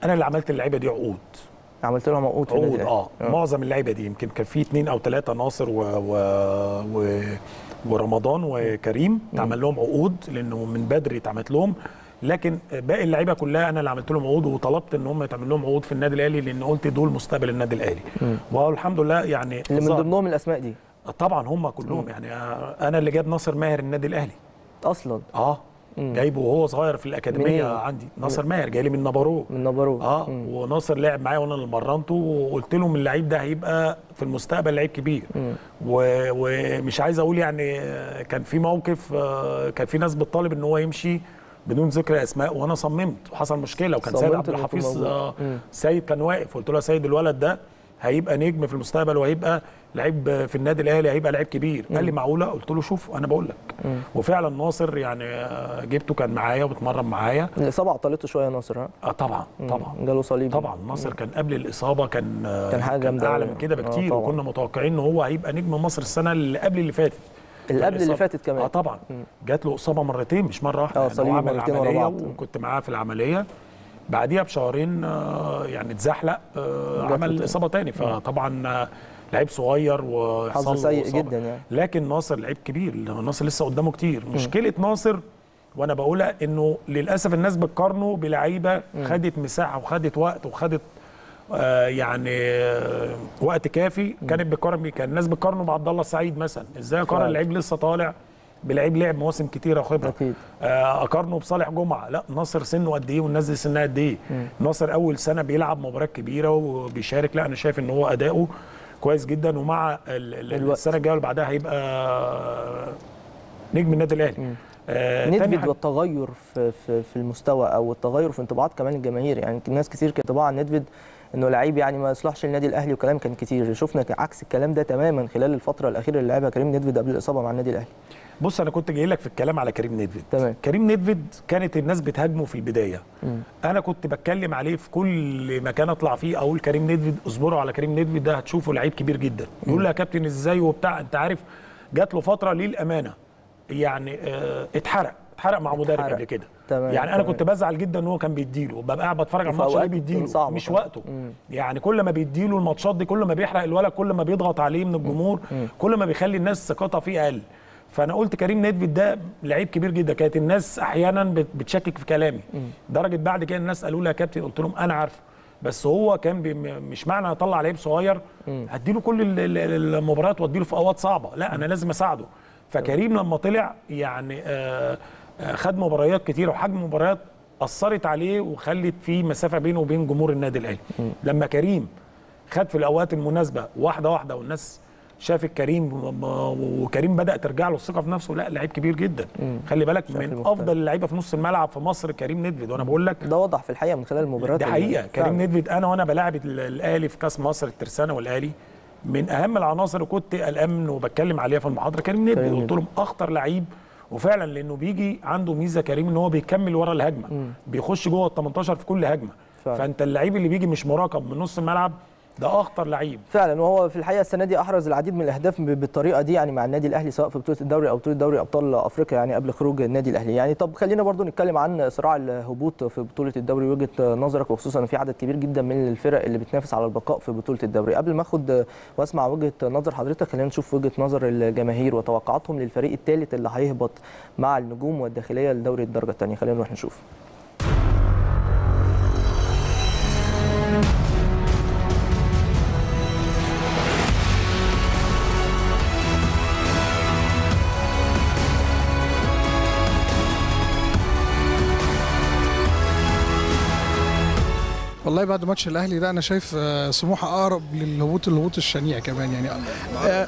أنا اللي عملت اللعيبة دي عقود. عملت لهم عقود عقود. آه. معظم اللعيبة دي يمكن كان في اثنين أو ثلاثة ناصر و... و... و... ورمضان وكريم اتعمل لهم عقود لأنه من بدري اتعملت لهم. لكن باقي اللعيبة كلها أنا اللي عملت لهم عقود وطلبت إن هم يتعمل لهم عقود في النادي الأهلي لأن قلت دول مستقبل النادي الأهلي. والحمد لله يعني اللي من ضمنهم الأسماء دي. طبعا هم كلهم يعني آه، أنا اللي جاب ناصر ماهر النادي الأهلي. أصلا. آه. جايبه وهو صغير في الأكاديمية؟ عندي. ناصر ماهر جاي لي من نابارو من نابارو آه وناصر لعب معايا وأنا اللي مرنته وقلت لهم اللعيب ده هيبقى في المستقبل لعيب كبير. و- ومش عايز أقول يعني كان في موقف آه، كان في ناس بتطالب إن هو يمشي بدون ذكر أسماء وأنا صممت وحصل مشكلة. وكان سيد عبد الحفيظ. آه مم. سيد كان واقف. قلت له يا سيد الولد ده هيبقى نجم في المستقبل وهيبقى لعيب في النادي الأهلي هيبقى لعيب كبير. قال لي معقولة؟ قلت له شوف أنا بقول لك. وفعلا ناصر يعني آه، جبته كان معايا وبتمرن معايا. الإصابة عطلته شوية ناصر ها؟ آه طبعا طبعا. جاله صليب طبعا ناصر كان قبل الإصابة كان آه، كان حاجة جامدة أعلى. من كده آه، بكتير. طبعاً. وكنا متوقعين إن هو هيبقى نجم مصر السنة اللي قبل اللي فاتت. اللي قبل اللي فاتت كمان. آه طبعا. جات له إصابة مرتين مش مرة واحدة. آه، يعني هو صليب عمل مرتين ورا بعض. وكنت معاه في العملية. بعديها بشهرين آه، يعني اتزحلق آه، عمل. إصابة تاني. فطبعا آه، لعيب صغير وحصل حظ له سيء. جدا يعني. لكن ناصر لعيب كبير ناصر لسه قدامه كتير. مشكلة ناصر وأنا بقولها إنه للأسف الناس بتقارنه بلعيبة خدت مساحة وخدت وقت وخدت آه يعني آه وقت كافي كانت بتقارن بيه. كان الناس بتقارنه بعبد الله السعيد مثلا. إزاي أقارن. لعيب لسه طالع بلعيب لعب مواسم كتيرة وخبره أكيد. آه أقارنه بصالح جمعة. لا ناصر سنه قد إيه والناس دي سنها قد إيه؟ ناصر أول سنة بيلعب مباريات كبيرة وبيشارك. لا أنا شايف إن هو أداؤه كويس جدا ومع. السنة الجاية اللي بعدها هيبقى نجم النادي الأهلي. آه حاجة- والتغير في, في في المستوى أو التغير في انطباعات كمان الجماهير يعني ناس كتير كانت طبعا عن ندفد إنه لعيب يعني ما يصلحش للنادي الأهلي وكلام كان كتير. شفنا عكس الكلام ده تماما خلال الفترة الأخيرة اللي لعبها كريم ندفد قبل الإصابة مع النادي الأهلي. بص أنا كنت جاي لك في الكلام على كريم ندفد تمام. كريم ندفد كانت الناس بتهاجمه في البداية. أنا كنت بتكلم عليه في كل مكان أطلع فيه أقول كريم ندفد اصبروا على كريم ندفد ده هتشوفوا لعيب كبير جدا. يقول لي يا كابتن إزاي وبتاع؟ أنت عارف جات له فترة للأمانة يعني آه اتحرق. اتحرق مع مدرب. قبل كده. تمام، يعني أنا تمام. كنت بزعل جدا إن هو كان بيديله. ببقى قاعد بتفرج على الماتش اللي بيديله. مش. وقته. يعني كل ما بيديله الماتشات دي كل ما بيحرق الولد كل ما بيضغط عليه من الجمهور كل ما بيخلي الناس ثقتها فيه أقل. فانا قلت كريم ندفد ده لعيب كبير جدا. كانت الناس أحيانا بت- بتشكك في كلامي. درجة بعد كده الناس قالوا لي يا كابتن قلت لهم أنا عارفه بس هو كان مش معنى أطلع لعيب صغير هديله كل ال- ال- المباريات وأديله في أوقات صعبة. لا أنا لازم أساعده. فكريم لما طلع يعني آه آه، خد مباريات كتيره وحجم مباريات أثرت عليه وخلت في مسافة بينه وبين جمهور النادي الأهلي. لما كريم خد في الأوقات المناسبة واحدة واحدة والناس شافت كريم و- وكريم بدأ ترجع له الثقة في نفسه. لا لعيب كبير جدا. خلي بالك من مختلف. أفضل اللعيبة في نص الملعب في مصر كريم ندفد وأنا بقول لك ده وضح في الحقيقة من خلال المباريات دي حقيقة. كريم. ندفد أنا وأنا بلاعب ال- الأهلي في كأس مصر الترسانة والأهلي من أهم العناصر اللي كنت قلقان وبتكلم عليها في المحاضرة. كريم كريم قلت لهم أخطر لعيب وفعلا لأنه بيجي عنده ميزة كريم إن هو بيكمل ورا الهجمة. بيخش جوه ال 18 في كل هجمة. فعلا. فأنت اللعيب اللي بيجي مش مراقب من نص الملعب ده أخطر لعيب. فعلا وهو في الحقيقة السنة دي أحرز العديد من الأهداف بالطريقة دي يعني مع النادي الأهلي سواء في بطولة الدوري أو بطولة دوري أبطال أفريقيا يعني قبل خروج النادي الأهلي. يعني طب خلينا برضو نتكلم عن صراع الهبوط في بطولة الدوري وجهة نظرك وخصوصا في عدد كبير جدا من الفرق اللي بتنافس على البقاء في بطولة الدوري. قبل ما أخد وأسمع وجهة نظر حضرتك خلينا نشوف وجهة نظر الجماهير وتوقعاتهم للفريق الثالث اللي هيهبط مع النجوم والداخلية لدوري الدرجة الثانية. خلينا نروح نشوف. والله بعد ماتش الأهلي ده أنا شايف آه، سموحة أقرب للهبوط الهبوط الشنيع كمان يعني. آه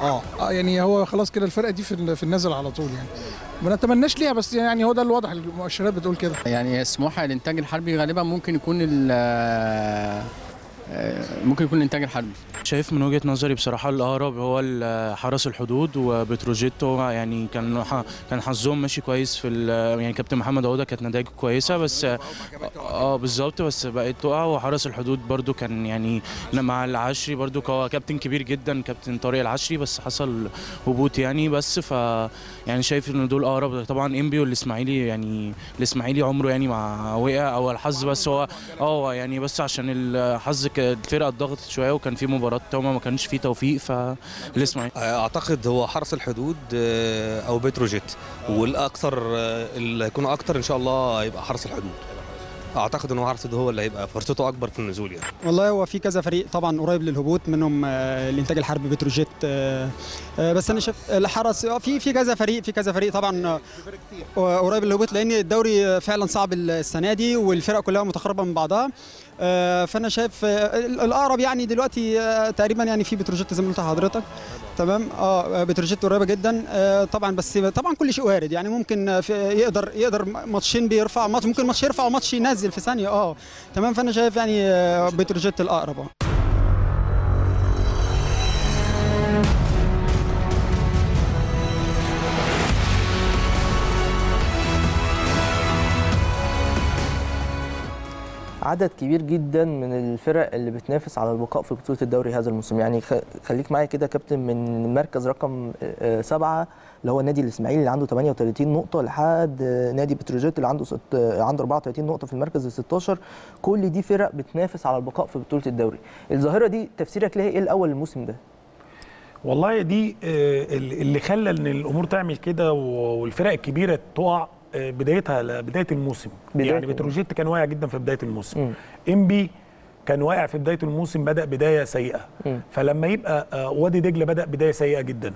آه, آه يعني هو خلاص كده الفرقة دي في في النازل على طول يعني. ما نتمناش ليها بس يعني هو ده الواضح المؤشرات بتقول كده. يعني سموحة الإنتاج الحربي غالبا ممكن يكون ممكن يكون الإنتاج الحربي. شايف من وجهة نظري بصراحة الأقرب هو حرس الحدود وبتروجيت هو يعني كان كان حظهم ماشي كويس في يعني كابتن محمد عودة كانت نتائجه كويسة بس آه بالظبط بس بقت تقع. وحرس الحدود برضو كان يعني مع العشري برضو هو كابتن كبير جدا كابتن طارق العشري بس حصل هبوط يعني. بس ف يعني شايف إن دول أقرب. طبعا إنبي والإسماعيلي يعني الإسماعيلي عمره يعني ما وقع أو الحظ بس هو آه يعني بس عشان الحظ الفرقه اتضغطت شوية وكان في مباراة هما ما كانش فيه توفيق فالاسماعيلي أعتقد هو حرس الحدود آه، أو بتروجيت والأكثر آه، اللي هيكون أكتر إن شاء الله هيبقى حرس الحدود. أعتقد ان هو حرس الحدود هو اللي هيبقى فرصته أكبر في النزول يعني. والله هو في كذا فريق طبعا قريب للهبوط منهم آه، الإنتاج الحربي بتروجيت آه، آه، بس أنا شايف الحرس آه، في في كذا فريق في كذا فريق طبعا آه، قريب للهبوط لأن الدوري آه، فعلا صعب السنة دي والفرق كلها متقاربة من بعضها. آه، فأنا شايف آه، الأقرب يعني دلوقتي آه، تقريبا يعني في بتروجيت زي ما قلت لحضرتك. تمام؟ آه بتروجيت قريبة جدا. آه، طبعا بس طبعا كل شيء وارد. يعني ممكن آه، يقدر يقدر ماتشين بيرفع ماتش ممكن ماتش يرفع وماتش ينزل في ثانية. آه. تمام؟ فأنا شايف يعني آه، بتروجيت الأقرب. آه. عدد كبير جدا من الفرق اللي بتنافس على البقاء في بطولة الدوري هذا الموسم. يعني خليك معايا كده كابتن من مركز رقم آه، سبعة اللي هو النادي الإسماعيلي اللي عنده 38 نقطة لحد آه، نادي بتروجيت اللي عنده ست آه، عنده 34 نقطة في المركز ال 16 كل دي فرق بتنافس على البقاء في بطولة الدوري. الظاهرة دي تفسيرك ليها إيه الأول الموسم ده؟ والله دي آه، اللي خلى إن الأمور تعمل كده والفرق الكبيرة تقع آه، بدايتها ل- بداية الموسم بداية يعني. بتروجيت كان واقع جدا في بداية الموسم مم. انبي كان واقع في بداية الموسم بدأ بداية سيئة مم. فلما يبقى آه، وادي دجلة بدأ بداية سيئة جدا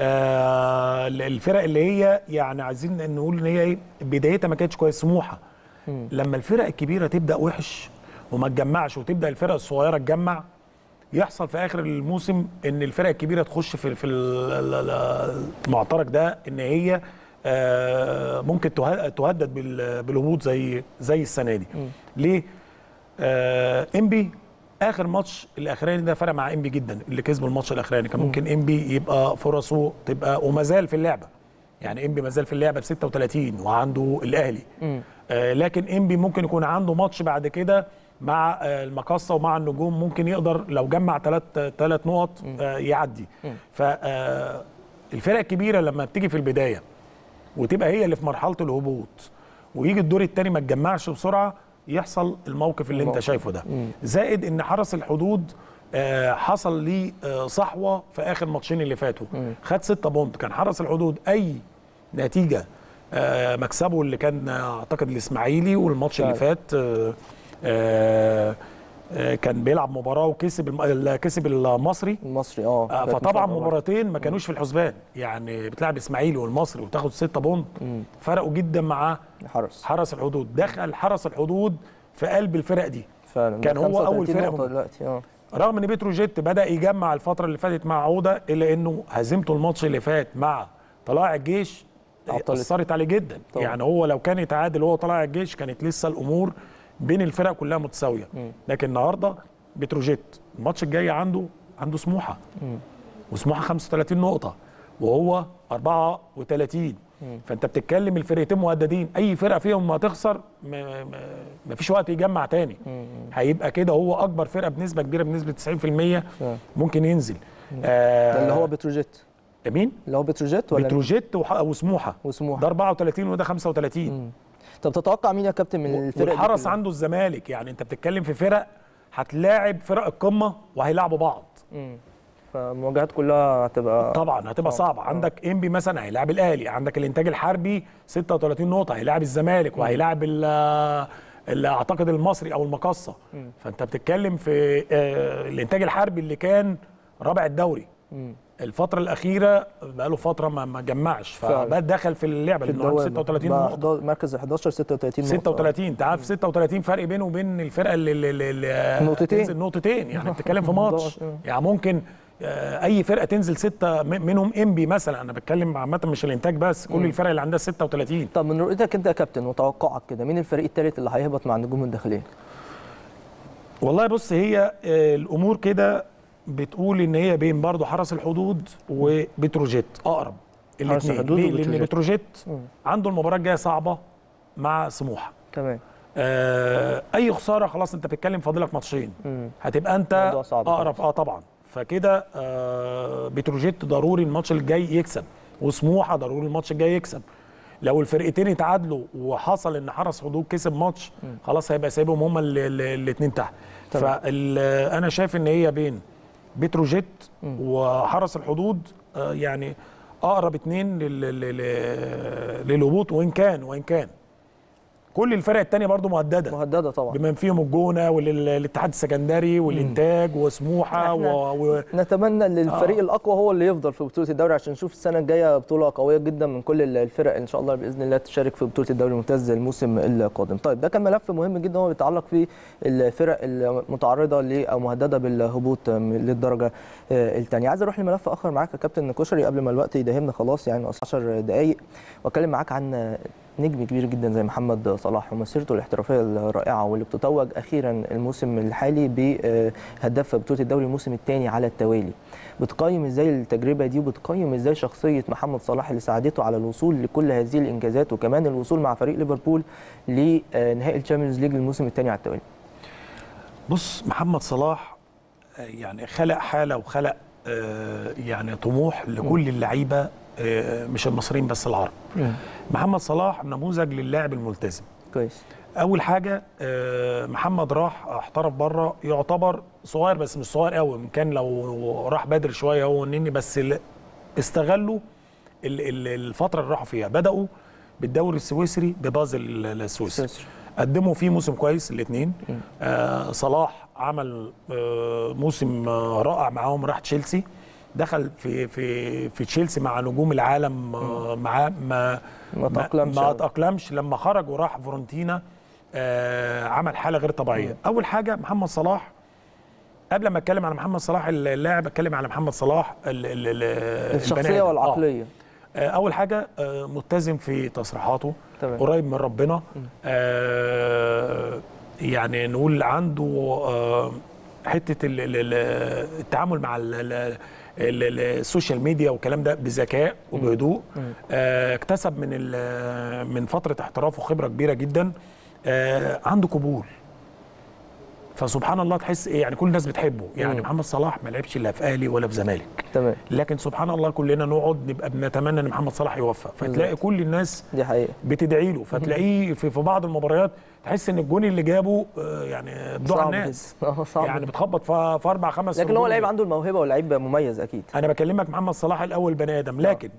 آه، الفرق اللي هي يعني عايزين نقول إن هي إيه بدايتها ما كانتش كويس سموحة. لما الفرق الكبيرة تبدأ وحش وما تجمعش وتبدأ الفرق الصغيرة تجمع يحصل في آخر الموسم إن الفرق الكبيرة تخش في في ال- ال- ال- المعترك ده إن هي آه، ممكن ته- تهدد بال- بالهبوط زي زي السنة دي. ليه؟ آه، انبي آخر ماتش الأخراني ده فرق مع انبي جدا اللي كسب الماتش الأخراني. كان ممكن انبي يبقى فرصه تبقى وما زال في اللعبة. يعني انبي ما زال في اللعبة ب 36 وعنده الأهلي. آه، لكن انبي ممكن يكون عنده ماتش بعد كده مع آه، المقصة ومع النجوم ممكن يقدر لو جمع ثلاث ثلاث نقط آه، يعدي. فالفرق الكبيرة لما بتيجي في البداية وتبقى هي اللي في مرحلة الهبوط ويجي الدور الثاني ما تجمعش بسرعة يحصل الموقف اللي انت. شايفه ده. زائد إن حرس الحدود آه، حصل ليه آه، صحوة في آخر ماتشين اللي فاتوا. خد 6 بونت كان حرس الحدود أي نتيجة آه، مكسبه اللي كان أعتقد الإسماعيلي والماتش اللي. فات كان بيلعب مباراة وكسب الم- كسب المصري. المصري آه آه، فطبعا. مباراتين ما كانوش في الحسبان. يعني بتلعب إسماعيلي والمصري وتاخد 6 بونت. فرقوا جدا مع حرس. حرس الحدود. دخل حرس الحدود في قلب الفرق دي. فعلا. كان هو 35 أول فرقة نقطة من- دلوقتي آه. رغم إن بتروجيت بدأ يجمع الفترة اللي فاتت مع عودة إلا إنه هزيمته الماتش اللي فات مع طلائع الجيش عطلت. أثرت عليه جدا. طبعا. يعني هو لو كان يتعادل هو طلائع الجيش كانت لسه الأمور بين الفرق كلها متساوية. لكن النهارده بتروجيت الماتش الجاي عنده عنده سموحة. وسموحة 35 نقطة وهو 34 مم. فأنت بتتكلم الفرقتين مهددين أي فرقة فيهم ما تخسر ما فيش وقت يجمع تاني. هيبقى كده هو أكبر فرقة بنسبة كبيرة بنسبة 90% فعلا. ممكن ينزل ده اللي هو بتروجيت مين اللي هو بتروجيت ولا بتروجيت وح- وسموحة وسموحة ده 34 وده 35 مم. طب تتوقع مين يا كابتن من الفرق والحرس؟ عنده الزمالك يعني انت بتتكلم في فرق هتلاعب فرق القمة وهيلعبوا بعض مم. فالمواجهات كلها هتبقى طبعا هتبقى صعب. صعبة عندك إنبي مثلا هيلاعب الأهلي عندك الإنتاج الحربي 36 نقطة هيلاعب الزمالك وهيلاعب ال- ال- أعتقد المصري أو المقصة. فأنت بتتكلم في آه، الإنتاج الحربي اللي كان رابع الدوري. الفترة الأخيرة بقى له فترة ما ما جمعش فعلا. فبقى دخل في اللعبة في لأنه عنده الدوامة 36 بقى نقطة 11 مركز 11 36 نقطة 36 أنت عارف 36 فرق بينه وبين الفرقة اللي, اللي, اللي نقطتين. نقطتين يعني بتتكلم في ماتش. يعني ممكن آه، أي فرقة تنزل ستة منهم إنبي مثلا أنا بتكلم عامة مش الإنتاج بس كل. الفرق اللي عندها 36 طب من رؤيتك أنت يا كابتن وتوقعك كده مين الفريق الثالث اللي هيهبط مع النجوم الداخلية؟ والله بص هي آه، الأمور كده بتقول إن هي بين برضه حرس الحدود وبتروجيت أقرب حرس الاثنين الحدود ليه؟ لأن. بتروجيت. عنده المباراة الجاية صعبة مع سموحة تمام آه أي خسارة خلاص أنت بتتكلم فاضلك ماتشين. هتبقى أنت أقرب آه طبعا فكده آه بتروجيت ضروري الماتش الجاي يكسب وسموحة ضروري الماتش الجاي يكسب لو الفرقتين اتعادلوا وحصل إن حرس حدود كسب ماتش خلاص هيبقى سايبهم هما الاثنين تحت تمام. فانا شايف إن هي بين بتروجيت وحرس الحدود آه يعني أقرب اثنين للهبوط وإن كان وإن كان. كل الفرق الثانية برضو مهددة. مهددة طبعا. بما فيهم الجونة والاتحاد السكندري والإنتاج وسموحة و... و... نتمنى إن الفريق آه. الأقوى هو اللي يفضل في بطولة الدوري عشان نشوف السنة الجاية بطولة قوية جدا من كل الفرق إن شاء الله بإذن الله تشارك في بطولة الدوري الممتاز الموسم القادم. طيب ده كان ملف مهم جدا هو بيتعلق في الفرق المتعرضة ل أو مهددة بالهبوط للدرجة الثانية عايز أروح لملف آخر معاك يا كابتن كشري قبل ما الوقت يداهمنا خلاص يعني 10 دقائق وأتكلم معاك عن نجم كبير جدا زي محمد صلاح ومسيرته الاحترافية الرائعة واللي بتتوج أخيرا الموسم الحالي بهداف بطولة الدوري الموسم الثاني على التوالي. بتقيم إزاي التجربة دي وبتقيم إزاي شخصية محمد صلاح اللي ساعدته على الوصول لكل هذه الإنجازات وكمان الوصول مع فريق ليفربول لنهائي الشامبيونز ليج للموسم الثاني على التوالي؟ بص محمد صلاح يعني خلق حالة وخلق يعني طموح لكل اللعيبة مش المصريين بس العرب. محمد صلاح نموذج للاعب الملتزم. كويس. أول حاجة محمد راح احترف بره يعتبر صغير بس مش صغير قوي كان لو راح بدري شوية هو والنني بس استغلوا الفترة اللي راحوا فيها. بدأوا بالدوري السويسري ببازل السويسري. قدموا فيه موسم كويس الاثنين آه صلاح عمل آه موسم آه رائع معاهم راح تشيلسي. دخل في في في تشيلسي مع نجوم العالم معاه ما ما تأقلمش ما تأقلمش. لما خرج وراح فورنتينا آه عمل حالة غير طبيعية. أول حاجة محمد صلاح قبل ما أتكلم على محمد صلاح اللاعب أتكلم على محمد صلاح ال ال الشخصية والعقلية. آه. أول حاجة آه ملتزم في تصريحاته. تمام. قريب من ربنا. آه يعني نقول عنده آه حتة التعامل مع السوشيال ميديا والكلام ده بذكاء وبهدوء. آه اكتسب من من فترة احترافه خبره كبيرة جدا. آه عنده قبول. فسبحان الله تحس إيه يعني كل الناس بتحبه. يعني مم. محمد صلاح ما لعبش لا في أهلي ولا في زمالك. تمام. لكن سبحان الله كلنا نقعد نبقى بنتمنى إن محمد صلاح يوفق. فتلاقي كل الناس دي حقيقة. بتدعي له. فتلاقيه في, في بعض المباريات تحس إن الجون اللي جابه يعني بضوع الناس. صعب. يعني بتخبط في أربع خمس لكن هو لعيب عنده الموهبة ولعيب مميز أكيد. أنا بكلمك محمد صلاح الأول بني آدم. لكن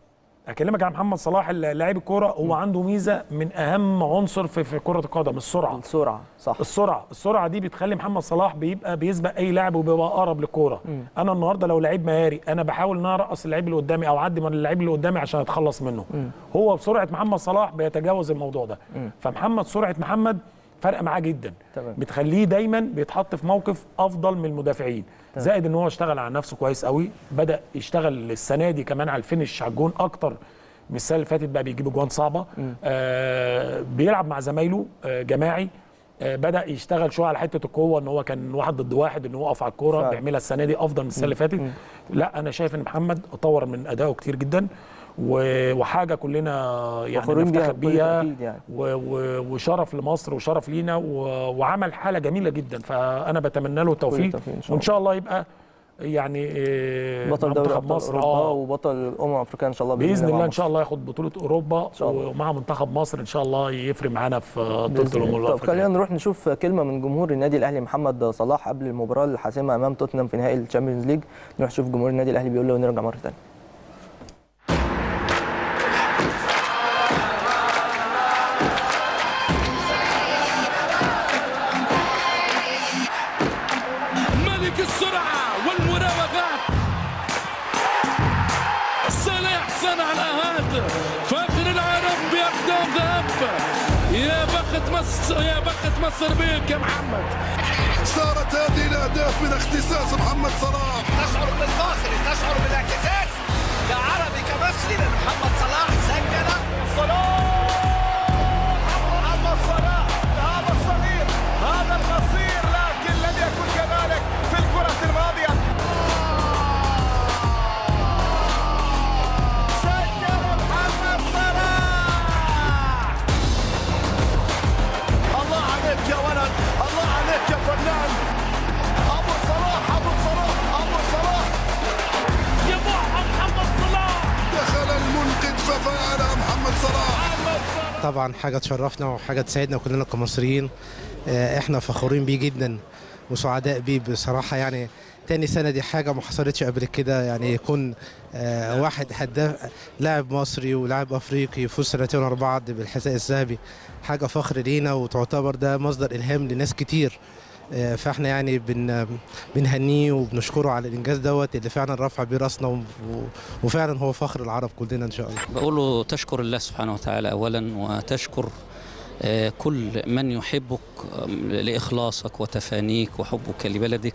أكلمك عن محمد صلاح لاعب الكورة هو عنده ميزة من أهم عنصر في, في كرة القدم السرعة. السرعه صح. السرعة. السرعة دي بتخلي محمد صلاح بيبقى بيسبق أي لاعب وبيبقى أقرب للكورة. أنا النهارده لو لعيب مهاري أنا بحاول إن أرقص اللعيب اللي قدامي أو أعدي من اللعيب اللي قدامي عشان أتخلص منه. م. هو بسرعة محمد صلاح بيتجاوز الموضوع ده. م. فمحمد سرعة محمد فرق معاه جدا. تمام. بتخليه دايما بيتحط في موقف أفضل من المدافعين. تمام. زائد إن هو اشتغل على نفسه كويس قوي بدأ يشتغل السنة دي كمان على الفينش على الجون أكتر من السنة اللي فاتت بقى بيجيب اجوان صعبة. آه بيلعب مع زمايله آه جماعي. آه بدأ يشتغل شوية على حتة القوة إن هو كان واحد ضد واحد إن هو يقف على الكورة بيعملها السنة دي أفضل من السنة اللي فاتت. لا أنا شايف إن محمد طور من ادائه كتير جدا. وحاجة كلنا يعني نفتخر بيها يعني. وشرف لمصر وشرف لينا وعمل حالة جميلة جدا. فأنا بتمنى له التوفيق. وإن شاء الله يبقى يعني بطل دوري أبطال مصر أوروبا آه. وبطل الامم الافريقيه إن شاء الله بإذن الله إن شاء الله ياخد بطولة أوروبا ومع منتخب مصر إن شاء الله يفرق معانا في بطولة الأمم الأفريقية. طب خلينا نروح نشوف كلمة من جمهور النادي الأهلي محمد صلاح قبل المباراة الحاسمه أمام توتنهام في نهائي الشامبيونز ليج. نروح نشوف جمهور النادي الأهلي بيقول له ونرجع مرة ثانية مصر بيك يا محمد. صارت هذه الأهداف من اختصاص محمد صلاح. تشعر بالفخر تشعر بالاعتزاز. كعربي كمصري محمد صلاح سجل صلاح. صلاح. طبعا حاجة تشرفنا وحاجة تسعدنا كلنا كمصريين. آه، إحنا فخورين بيه جدا وسعداء بيه بصراحة. يعني تاني سنة دي حاجة ما حصلتش قبل كده. يعني يكون آه، واحد هداف لاعب مصري ولاعب أفريقي يفوز سنتين ورا بعض بالحذاء الذهبي حاجة فخر لينا وتعتبر ده مصدر إلهام لناس كتير. فاحنا يعني بن بنهنيه وبنشكره على الإنجاز دوت اللي فعلا رفع بيه راسنا وفعلا هو فخر العرب كلنا إن شاء الله. بقول له تشكر الله سبحانه وتعالى اولا وتشكر آه، كل من يحبك آم، لإخلاصك وتفانيك وحبك لبلدك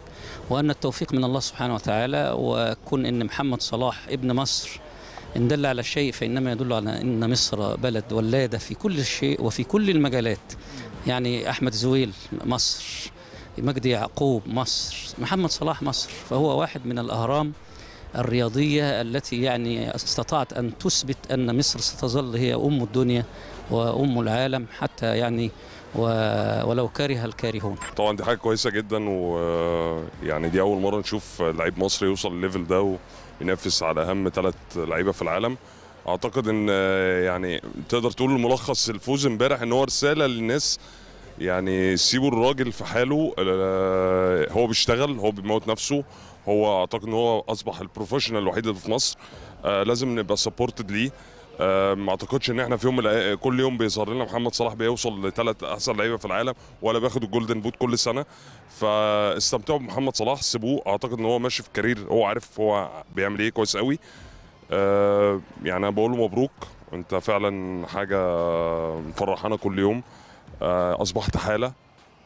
وأن التوفيق من الله سبحانه وتعالى وكن إن محمد صلاح ابن مصر ان دل على شيء فإنما يدل على إن مصر بلد ولاده في كل شيء وفي كل المجالات. يعني أحمد زويل مصر. مجدي يعقوب مصر محمد صلاح مصر فهو واحد من الأهرام الرياضية التي يعني استطاعت أن تثبت أن مصر ستظل هي أم الدنيا وأم العالم حتى يعني ولو كره الكارهون. طبعا دي حاجة كويسة جدا ويعني دي أول مرة نشوف لعيب مصري يوصل للليفل ده وينافس على أهم ثلاث لعيبة في العالم. أعتقد إن يعني تقدر تقول ملخص الفوز امبارح إن هو رسالة للناس يعني سيبوا الراجل في حاله. آه، هو بيشتغل هو بيموت نفسه. هو أعتقد إن هو أصبح ال professional الوحيد اللي في مصر. آه، لازم نبقى supported ليه. آه، ما أعتقدش إن إحنا في يوم كل يوم بيظهر لنا محمد صلاح بيوصل لثلاث أحسن لعيبة في العالم ولا بياخد ال golden boot كل سنة. فاستمتعوا بمحمد صلاح سيبوه. أعتقد إن هو ماشي في career هو عارف هو بيعمل إيه كويس قوي. يعني أنا بقول له مبروك. أنت فعلا حاجة مفرحانا كل يوم. أصبحت حالة.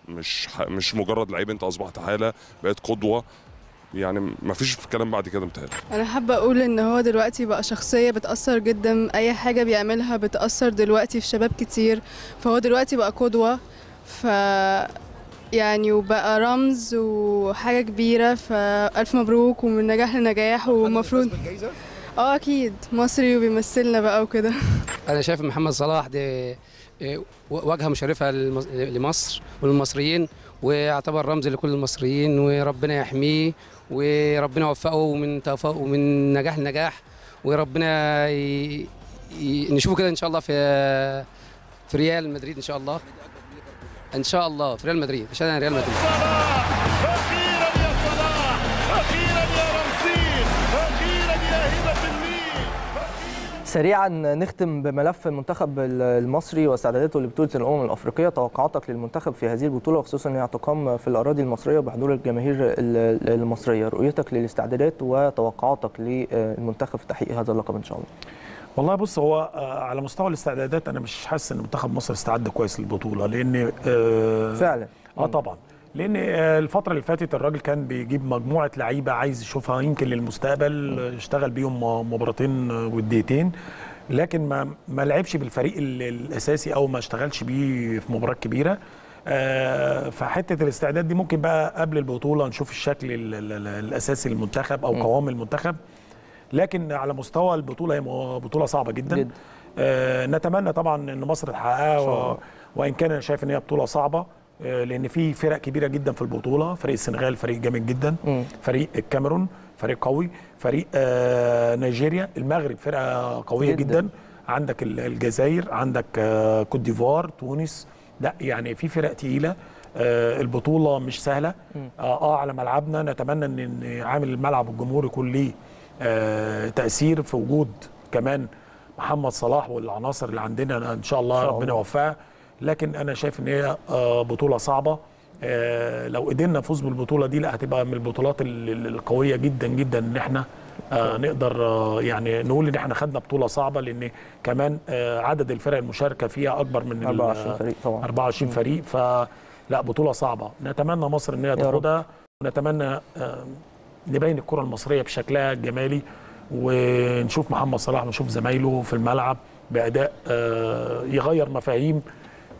مش ح- مش مجرد لعيب أنت أصبحت حالة بقيت قدوة. يعني مفيش كلام بعد كده متهيألي. أنا حابة أقول إن هو دلوقتي بقى شخصية بتأثر جدا. أي حاجة بيعملها بتأثر دلوقتي في شباب كتير. فهو دلوقتي بقى قدوة. ف يعني وبقى رمز وحاجة كبيرة. فالف مبروك ومن نجاح لنجاح ومفروض آه أكيد. مصري وبيمثلنا بقى وكده. أنا شايف محمد صلاح ده إيه، واجهه مشرفة لمصر وللمصريين ويعتبر رمز لكل المصريين وربنا يحميه وربنا يوفقه من توفق ومن نجاح لنجاح وربنا ي... ي... نشوفه كده إن شاء الله في في ريال مدريد إن شاء الله. إن شاء الله في ريال مدريد عشان ريال مدريد. سريعا نختم بملف المنتخب المصري واستعداداته لبطولة الأمم الأفريقية. توقعاتك للمنتخب في هذه البطولة وخصوصا انها تقام في الأراضي المصرية بحضور الجماهير ال- المصرية. رؤيتك للاستعدادات وتوقعاتك للمنتخب في تحقيق هذا اللقب إن شاء الله. والله بص هو آه، على مستوى الاستعدادات أنا مش حاسس إن منتخب مصر استعد كويس للبطولة لأن آه، فعلا. آه طبعا. لأن آه، الفترة اللي فاتت الراجل كان بيجيب مجموعة لعيبة عايز يشوفها يمكن للمستقبل اشتغل بيهم مباراتين وديتين لكن ما ما لعبش بالفريق ال- الأساسي أو ما اشتغلش بيه في مباراة كبيرة. آه، فحتة الاستعداد دي ممكن بقى قبل البطولة نشوف الشكل ال- ال- ال- الأساسي للمنتخب أو. قوام المنتخب. لكن على مستوى البطولة هي بطولة صعبة جدا, جدا. آه نتمنى طبعا إن مصر تحققها و... وإن كان أنا شايف إن هي بطولة صعبة. لأن في فرق كبيرة جدا في البطولة فريق السنغال فريق جامد جدا مم. فريق الكاميرون فريق قوي فريق آه نيجيريا المغرب فرقة قوية جداً. جدا. عندك ال- الجزائر عندك آه كوت ديفوار تونس لا يعني في فرق تقيلة آه البطولة مش سهلة. آه, آه على ملعبنا نتمنى ان إن عامل الملعب والجمهور يكون ليه آه تأثير في وجود كمان محمد صلاح والعناصر اللي عندنا إن شاء الله ربنا. يوفقها لكن أنا شايف إن هي آه بطولة صعبة. آه لو قدرنا نفوز بالبطولة دي لا هتبقى من البطولات ال- ال- القوية جدا جدا إن إحنا آه نقدر يعني نقول إن إحنا خدنا بطولة صعبة لأن كمان عدد الفرق المشاركة فيها أكبر من ال- 24 فريق طبعا. 24 فريق. فلا بطولة صعبة. نتمنى مصر إن هي. تاخدها ونتمنى نبين الكرة المصرية بشكلها الجمالي ونشوف محمد صلاح ونشوف زمايله في الملعب بأداء يغير مفاهيم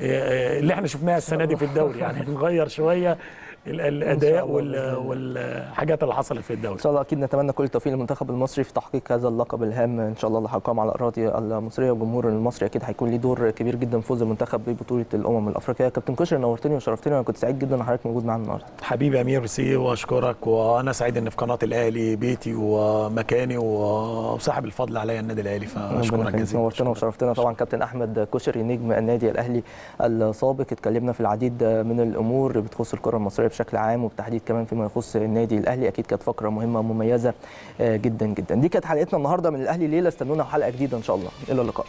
اللي إحنا شفناها السنة دي في الدوري يعني نغير شوية. الأداء وال-. والحاجات اللي حصلت في الدوري. إن شاء الله أكيد نتمنى كل التوفيق للمنتخب المصري في تحقيق هذا اللقب الهام. إن شاء الله اللي هيقام على الأراضي المصرية والجمهور المصري أكيد هيكون ليه دور كبير جدا في فوز المنتخب ببطولة الأمم الأفريقية. كابتن كشري نورتني وشرفتني وأنا كنت سعيد جدا إن حضرتك موجود معانا النهارده. حبيبي يا أمير ميرسي وأشكرك وأنا سعيد إن في قناة الأهلي بيتي ومكاني وصاحب الفضل عليا النادي الأهلي فأشكرك. جزيلا. نورتنا وشرفتنا. طبعا كابتن أحمد كشري نجم النادي الأهلي السابق. اتكلمنا في العديد من الأمور بتخص الكرة المصرية بشكل عام وبالتحديد كمان فيما يخص النادي. الأهلي أكيد كانت فقرة مهمة ومميزة آه، جدا جدا. دي كانت حلقتنا النهارده من الأهلي. ليله استنونا حلقة جديدة إن شاء الله. إلى اللقاء.